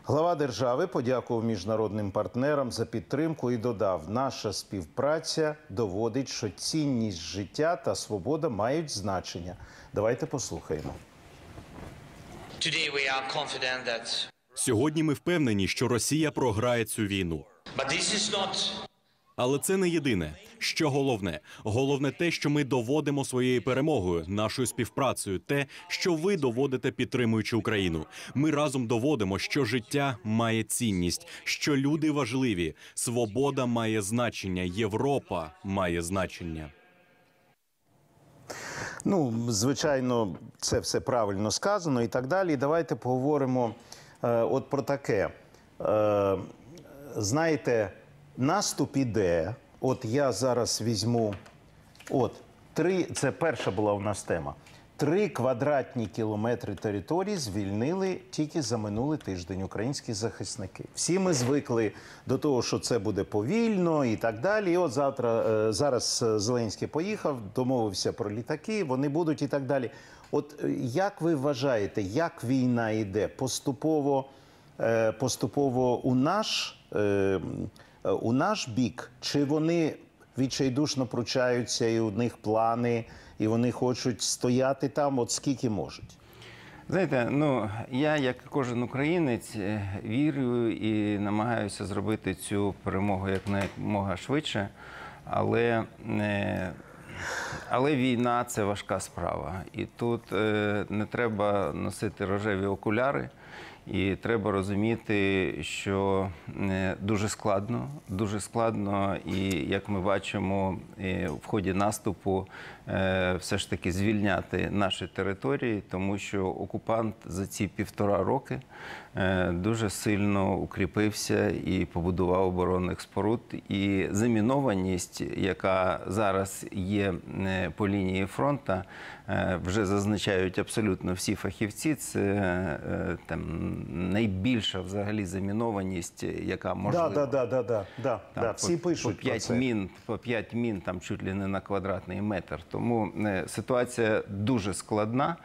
Speaker 11: Глава держави подякував міжнародним партнерам за підтримку і додав: наша співпраця доводить, що цінність життя та свобода мають значення. Давайте послухаємо.
Speaker 22: Сьогодні ми впевнені, що Росія програє цю війну. Але це не єдине. Що головне? Головне те, що ми доводимо своєю перемогою, нашою співпрацею, те, що ви доводите, підтримуючи Україну. Ми разом доводимо, що життя має цінність, що люди важливі, свобода має значення, Європа має значення.
Speaker 11: Ну, звичайно, це все правильно сказано і так далі. Давайте поговоримо е, от про таке. Е, знаєте, наступ іде. От я зараз візьму. От три, це перша була у нас тема. Три квадратні кілометри території звільнили тільки за минулий тиждень українські захисники. Всі ми звикли до того, що це буде повільно і так далі. І от завтра е, зараз е, Зеленський поїхав, домовився про літаки. Вони будуть і так далі. От е, як ви вважаєте, як війна йде поступово, поступово у наш, у наш бік, чи вони відчайдушно пручаються, і у них плани, і вони хочуть стояти там, от скільки можуть?
Speaker 28: Знаєте, ну я, як кожен українець, е, вірю і намагаюся зробити цю перемогу якомога швидше, але, е, але війна це важка справа. І тут е, не треба носити рожеві окуляри. І треба розуміти, що е, дуже складно, дуже складно, і як ми бачимо, е, в ході наступу е, все ж таки звільняти наші території, тому що окупант за ці півтора роки дуже сильно укріпився і побудував оборонних споруд. І замінованість, яка зараз є е, по лінії фронту, е, вже зазначають абсолютно всі фахівці. Це е, там найбільша взагалі замінованість, яка можлива.
Speaker 11: Да, да, да, да, да, да,
Speaker 28: Там
Speaker 11: да. Всі
Speaker 28: по,
Speaker 11: пишуть
Speaker 28: по
Speaker 11: про
Speaker 28: 5
Speaker 11: це.
Speaker 28: мін, по 5 мін там чуть ли не на квадратний метр. Тому е, ситуація дуже складна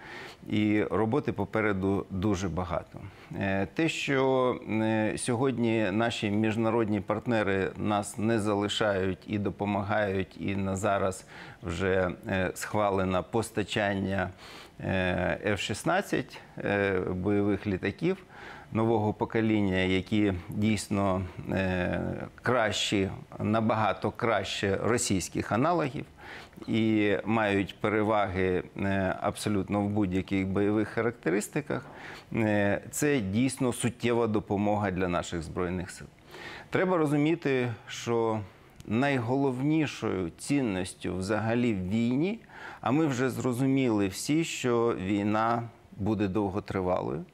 Speaker 28: і роботи попереду дуже багато. Е, Те, що е, сьогодні наші міжнародні партнери нас не залишають і допомагають, і на зараз вже е, схвалено постачання F-16 е, бойових літаків нового покоління, які дійсно кращі, набагато краще російських аналогів і мають переваги е, абсолютно в будь-яких бойових характеристиках. Е, Це дійсно суттєва допомога для наших збройних сил. Треба розуміти, що найголовнішою цінністю взагалі в війні, а ми вже зрозуміли всі, що війна буде довготривалою.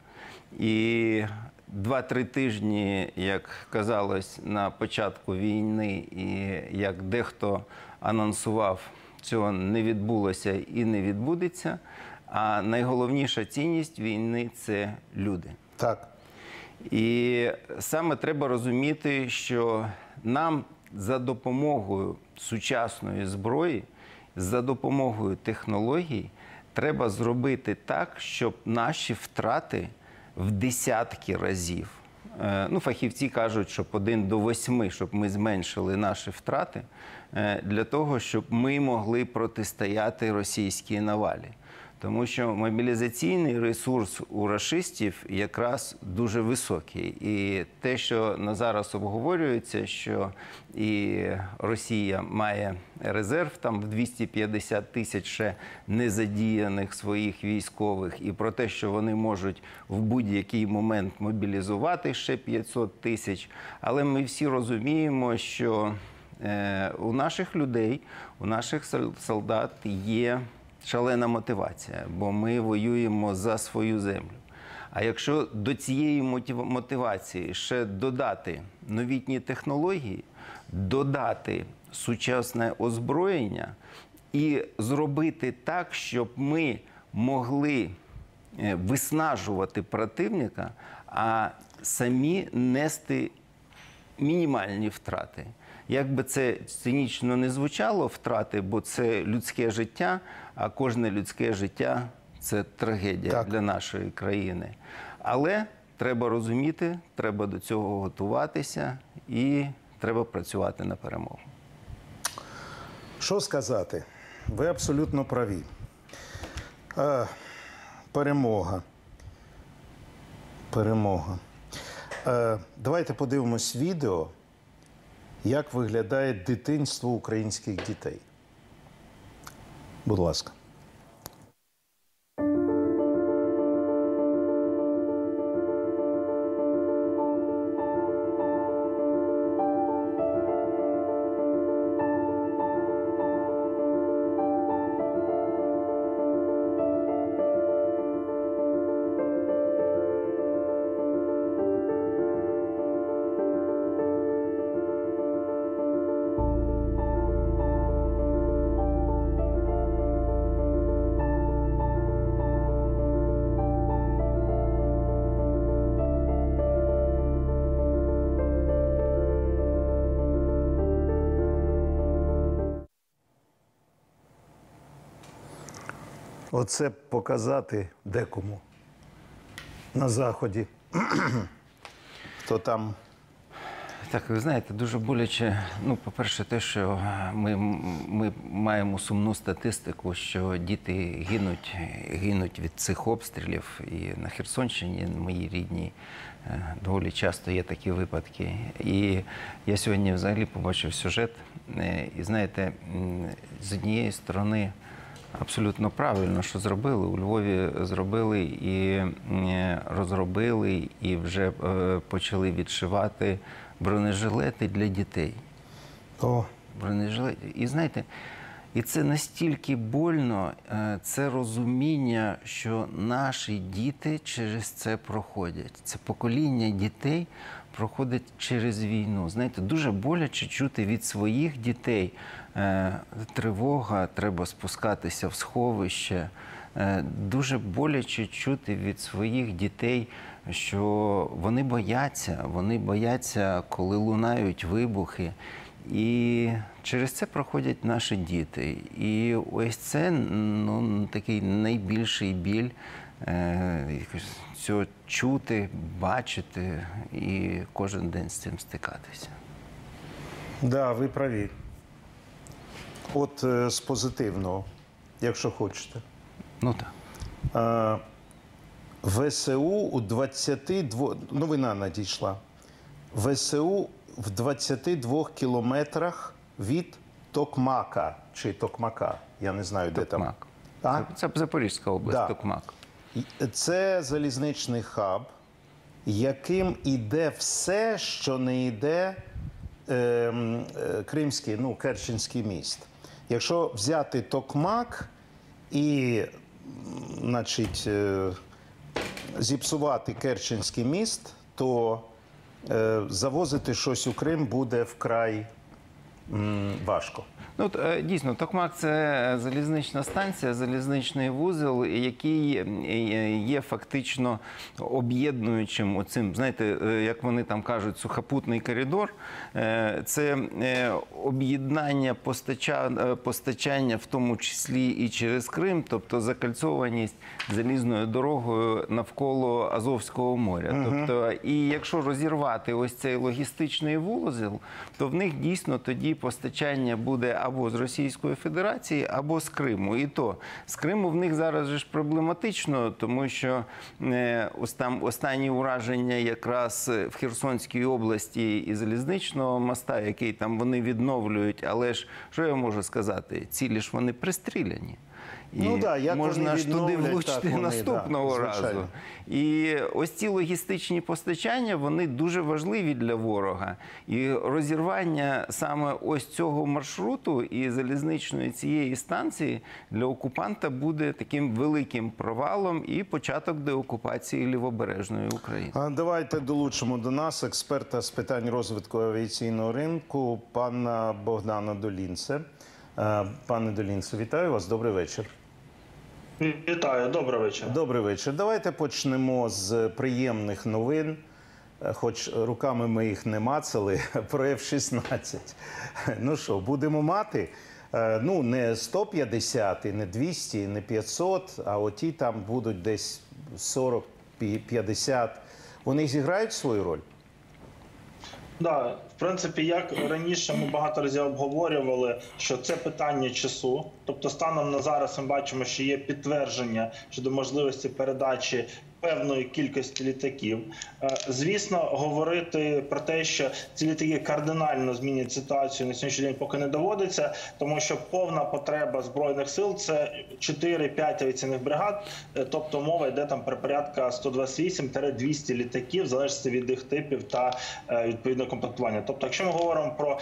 Speaker 28: І два-три тижні, як казалось на початку війни, і як дехто анонсував, цього не відбулося і не відбудеться. А найголовніша цінність війни це люди.
Speaker 11: Так.
Speaker 28: І саме треба розуміти, що нам за допомогою сучасної зброї, за допомогою технологій, треба зробити так, щоб наші втрати в десятки разів. е, Ну, фахівці кажуть, щоб один до восьми, щоб ми зменшили наші втрати для того, щоб ми могли протистояти російській навалі. Тому що мобілізаційний ресурс у рашистів якраз дуже високий. І те, що на зараз обговорюється, що і Росія має резерв там в 250 тисяч ще незадіяних своїх військових, і про те, що вони можуть в будь-який момент мобілізувати ще 500 тисяч. Але ми всі розуміємо, що е, у наших людей, у наших солдат є шалена мотивація, бо ми воюємо за свою землю. А якщо до цієї мотивації ще додати новітні технології, додати сучасне озброєння і зробити так, щоб ми могли е, виснажувати противника, а самі нести мінімальні втрати. Як би це цинічно не звучало, втрати, бо це людське життя, а кожне людське життя це трагедія для нашої країни. Але треба розуміти, треба до цього готуватися і треба працювати на перемогу.
Speaker 11: Що сказати? Ви абсолютно праві. Е, перемога. Перемога. Е, давайте подивимось відео, як виглядає дитинство українських дітей. Будь ласка. Оце показати декому на заході. Хто там
Speaker 28: Так, ви знаєте, дуже боляче. Ну, по-перше, те, що ми, ми маємо сумну статистику, що діти гинуть, гинуть від цих обстрілів. І на Херсонщині, моїй рідній, е, доволі часто є такі випадки. І я сьогодні взагалі побачив сюжет. е, І знаєте, з однієї сторони. Абсолютно правильно, що зробили. У Львові зробили і розробили, і вже е, почали відшивати бронежилети для дітей.
Speaker 11: О.
Speaker 28: Бронежилети. І знаєте, і це настільки больно, е, це розуміння, що наші діти через це проходять. Це покоління дітей проходить через війну. Знаєте, дуже боляче чути від своїх дітей тривога, треба спускатися в сховище. Е, Дуже боляче чути від своїх дітей, що вони бояться, вони бояться, коли лунають вибухи. І через це проходять наші діти. І ось це ну, такий найбільший біль е, цього чути, бачити і кожен день з цим стикатися.
Speaker 11: Да, ви праві. От е, з позитивного, якщо хочете.
Speaker 28: Ну так.
Speaker 11: Е, ВСУ у 22... Новина надійшла. ВСУ в 22 кілометрах від Токмака чи Токмака. Я не знаю, де там. А?
Speaker 28: Це, Запорізька область,
Speaker 11: Да.
Speaker 28: Токмак.
Speaker 11: Це залізничний хаб, яким іде все, що не йде ем, е, Кримський, ну, Керченський міст. Якщо взяти Токмак і, значить, е, зіпсувати Керченський міст, то е, завозити щось у Крим буде вкрай важко.
Speaker 28: Ну, от, е, дійсно, Токмак це залізнична станція, залізничний вузол, який е, є фактично об'єднуючим оцим, знаєте, е, як вони там кажуть, сухопутний коридор. Е, Це е, об'єднання постача- е, постачання, в тому числі і через Крим, тобто закальцованість залізною дорогою навколо Азовського моря.
Speaker 11: Мгм.
Speaker 28: Тобто, і якщо розірвати ось цей логістичний вузол, то в них дійсно тоді постачання буде або з Російської Федерації, або з Криму. І то з Криму в них зараз ж проблематично, тому що е, там останні ураження якраз в Херсонській області і залізничного моста, який там вони відновлюють. Але ж що я можу сказати? Цілі ж вони пристріляні. І
Speaker 11: Ну да, як
Speaker 28: можна ж туди влучити
Speaker 11: вони,
Speaker 28: наступного
Speaker 11: да,
Speaker 28: разу. І ось ці логістичні постачання вони дуже важливі для ворога. І розірвання саме ось цього маршруту і залізничної цієї станції для окупанта буде таким великим провалом і початок деокупації лівобережної України.
Speaker 11: А Давайте долучимо до нас експерта з питань розвитку авіаційного ринку, пана Богдана Долінце. Е, Пане Долінце, вітаю вас. Добрий вечір.
Speaker 29: Вітаю, добрий вечір.
Speaker 11: Добрий вечір. Давайте почнемо з приємних новин. Е, Хоч руками ми їх не мацали, про F-16. Ну що, будемо мати? Е, Ну, не 150, і не 200, не 500, а оті там будуть десь 40, 50. Вони зіграють свою роль?
Speaker 29: Да, в принципі, як раніше ми багато разів обговорювали, що це питання часу. Тобто, станом на зараз ми бачимо, що є підтвердження щодо можливості передачі певної кількості літаків. Е, Звісно, говорити про те, що ці літаки кардинально змінять ситуацію на сьогоднішній день, поки не доводиться, тому що повна потреба збройних сил це 4-5 авіаційних бригад, е, тобто мова йде там про порядка 128-200 літаків, в залежності від їх типів та е, відповідно комплектування. Тобто, якщо ми говоримо про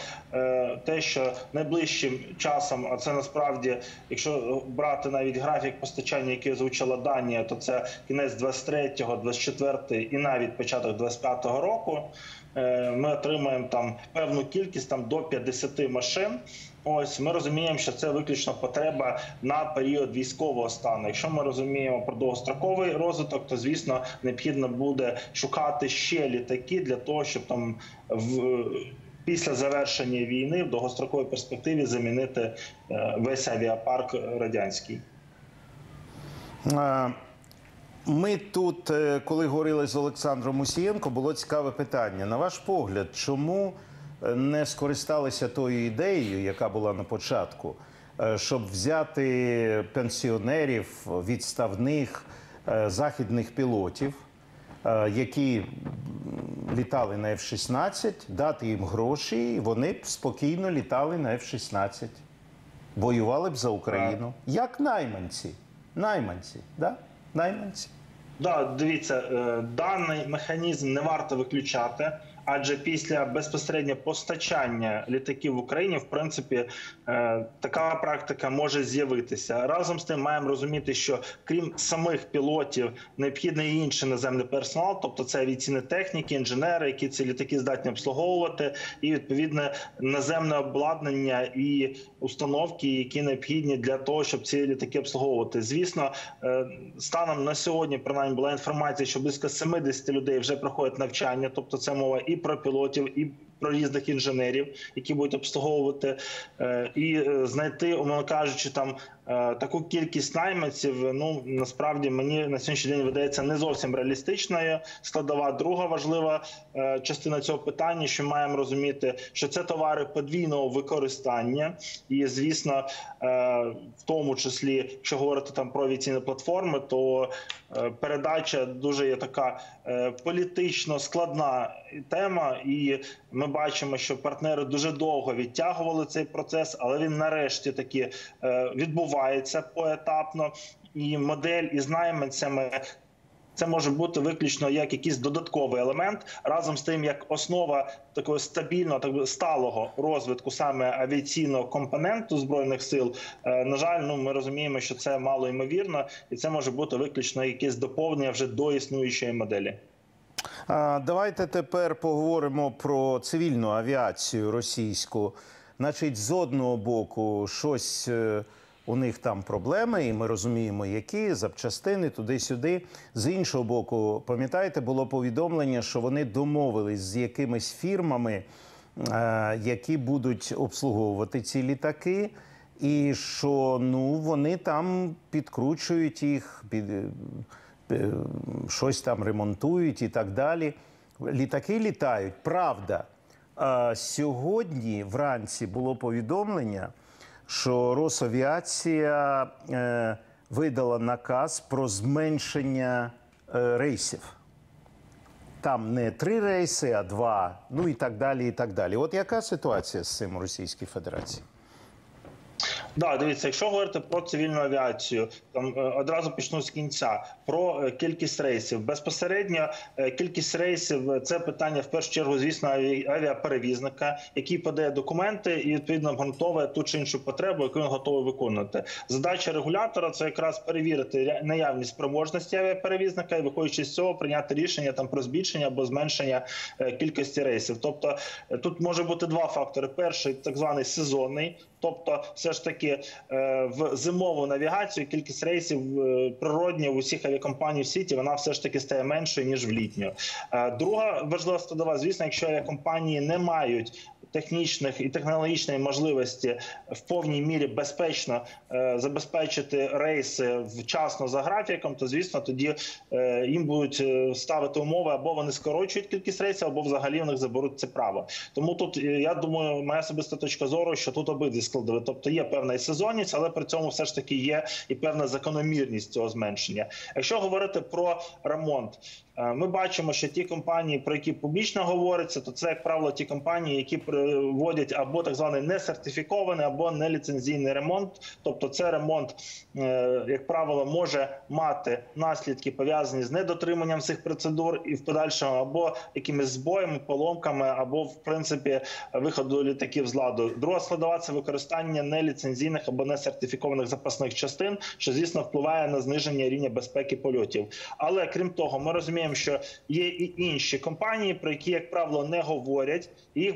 Speaker 29: те, що найближчим часом, а це насправді, якщо брати навіть графік постачання, який озвучила Данія, то це кінець 23-го, 24 і навіть початок 25-го року. Е, Ми отримаємо там певну кількість там до 50 машин. Ось ми розуміємо, що це виключно потреба на період військового стану. Якщо ми розуміємо про довгостроковий розвиток, то звісно необхідно буде шукати ще літаки для того, щоб там в після завершення війни в довгостроковій перспективі замінити е, весь авіапарк радянський.
Speaker 11: Ми тут, е, коли говорили з Олександром Мусієнко, було цікаве питання. На ваш погляд, чому е, не скористалися тою ідеєю, яка була на початку, е, щоб взяти пенсіонерів, відставних західних пілотів, які літали на F-16, дати їм гроші, і вони б спокійно літали на F-16, воювали б за Україну. Як найманці. Найманці, да? Найманці.
Speaker 29: Да, дивіться, е, даний механізм не варто виключати, адже після безпосередньо постачання літаків в Україні, в принципі, е, така практика може з'явитися. Разом з тим, маємо розуміти, що крім самих пілотів, необхідний і інший наземний персонал, тобто це авіаційні техніки, інженери, які ці літаки здатні обслуговувати, і відповідне наземне обладнання і установки, які необхідні для того, щоб ці літаки обслуговувати. Звісно, е, станом на сьогодні, принаймні, була інформація, що близько 70 людей вже проходять навчання, тобто це мова і про пілотів, і про різних інженерів, які будуть обслуговувати, е, і е, знайти, умовно кажучи, там е, таку кількість найманців. Ну насправді мені на сьогоднішній день видається не зовсім реалістичною. Складова друга важлива частина цього питання, що маємо розуміти, що це товари подвійного використання, і звісно, в тому числі, якщо говорити там про авіаційні платформи, то передача дуже є така політично складна тема, і ми бачимо, що партнери дуже довго відтягували цей процес, але він нарешті таки е, відбувається поетапно. І модель із найманцями це може бути виключно як якийсь додатковий елемент, разом з тим, як основа такого стабільного, так сталого розвитку саме авіаційного компоненту збройних сил. Е, На жаль, ну ми розуміємо, що це мало ймовірно, і це може бути виключно якесь доповнення вже до існуючої моделі.
Speaker 11: Давайте тепер поговоримо про цивільну авіацію російську. Значить, з одного боку, щось е, у них там проблеми, і ми розуміємо, які запчастини туди-сюди. З іншого боку, пам'ятаєте, було повідомлення, що вони домовились з якимись фірмами, е, які будуть обслуговувати ці літаки. І що ну вони там підкручують їх, під, е, щось там ремонтують і так далі. Літаки літають, правда. Е, Сьогодні вранці було повідомлення, що Росавіація е, видала наказ про зменшення е, рейсів. Там не три рейси, а два, ну і так далі. І так далі. От яка ситуація з цим у Російській Федерації?
Speaker 29: Да, дивіться, якщо говорити про цивільну авіацію, там е, одразу почну з кінця про е, кількість рейсів. Безпосередньо е, кількість рейсів е, це питання в першу чергу, звісно, аві- авіаперевізника, який подає документи і відповідно обґрунтовує ту чи іншу потребу, яку він готовий виконувати. Задача регулятора це якраз перевірити наявність спроможності авіаперевізника і виходячи з цього прийняти рішення там про збільшення або зменшення кількості рейсів. Тобто тут може бути два фактори: перший так званий сезонний. Тобто, все ж таки в зимову навігацію кількість рейсів е, в усіх авіакомпаній в Сіті, вона все ж таки стає меншою ніж в літню. Е, Друга важлива складова, звісно, якщо авіакомпанії не мають технічних і технологічної можливості в повній мірі безпечно е, забезпечити рейси вчасно за графіком, то звісно тоді е, їм будуть е, ставити умови або вони скорочують кількість рейсів, або взагалі в них заберуть це право. Тому тут я думаю, моя особиста точка зору, що тут обидві складові. Тобто є певна і сезонність, але при цьому все ж таки є і певна закономірність цього зменшення. Якщо говорити про ремонт, ми бачимо, що ті компанії, про які публічно говориться, то це як правило ті компанії, які проводять або так званий несертифікований, або неліцензійний ремонт. Тобто, це ремонт, е, як правило, може мати наслідки пов'язані з недотриманням цих процедур і в подальшому або якимись збоями, поломками, або в принципі виходу літаків з ладу. Друга складова це використання неліцензійних або несертифікованих запасних частин, що звісно впливає на зниження рівня безпеки польотів. Але крім того, ми розуміємо, що є і інші компанії, про які, як правило, не говорять. Їх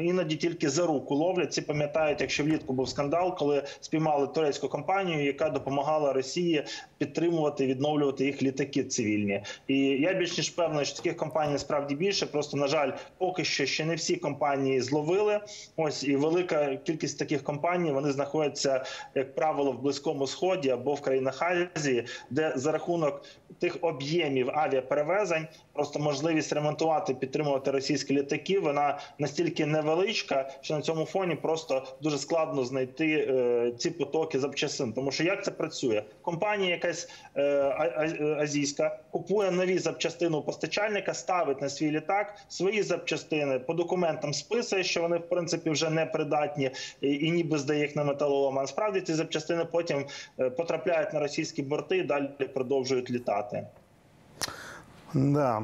Speaker 29: іноді тільки за руку ловлять. Ці пам'ятають, якщо влітку був скандал, коли спіймали турецьку компанію, яка допомагала Росії підтримувати відновлювати їх літаки цивільні. І я більш ніж певний, що таких компаній справді більше. Просто на жаль, поки що ще не всі компанії зловили. Ось і велика кількість таких компаній вони знаходяться, як правило, в близькому сході або в країнах Азії, де за рахунок тих об'ємів авіаперевезень просто можливість ремонтувати, підтримувати російські літаки. Вона настільки невеличка, що на цьому фоні просто дуже складно знайти е, ці потоки запчастин. Тому що як це працює? Компанія якась е, а- а- азійська купує нові запчастини у постачальника, ставить на свій літак свої запчастини по документам списує, що вони в принципі вже не придатні і, ніби здає їх на металолом. А насправді ці запчастини потім е, потрапляють на російські борти і далі продовжують літати.
Speaker 11: Да.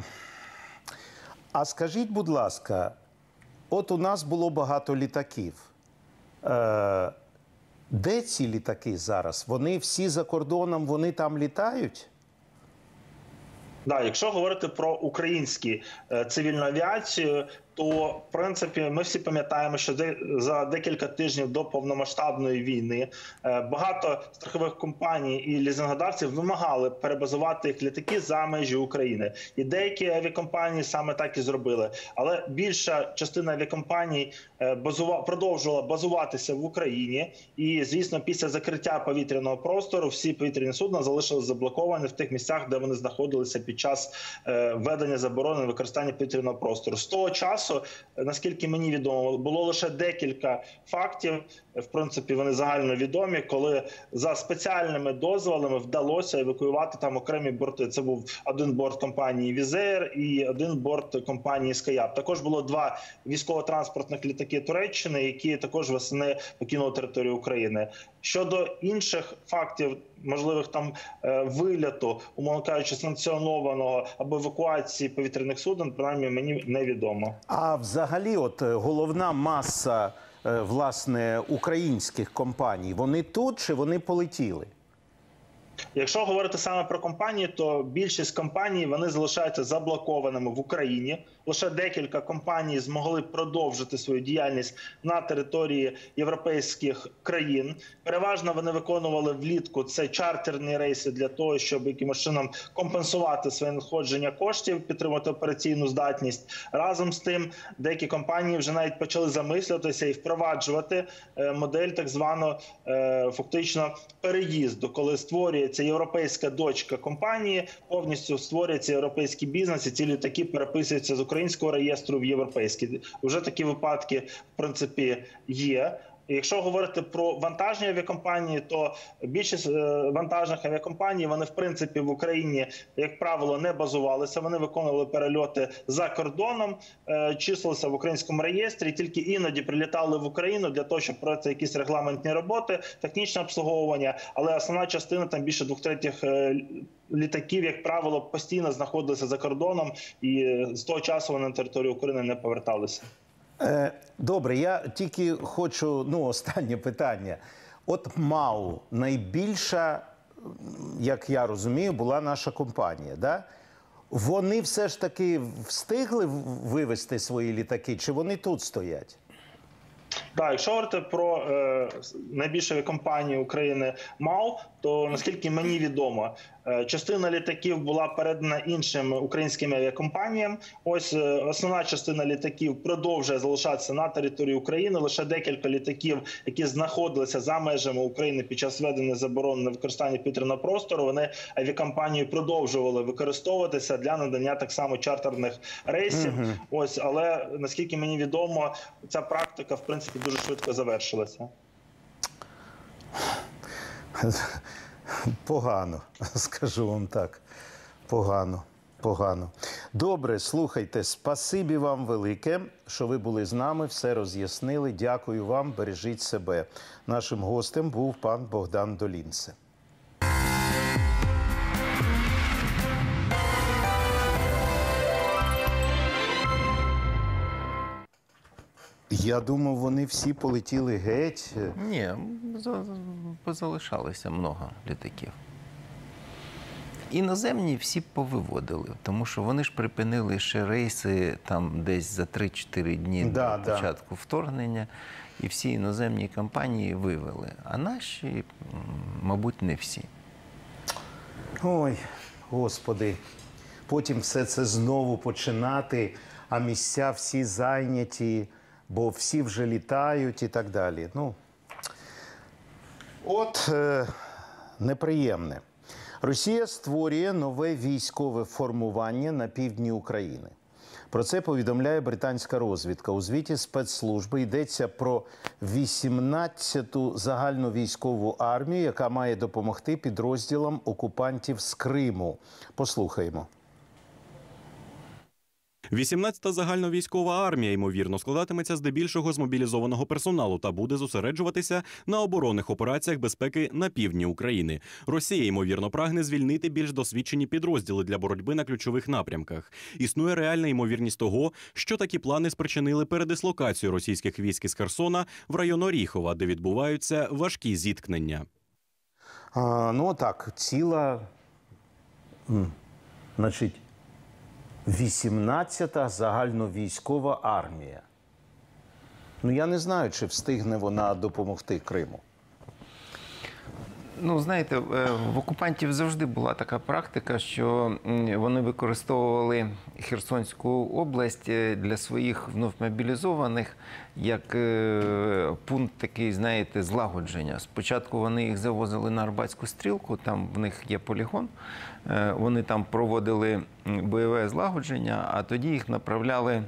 Speaker 11: А скажіть, будь ласка, от у нас було багато літаків. Е, де ці літаки зараз? Вони всі за кордоном, вони там літають?
Speaker 29: Да, якщо говорити про українську е, цивільну авіацію, то в принципі ми всі пам'ятаємо, що за декілька тижнів до повномасштабної війни е, багато страхових компаній і лізингодавців вимагали перебазувати їх літаки за межі України, і деякі авіакомпанії саме так і зробили. Але більша частина авіакомпаній е, базува- продовжувала базуватися в Україні, і звісно, після закриття повітряного простору всі повітряні судна залишилися заблоковані в тих місцях, де вони знаходилися під час е, введення заборони використання повітряного простору. З того часу, е, наскільки мені відомо, було лише декілька фактів. В принципі, вони загально відомі, коли за спеціальними дозволами вдалося евакуювати там окремі борти. Це був один борт компанії Wizz Air і один борт компанії SkyUp. Також було два військово-транспортних літаки Туреччини, які також восени покинули територію України. Щодо інших фактів, можливих там е, виліту, умовно кажучи, санкціонованого або евакуації повітряних суден, принаймні мені невідомо.
Speaker 11: А взагалі, от е, головна маса е, власне українських компаній, вони тут чи вони полетіли?
Speaker 29: Якщо говорити саме про компанії, то більшість компаній вони залишаються заблокованими в Україні. Лише декілька компаній змогли продовжити свою діяльність на території європейських країн. Переважно вони виконували влітку це чартерні рейси для того, щоб якимось чином компенсувати своє надходження коштів, підтримати операційну здатність. Разом з тим, деякі компанії вже навіть почали замислюватися і впроваджувати е, модель так званого е, фактично переїзду, коли створюється європейська дочка компанії, повністю створюється європейський бізнес, і ці літаки переписуються з України українського реєстру в європейський. Вже такі випадки в принципі є. Якщо говорити про вантажні авіакомпанії, то більшість е, вантажних авіакомпаній вони в принципі в Україні, як правило, не базувалися. Вони виконували перельоти за кордоном, е, числилися в українському реєстрі. Тільки іноді прилітали в Україну для того, щоб провести якісь регламентні роботи, технічне обслуговування. Але основна частина там більше двох третіх е, літаків, як правило, постійно знаходилися за кордоном, і з того часу вони на територію України не поверталися.
Speaker 11: Е, Добре, я тільки хочу ну, останнє питання. От МАУ найбільша, як я розумію, була наша компанія. Да? Вони все ж таки встигли вивезти свої літаки, чи вони тут стоять?
Speaker 29: Так, якщо говорити про е, найбільшу авіакомпанію України МАУ, то наскільки мені відомо, е, частина літаків була передана іншим українським авіакомпаніям. Ось е, основна частина літаків продовжує залишатися на території України. Лише декілька літаків, які знаходилися за межами України під час введення заборони на використання повітряного простору, вони авіакомпанії продовжували використовуватися для надання так само чартерних рейсів.
Speaker 11: Мгм.
Speaker 29: Ось, але наскільки мені відомо, ця практика в принципі дуже швидко завершилася.
Speaker 11: Погано, скажу вам так. Погано, погано. Добре, слухайте, спасибі вам велике, що ви були з нами, все роз'яснили. Дякую вам, бережіть себе. Нашим гостем був пан Богдан Долінце. Я думав, вони всі полетіли геть.
Speaker 28: Ні, за- позалишалося много літаків. Іноземні всі повиводили, тому що вони ж припинили ще рейси там десь за 3-4 дні
Speaker 11: Да,
Speaker 28: до
Speaker 11: да.
Speaker 28: початку вторгнення, і всі іноземні компанії вивели. А наші, м, мабуть, не всі.
Speaker 11: Ой, господи. Потім все це знову починати, а місця всі зайняті, бо всі вже літають і так далі. Ну, от е, неприємне. Росія створює нове військове формування на півдні України. Про це повідомляє британська розвідка. У звіті спецслужби йдеться про 18-ту загальну військову армію, яка має допомогти підрозділам окупантів з Криму. Послухаємо.
Speaker 22: 18-та загальновійськова армія, ймовірно, складатиметься здебільшого з мобілізованого персоналу та буде зосереджуватися на оборонних операціях безпеки на півдні України. Росія, ймовірно, прагне звільнити більш досвідчені підрозділи для боротьби на ключових напрямках. Існує реальна ймовірність того, що такі плани спричинили передислокацію російських військ із Херсона в район Оріхова, де відбуваються важкі зіткнення.
Speaker 11: А, ну так, ціла, значить, 18-та загальновійськова армія. Ну, я не знаю, чи встигне вона допомогти Криму.
Speaker 28: Ну, знаєте, е, в окупантів завжди була така практика, що вони використовували Херсонську область е, для своїх вновь мобілізованих як е, пункт такий, знаєте, злагодження. Спочатку вони їх завозили на Арбатську стрілку, там в них є полігон. Е, Вони там проводили бойове злагодження, а тоді їх направляли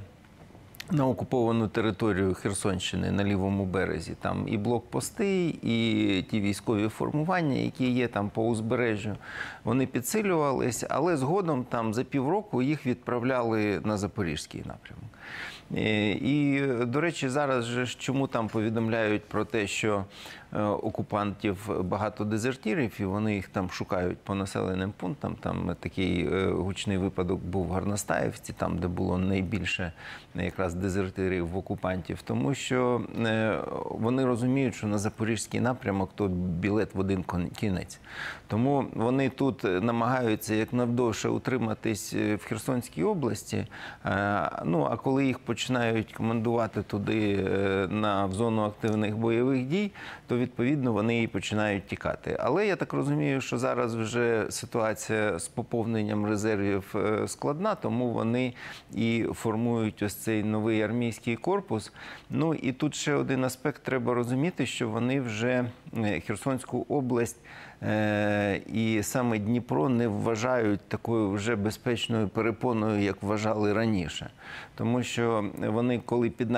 Speaker 28: на окуповану територію Херсонщини на лівому березі. Там і блокпости, і ті військові формування, які є там по узбережжю, вони підсилювались, але згодом там за півроку їх відправляли на Запорізький напрямок. Е, І, до речі, зараз же чому там повідомляють про те, що окупантів багато дезертирів, і вони їх там шукають по населеним пунктам. Там такий е, гучний випадок був в Гарностаївці, там де було найбільше е, якраз дезертирів в окупантів, тому що е, вони розуміють, що на запорізький напрямок то білет в один кінець. Тому вони тут намагаються як навдовше утриматись е, в Херсонській області. Е, Ну а коли їх починають командувати туди е, на в зону активних бойових дій, то відповідно вони і починають тікати. Але я так розумію, що зараз вже ситуація з поповненням резервів е, складна, тому вони і формують ось цей новий армійський корпус. Ну і тут ще один аспект треба розуміти, що вони вже е, Херсонську область. Е, І саме Дніпро не вважають такою вже безпечною перепоною, як вважали раніше. Тому що вони, коли під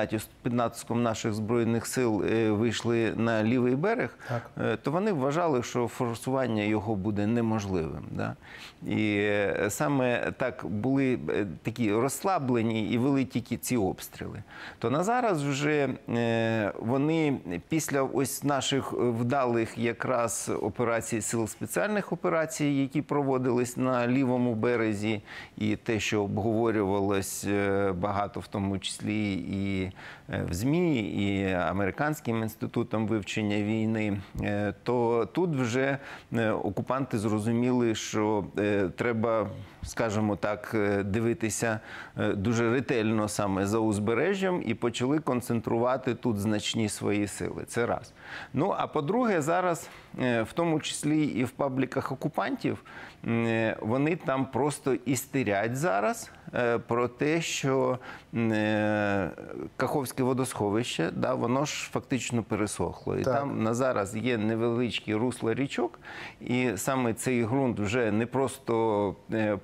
Speaker 28: під натиском наших збройних сил е, вийшли на лівий берег, е, то вони вважали, що форсування його буде неможливим. Да? І саме так були такі розслаблені і вели тільки ці обстріли. То на зараз вже вони після ось наших вдалих якраз операцій сил спеціальних операцій, які проводились на лівому березі, і те, що обговорювалось е, багато, в тому числі і е, в ЗМІ, і американським інститутом вивчення війни, е, то тут вже окупанти зрозуміли, що треба, скажімо так, е, дивитися е, дуже ретельно саме за узбережжям і почали концентрувати тут значні свої сили. Це раз. Ну а по-друге, зараз, е, в тому числі і в пабліках окупантів, вони там просто істерять зараз про те, що Каховське водосховище, да, воно ж фактично пересохло. І
Speaker 11: Так.
Speaker 28: там на зараз є невеличкі русла річок, і саме цей ґрунт вже не просто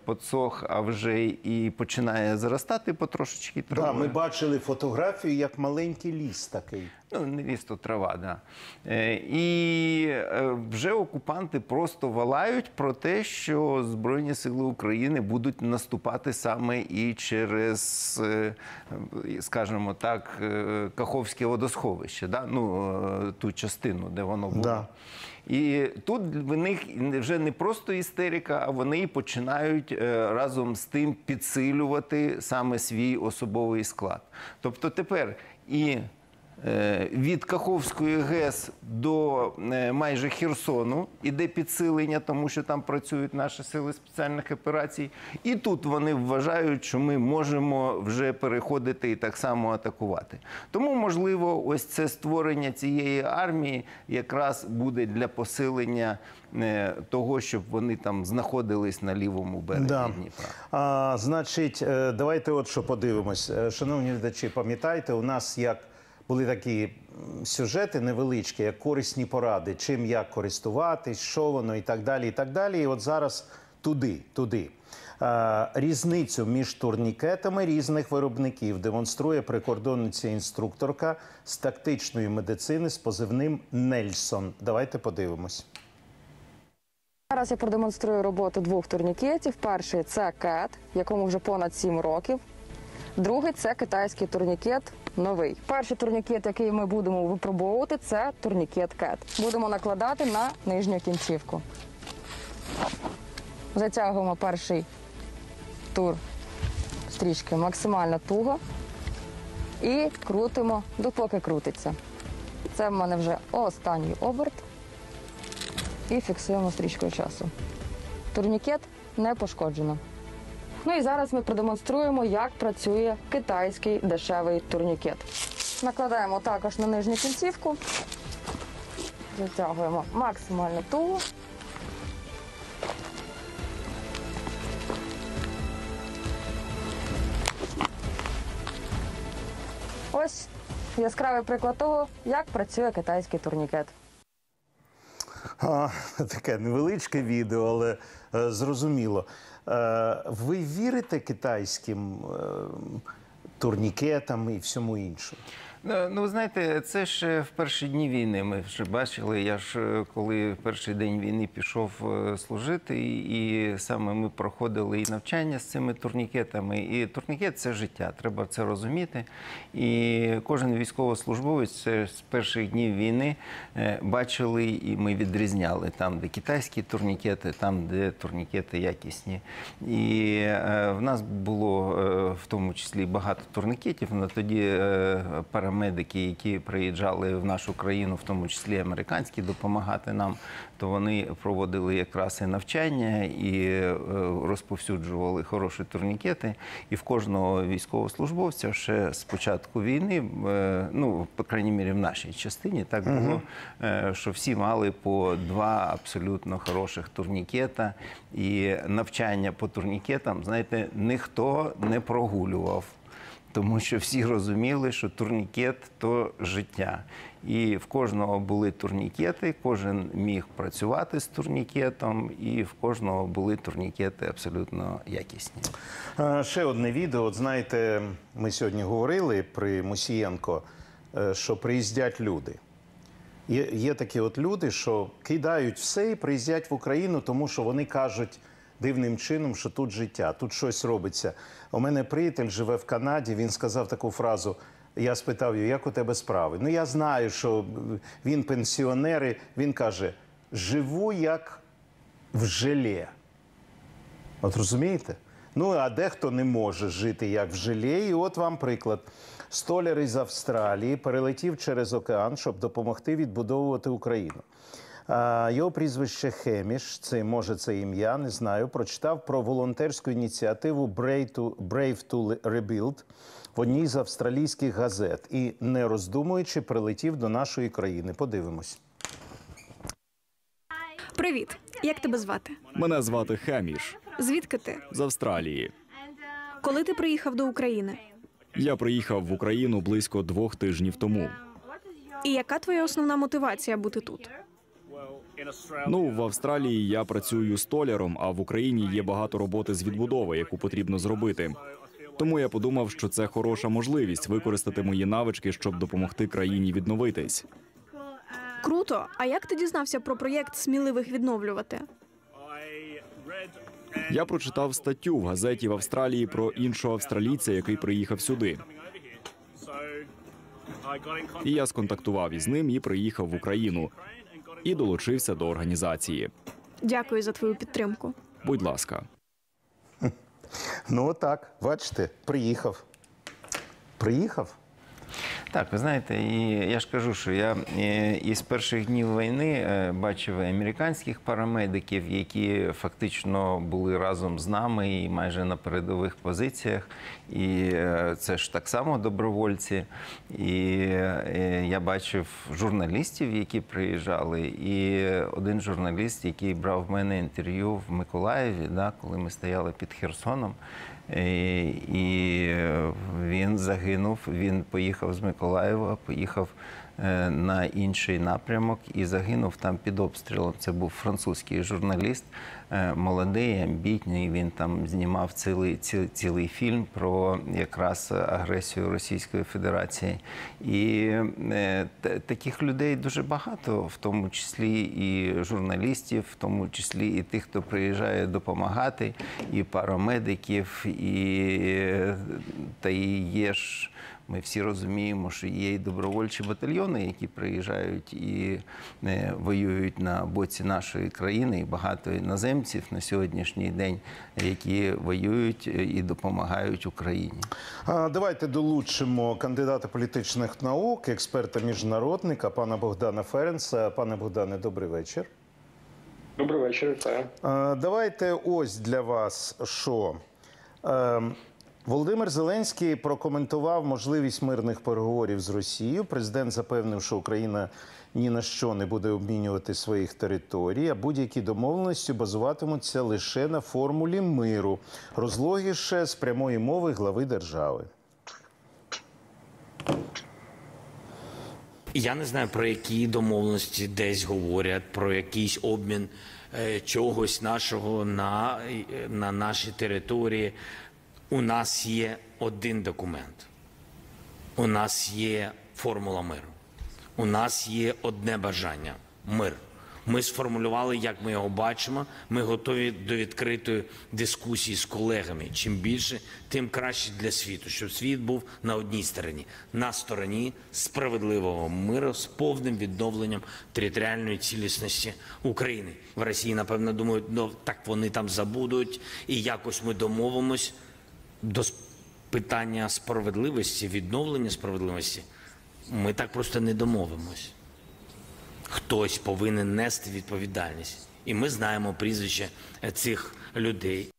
Speaker 28: подсох, а вже і починає заростати потрошечки
Speaker 11: Да,
Speaker 28: травою.
Speaker 11: ми бачили фотографію, як маленький ліс такий.
Speaker 28: Ну, не ліс, то трава, да. Е, і е, вже окупанти просто валають про те, що Збройні Сили України будуть наступати саме і через, е, скажімо так, Каховське водосховище, да? ну, ту частину, де воно було.
Speaker 11: Да.
Speaker 28: І тут в них вже не просто істерика, а вони починають е, разом з тим підсилювати саме свій особовий склад. Тобто тепер і від Каховської ГЕС до е, майже Херсону іде підсилення, тому що там працюють наші сили спеціальних операцій. І тут вони вважають, що ми можемо вже переходити і так само атакувати. Тому, можливо, ось це створення цієї армії якраз буде для посилення е, того, щоб вони там знаходились на лівому березі
Speaker 11: Да.
Speaker 28: Дніпра.
Speaker 11: А, значить, е, давайте от що подивимось. Е, Шановні глядачі, пам'ятаєте, у нас як були такі сюжети невеличкі, як корисні поради, чим як користуватись, що воно і так далі. І так далі. І от зараз туди, туди. Е, Різницю між турнікетами різних виробників демонструє прикордонниця інструкторка з тактичної медицини з позивним Нельсон. Давайте подивимось.
Speaker 30: Зараз я продемонструю роботу двох турнікетів. Перший це кет, якому вже понад 7 років. Другий це китайський турнікет новий. Перший турнікет, який ми будемо випробовувати, це турнікет кет. Будемо накладати на нижню кінцівку. Затягуємо перший тур стрічки максимально туго і крутимо, допоки крутиться. Це в мене вже останній оберт і фіксуємо стрічкою часу. Турнікет не пошкоджено. Ну і зараз ми продемонструємо, як працює китайський дешевий турнікет. Накладаємо також на нижню кінцівку, затягуємо максимально туго. Ось яскравий приклад того, як працює китайський турнікет.
Speaker 11: А, таке невеличке відео, але е, зрозуміло. Е, ви вірите китайським е, турнікетам і всьому іншому?
Speaker 28: Ну, ну, ви знаєте, це ж в перші дні війни. Ми вже бачили. Я ж е, коли в перший день війни пішов е, служити, і, саме ми проходили і навчання з цими турнікетами. І турнікет це життя, треба це розуміти. І кожен військовослужбовець з перших днів війни е, бачили, і ми відрізняли там, де китайські турнікети, там, де турнікети якісні. І е, в нас було е, в тому числі багато турнікетів. На тоді е, пара парамедики, які приїжджали в нашу країну, в тому числі американські, допомагати нам, то вони проводили якраз і навчання і е, розповсюджували хороші турнікети. І в кожного військовослужбовця ще з початку війни, е, ну по крайній мірі в нашій частині, так було, е, що всі мали по два абсолютно хороших турнікета. І навчання по турнікетам, знаєте, ніхто не прогулював. Тому що всі розуміли, що турнікет то життя. І в кожного були турнікети, кожен міг працювати з турнікетом, і в кожного були турнікети абсолютно якісні.
Speaker 11: Е, Ще одне відео. От знаєте, ми сьогодні говорили при Мусієнко, е, що приїздять люди. Є, є такі от люди, що кидають все і приїздять в Україну, тому що вони кажуть дивним чином, що тут життя, тут щось робиться. У мене приятель живе в Канаді. Він сказав таку фразу. Я спитав його, як у тебе справи? Ну я знаю, що він пенсіонер. і Він каже: живу як в желе. От розумієте? Ну, а дехто не може жити як в желе. І от вам приклад. Столяр із Австралії перелетів через океан, щоб допомогти відбудовувати Україну. Його прізвище Хеміш, це може це ім'я, не знаю. Прочитав про волонтерську ініціативу Brave to, Brave to Rebuild в одній з австралійських газет і, не роздумуючи, прилетів до нашої країни. Подивимось.
Speaker 31: Привіт, як тебе звати?
Speaker 32: Мене звати Хеміш
Speaker 31: Звідки ти?
Speaker 32: з Австралії.
Speaker 31: Коли ти приїхав до України?
Speaker 32: Я приїхав в Україну близько двох тижнів тому.
Speaker 31: І яка твоя основна мотивація бути тут?
Speaker 32: Ну, в Австралії я працюю столяром, а в Україні є багато роботи з відбудови, яку потрібно зробити. Тому я подумав, що це хороша можливість використати мої навички, щоб допомогти країні відновитись.
Speaker 31: Круто. А як ти дізнався про проєкт сміливих відновлювати?
Speaker 32: Я прочитав статтю в газеті в Австралії про іншого австралійця, який приїхав сюди. І я сконтактував із ним і приїхав в Україну і долучився до організації.
Speaker 31: Дякую за твою підтримку.
Speaker 32: Будь ласка.
Speaker 11: Ну, отак, бачите, приїхав. Приїхав.
Speaker 28: Так, ви знаєте, і я ж кажу, що я е, із перших днів війни е, бачив американських парамедиків, які фактично були разом з нами і майже на передових позиціях. І е, це ж так само добровольці. І я бачив журналістів, які приїжджали, і один журналіст, який брав в мене інтерв'ю в Миколаєві, да, коли ми стояли під Херсоном. Е, І він загинув. Він поїхав з Миколаєва, поїхав е, на інший напрямок і загинув там під обстрілом. Це був французький журналіст, е, молодий, амбітний. Він там знімав цілий, ці- цілий фільм про якраз агресію Російської Федерації. І е, таких людей дуже багато, в тому числі і журналістів, в тому числі і тих, хто приїжджає допомагати, і парамедиків, і е, та і є ж. Ми всі розуміємо, що є і добровольчі батальйони, які приїжджають і е, воюють на боці нашої країни, і багато іноземців на сьогоднішній день, які воюють е, і допомагають Україні.
Speaker 11: Давайте долучимо кандидата політичних наук, експерта міжнародника, пана Богдана Ференса. Пане Богдане, добрий вечір.
Speaker 33: Добрий вечір, вітаю.
Speaker 11: Давайте ось для вас що. Володимир Зеленський прокоментував можливість мирних переговорів з Росією. Президент запевнив, що Україна ні на що не буде обмінювати своїх територій, а будь-які домовленості базуватимуться лише на формулі миру, розлогіше з прямої мови глави держави.
Speaker 34: Я не знаю про які домовленості десь говорять, про якийсь обмін е, чогось нашого на, е, на нашій території. У нас є один документ. У нас є формула миру. У нас є одне бажання мир. Ми сформулювали, як ми його бачимо. Ми готові до відкритої дискусії з колегами. Чим більше, тим краще для світу, щоб світ був на одній стороні, на стороні справедливого миру з повним відновленням територіальної цілісності України. В Росії, напевно, думають, ну так вони там забудуть, і якось ми домовимось до питання справедливості, відновлення справедливості. Ми так просто не домовимось. Хтось повинен нести відповідальність. І ми знаємо прізвище цих людей.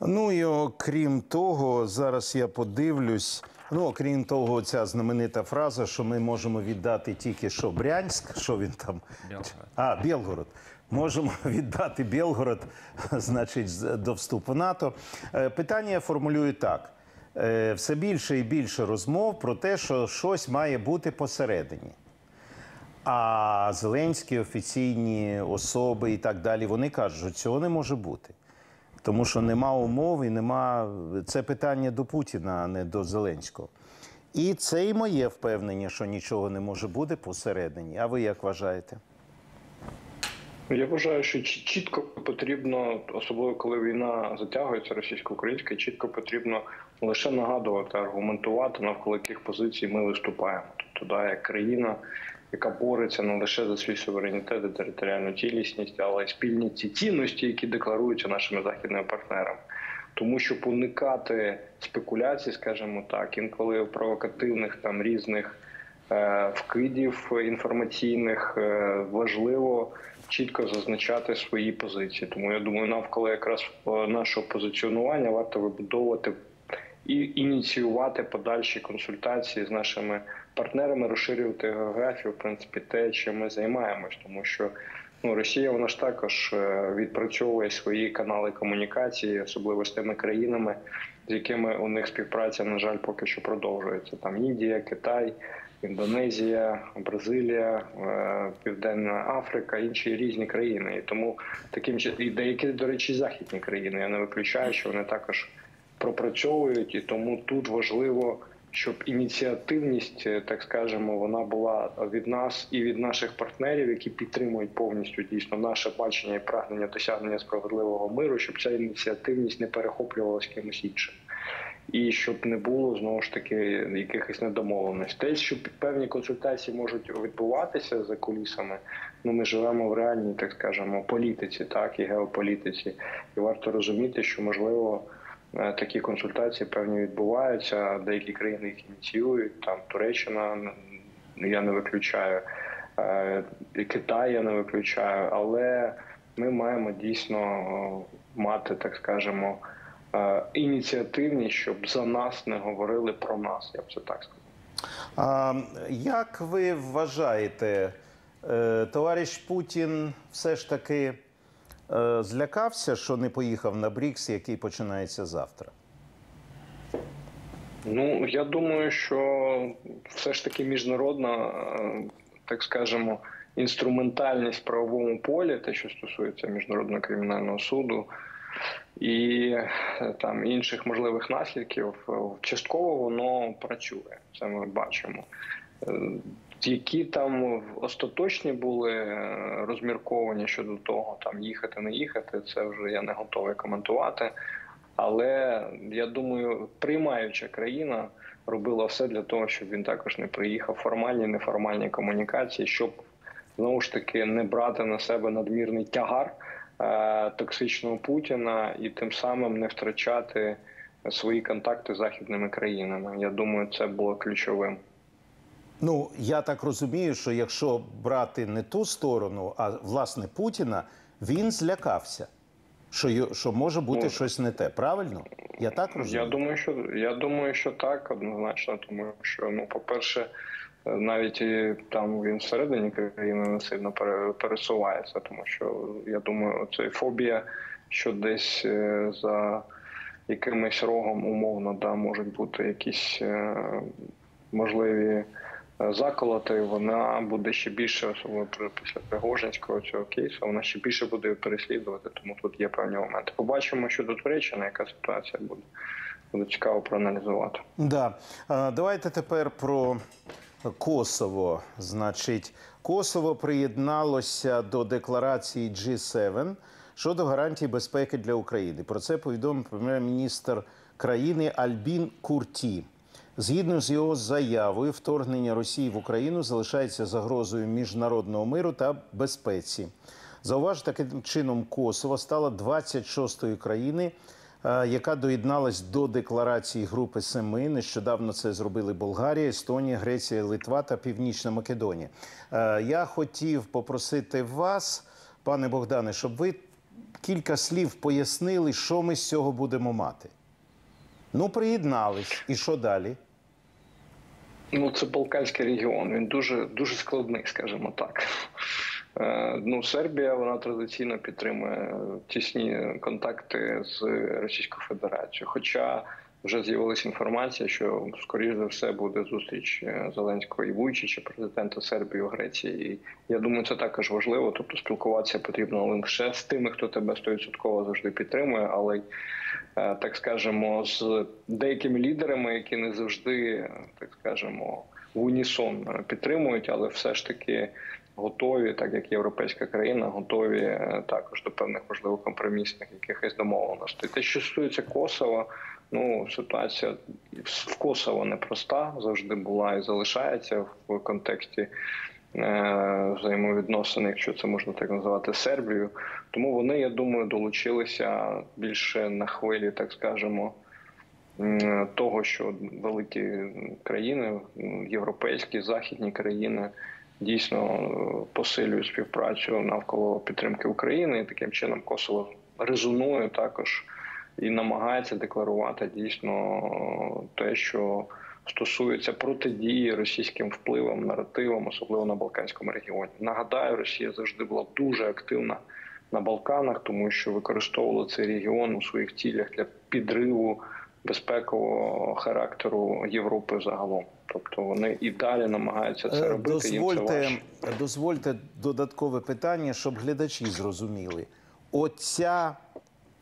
Speaker 11: Ну і окрім того, зараз я подивлюсь. Ну, окрім того, ця знаменита фраза, що ми можемо віддати тільки що Брянськ, що він там
Speaker 5: Білгород.
Speaker 11: А, Білгород. Можемо віддати Білгород, значить, до вступу НАТО. Е, Питання я формулюю так: Е, все більше і більше розмов про те, що щось має бути посередині. А Зеленські офіційні особи і так далі, вони кажуть, що цього не може бути. Тому що нема умов і нема. Це питання до Путіна, а не до Зеленського. І це і моє впевнення, що нічого не може бути посередині. А ви як вважаєте?
Speaker 33: Я вважаю, що чітко потрібно, особливо коли війна затягується російсько-українська, чітко потрібно лише нагадувати, аргументувати навколо яких позицій ми виступаємо. Тобто, да, як країна, яка бореться не лише за свій суверенітет і територіальну цілісність, але й спільні ці цінності, які декларуються нашими західними партнерами. Тому щоб уникати спекуляцій, скажімо так, інколи провокативних там різних е, вкидів інформаційних е, важливо чітко зазначати свої позиції. Тому я думаю, навколо якраз е, нашого позиціонування варто вибудовувати і ініціювати подальші консультації з нашими партнерами, розширювати географію, в принципі, те, чим ми займаємось, тому що. Ну, Росія вона ж також е, відпрацьовує свої канали комунікації, особливо з тими країнами, з якими у них співпраця, на жаль, поки що продовжується. Там Індія, Китай, Індонезія, Бразилія, е, Південна Африка, інші різні країни. І тому таким і деякі, до речі, західні країни. Я не виключаю, що вони також пропрацьовують, і тому тут важливо, щоб ініціативність, е, так скажемо, вона була від нас і від наших партнерів, які підтримують повністю дійсно наше бачення і прагнення досягнення справедливого миру, щоб ця ініціативність не перехоплювалася кимось іншим. І щоб не було знову ж таки якихось недомовленостей. Те, що певні консультації можуть відбуватися за кулісами. Ну ми живемо в реальній, так скажемо, політиці, так і геополітиці. І варто розуміти, що можливо е, такі консультації певні відбуваються. Деякі країни їх ініціюють. Там Туреччина я не виключаю, е, Китай я не виключаю, але ми маємо дійсно мати, так скажемо, е, ініціативність, щоб за нас не говорили про нас. Я б це так сказав.
Speaker 11: А як ви вважаєте, е, товариш Путін все ж таки е, злякався, що не поїхав на БРІКС, який починається завтра?
Speaker 33: Ну я думаю, що все ж таки міжнародна, так скажемо, інструментальність в правовому полі, те, що стосується міжнародного кримінального суду і е, там інших можливих наслідків, е, частково воно працює. Це ми бачимо. Е, Які там остаточні були розмірковані щодо того, там їхати, не їхати, це вже я не готовий коментувати. Але я думаю, приймаюча країна робила все для того, щоб він також не приїхав. Формальні, неформальні комунікації, щоб знову ж таки не брати на себе надмірний тягар токсичного Путіна і тим самим не втрачати свої контакти з західними країнами. Я думаю, це було ключовим.
Speaker 11: Ну, я так розумію, що якщо брати не ту сторону, а власне Путіна, він злякався, що, що може бути
Speaker 33: Ну,
Speaker 11: щось не те. Правильно? Я так розумію?
Speaker 33: Я думаю, що я думаю, що так однозначно, тому що ну, по-перше, е, навіть там він всередині країни не сильно пере- пересувається, тому що я думаю, це фобія, що десь е, за якимось рогом умовно да можуть бути якісь е, можливі е, заколоти. Вона буде ще більше, особливо після Пригожинського цього кейсу, вона ще більше буде переслідувати. Тому тут є певні моменти. Побачимо щодо Туреччини, яка ситуація буде. Буде цікаво проаналізувати.
Speaker 11: Да. Давайте тепер про Косово. Значить, Косово приєдналося до декларації G7 щодо гарантій безпеки для України. Про це повідомив прем'єр-міністр країни Альбін Курті. Згідно з його заявою, вторгнення Росії в Україну залишається загрозою міжнародного миру та безпеці. Зауваж, таким чином Косово стало 26-ю країни, е, яка доєдналась до декларації Групи Семи. Нещодавно це зробили Болгарія, Естонія, Греція, Литва та Північна Македонія. Е, Я хотів попросити вас, пане Богдане, щоб ви кілька слів пояснили, що ми з цього будемо мати. Ну, приєднались. І що далі?
Speaker 33: Ну, це Балканський регіон. Він дуже дуже складний, скажімо так. Е, Ну, Сербія вона традиційно підтримує тісні контакти з Російською Федерацією. Хоча вже з'явилася інформація, що скоріш за все буде зустріч е, Зеленського і Вуйчича, президента Сербії у Греції. І я думаю, це також важливо. Тобто спілкуватися потрібно лише з тими, хто тебе 100% завжди підтримує, але е, так скажемо, з деякими лідерами, які не завжди, так скажемо, в унісон підтримують, але все ж таки готові, так як європейська країна, готові е, також до певних можливо компромісних якихось домовленостей. Те, що стосується Косова, ну ситуація в Косово непроста, завжди була і залишається в контексті. е, Взаємовідносини, якщо це можна так називати, з Сербією, тому вони, я думаю, долучилися більше на хвилі, так скажемо, того, що великі країни, європейські, західні країни дійсно е, посилюють співпрацю навколо підтримки України, і таким чином Косово резонує також і намагається декларувати дійсно те, що стосується протидії російським впливам, наративам, особливо на Балканському регіоні. Нагадаю, Росія завжди була дуже активна на Балканах, тому що використовувала цей регіон у своїх цілях для підриву безпекового характеру Європи загалом. Тобто вони і далі намагаються це
Speaker 11: Е,
Speaker 33: робити. Їм це
Speaker 11: Дозвольте, дозвольте додаткове питання, щоб глядачі зрозуміли. Оця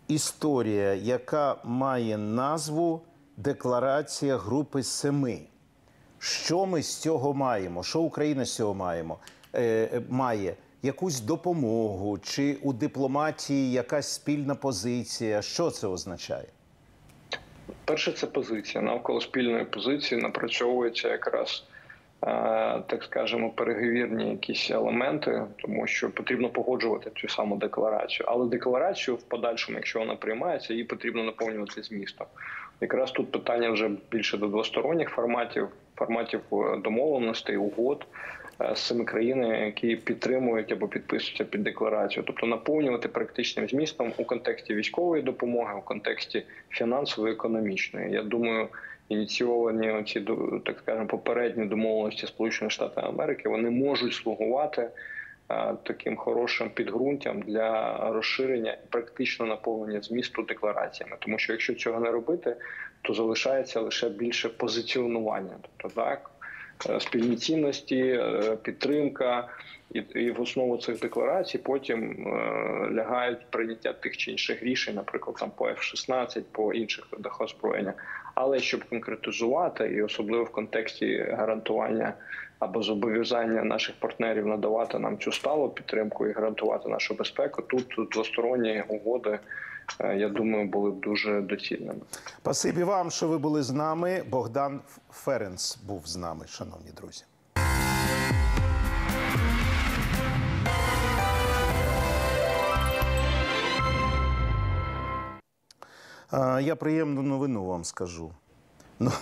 Speaker 11: історія, яка має назву Декларація Групи Семи. Що ми з цього маємо? Що Україна з цього маємо? Е, е, має якусь допомогу чи у дипломатії якась спільна позиція? Що це означає?
Speaker 33: Перше, це позиція. Навколо спільної позиції напрацьовуються якраз, е, так скажемо, переговірні якісь елементи, тому що потрібно погоджувати цю саму декларацію. Але декларацію в подальшому, якщо вона приймається, її потрібно наповнювати змістом. Якраз тут питання вже більше до двосторонніх форматів, форматів е, домовленостей, угод з цими країнами, які підтримують або підписуються під декларацію, тобто наповнювати практичним змістом у контексті військової допомоги, у контексті фінансової, економічної. Я думаю, ініційовані оці так скажемо, попередні домовленості Сполучених Штатів Америки вони можуть слугувати е, таким хорошим підґрунтям для розширення і практично наповнення змісту деклараціями. Тому що якщо цього не робити, то залишається лише більше позиціонування, тобто так. Е, Спільні цінності, е, підтримка, і, і в основу цих декларацій потім е, лягають прийняття тих чи інших рішень, наприклад, там по F-16, по інших видах озброєння. Але щоб конкретизувати, і особливо в контексті гарантування або зобов'язання наших партнерів надавати нам цю сталу підтримку і гарантувати нашу безпеку, тут двосторонні угоди, е, я думаю, були б дуже доцільними.
Speaker 11: Спасибі вам, що ви були з нами. Богдан Ференц був з нами, шановні друзі. Я приємну новину вам скажу. Ну,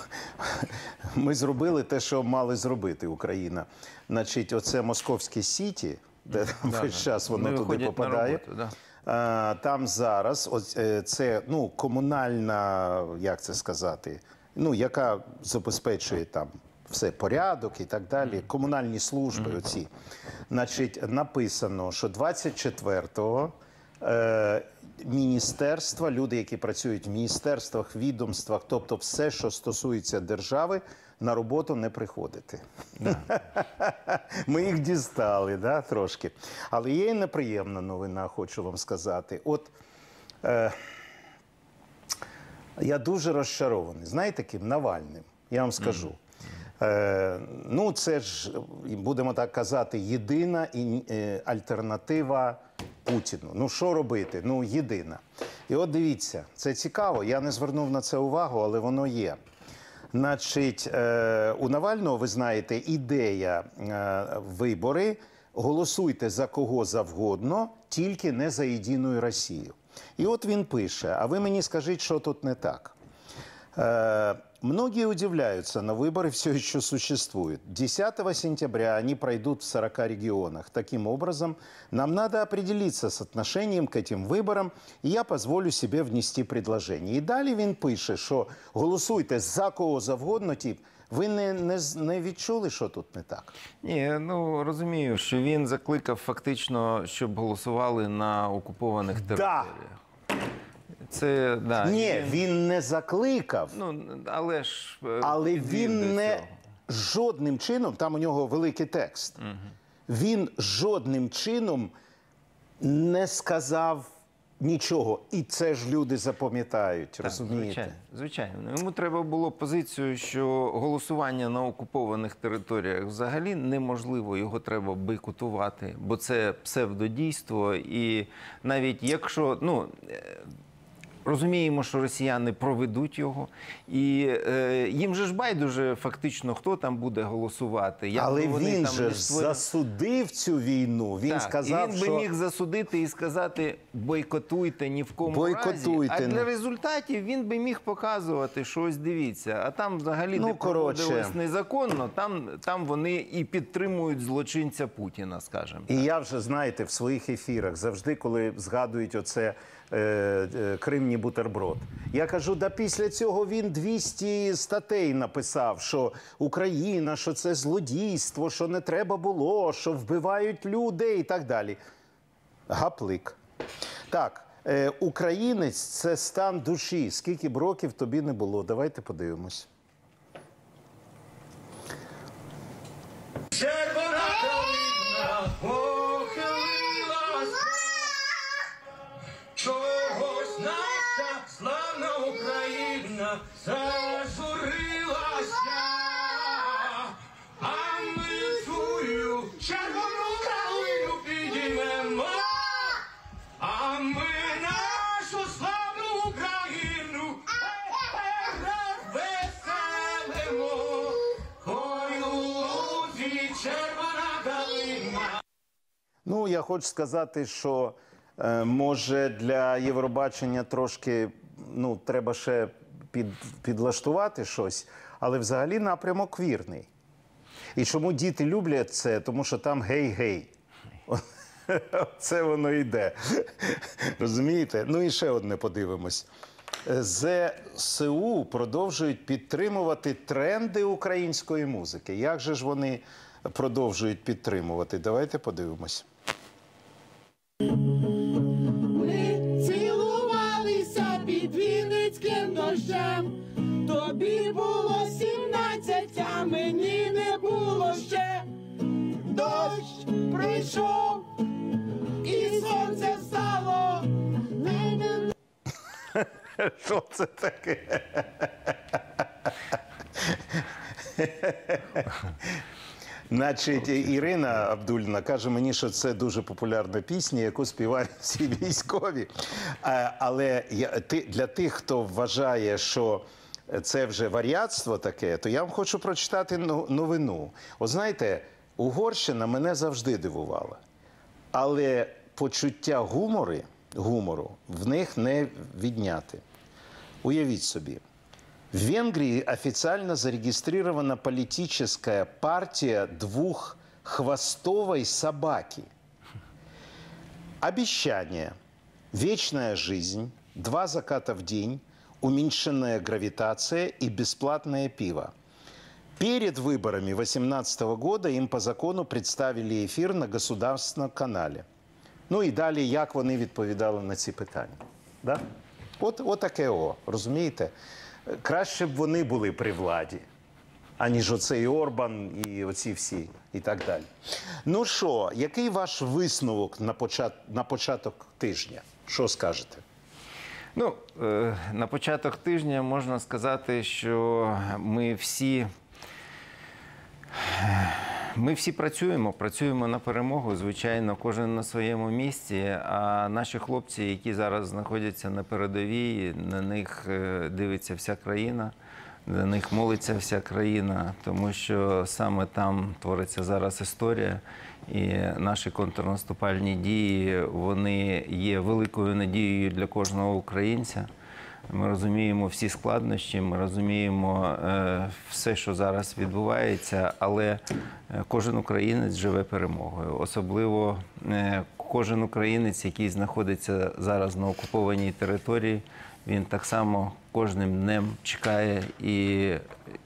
Speaker 11: ми зробили те, що мали зробити Україна. Значить, оце московське сіті, де
Speaker 28: Да,
Speaker 11: весь
Speaker 28: да.
Speaker 11: час воно туди попадає.
Speaker 28: роботу, да.
Speaker 11: А, Там зараз ось, е, це ну, комунальна, як це сказати, ну, яка забезпечує там все порядок і так далі. Комунальні служби. Оці. Значить, написано, що 24-го е, міністерства, люди, які працюють в міністерствах, відомствах, тобто все, що стосується держави, на роботу не приходити. Ми їх дістали, да, трошки. Але є і неприємна новина, хочу вам сказати. От е, я дуже розчарований. Знаєте, ким? Навальним. Я вам скажу. Е, ну, це ж, будемо так казати, єдина і, е, альтернатива Путіну. Ну, що робити? Ну, єдина. І от дивіться, це цікаво. Я не звернув на це увагу, але воно є. Значить, е, у Навального, ви знаєте, ідея е, вибори. Голосуйте за кого завгодно, тільки не за єдиною Росію. І от він пише: а ви мені скажіть, що тут не так. Э, Многие удивляются, но выборы все еще существуют. 10 сентября они пройдут в 40 регионах. Таким образом, нам надо определиться с отношением к этим выборам, и я позволю себе внести предложение. І далі він пише, що голосуйте за кого завгодно, тип. Ви не, не, з- не відчули, що тут не так?
Speaker 28: Ні, ну розумію, що він закликав фактично, щоб голосували на окупованих територіях. Це да,
Speaker 11: Ні, він не закликав.
Speaker 28: Ну, але ж е,
Speaker 11: Але він не
Speaker 28: цього.
Speaker 11: жодним чином, там у нього великий текст. Він жодним чином не сказав нічого. І це ж люди запам'ятають, розумієте?
Speaker 28: Звичайно, звичайно. Йому треба було позицію, що голосування на окупованих територіях взагалі неможливо, його треба бойкотувати, бо це псевдодійство. І навіть якщо ну. Розуміємо, що росіяни проведуть його, і е, їм же ж байдуже фактично, хто там буде голосувати. як
Speaker 11: Але
Speaker 28: вони
Speaker 11: він
Speaker 28: там
Speaker 11: же
Speaker 28: не
Speaker 11: засудив цю війну. Він
Speaker 28: Так,
Speaker 11: сказав,
Speaker 28: і він би
Speaker 11: що
Speaker 28: міг засудити і сказати бойкотуйте ні в кому
Speaker 11: Бойкотуйте,
Speaker 28: разі. А для
Speaker 11: ну.
Speaker 28: результатів він би міг показувати, що ось дивіться. А там взагалі
Speaker 11: Ну,
Speaker 28: де проводилось незаконно, там, там вони і підтримують злочинця Путіна, скажімо.
Speaker 11: І я вже знаєте в своїх ефірах завжди, коли згадують оце Кримні бутерброд. Я кажу, да після цього він 200 статей написав, що Україна, що це злодійство, що не треба було, що вбивають людей і так далі. Гаплик. Так, е, українець це стан душі. Скільки б років тобі не було? Давайте подивимось.
Speaker 35: Червона похилилась, чогось наша славна Україна зажурилася, а ми свою червону калину підіймемо, а ми нашу славну Україну розвеселимо. Ой, у лузі червона калина.
Speaker 11: Ну, я хочу сказати, що може для Євробачення трошки ну, треба ще під, підлаштувати щось, але взагалі напрямок вірний. І чому діти люблять це? Тому що там гей-гей. Це воно йде. Розумієте? Ну і ще одне подивимось. ЗСУ продовжують підтримувати тренди української музики. Як же ж вони продовжують підтримувати? Давайте подивимось.
Speaker 35: Ще. Дощ прийшов, і сонце стало.
Speaker 11: Що це таке? Значить, Ірина Абдульна каже мені, що це дуже популярна пісня, яку співають всі військові. Але для тих, хто вважає, що це вже варіатство таке, то я вам хочу прочитати ну- новину. От знаєте, Угорщина мене завжди дивувала. Але почуття гумори, гумору в них не відняти. Уявіть собі. В Венгрии официально зарегистрирована политическая партия двуххвостовой собаки. Обещание. Вечная жизнь, два заката в день, уменьшенная гравитация и бесплатное пиво. Перед выборами 2018 года им по закону представили ефір на государственном каналі. Ну і далі, як вони відповідали на ці питання. Да? От, от таке о, розумієте? Краще б вони були при владі, аніж оцей Орбан і оці всі, і так далі. Ну що, який ваш висновок на, почат... на початок тижня? Що скажете?
Speaker 28: Ну, е, на початок тижня можна сказати, що ми всі. Ми всі працюємо, працюємо на перемогу, звичайно, кожен на своєму місці. А наші хлопці, які зараз знаходяться на передовій, на них е, дивиться вся країна. За них молиться вся країна, тому що саме там твориться зараз історія. І наші контрнаступальні дії вони є великою надією для кожного українця. Ми розуміємо всі складнощі, ми розуміємо е, все, що зараз відбувається, але е, кожен українець живе перемогою. Особливо е, кожен українець, який знаходиться зараз на окупованій території, він так само кожним днем чекає і,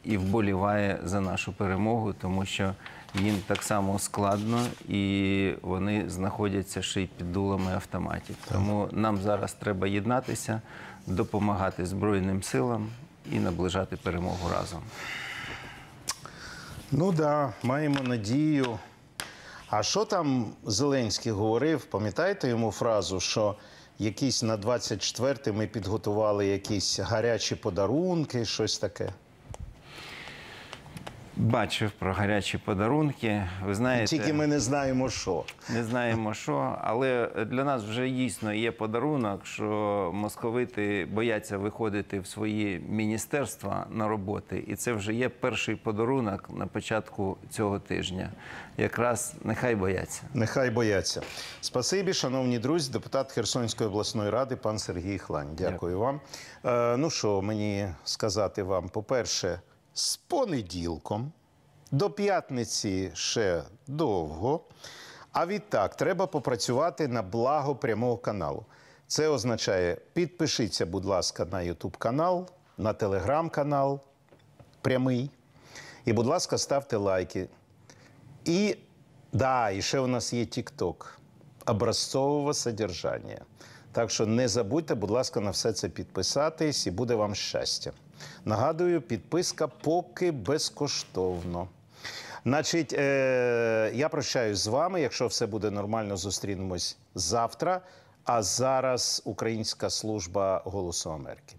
Speaker 28: і вболіває за нашу перемогу, тому що їм так само складно і вони знаходяться ще й під дулами автоматів. Тому нам зараз треба єднатися, допомагати Збройним силам і наближати перемогу разом.
Speaker 11: Ну да, маємо надію. А що там Зеленський говорив? Пам'ятаєте йому фразу, що якісь на 24 ми підготували якісь гарячі подарунки, щось таке?
Speaker 28: Бачив про гарячі подарунки. Ви знаєте,
Speaker 11: Тільки ми не знаємо, що.
Speaker 28: Не знаємо що, але для нас вже дійсно є подарунок, що московити бояться виходити в свої міністерства на роботи, і це вже є перший подарунок на початку цього тижня. Якраз нехай бояться.
Speaker 11: Нехай бояться. Спасибі, шановні друзі, депутат Херсонської обласної ради, пан Сергій Хлань. Дякую вам. Е, ну що мені сказати вам? По-перше, з понеділком до п'ятниці ще довго. А відтак треба попрацювати на благо прямого каналу. Це означає, підпишіться, будь ласка, на YouTube канал, на телеграм-канал прямий. І, будь ласка, ставте лайки. І да, і ще у нас є TikTok образцового содержання. Так що не забудьте, будь ласка, на все це підписатись і буде вам щастя. Нагадую, підписка поки безкоштовно. Значить, е- я прощаюсь з вами. Якщо все буде нормально, зустрінемось завтра. А зараз Українська служба Голосу Америки.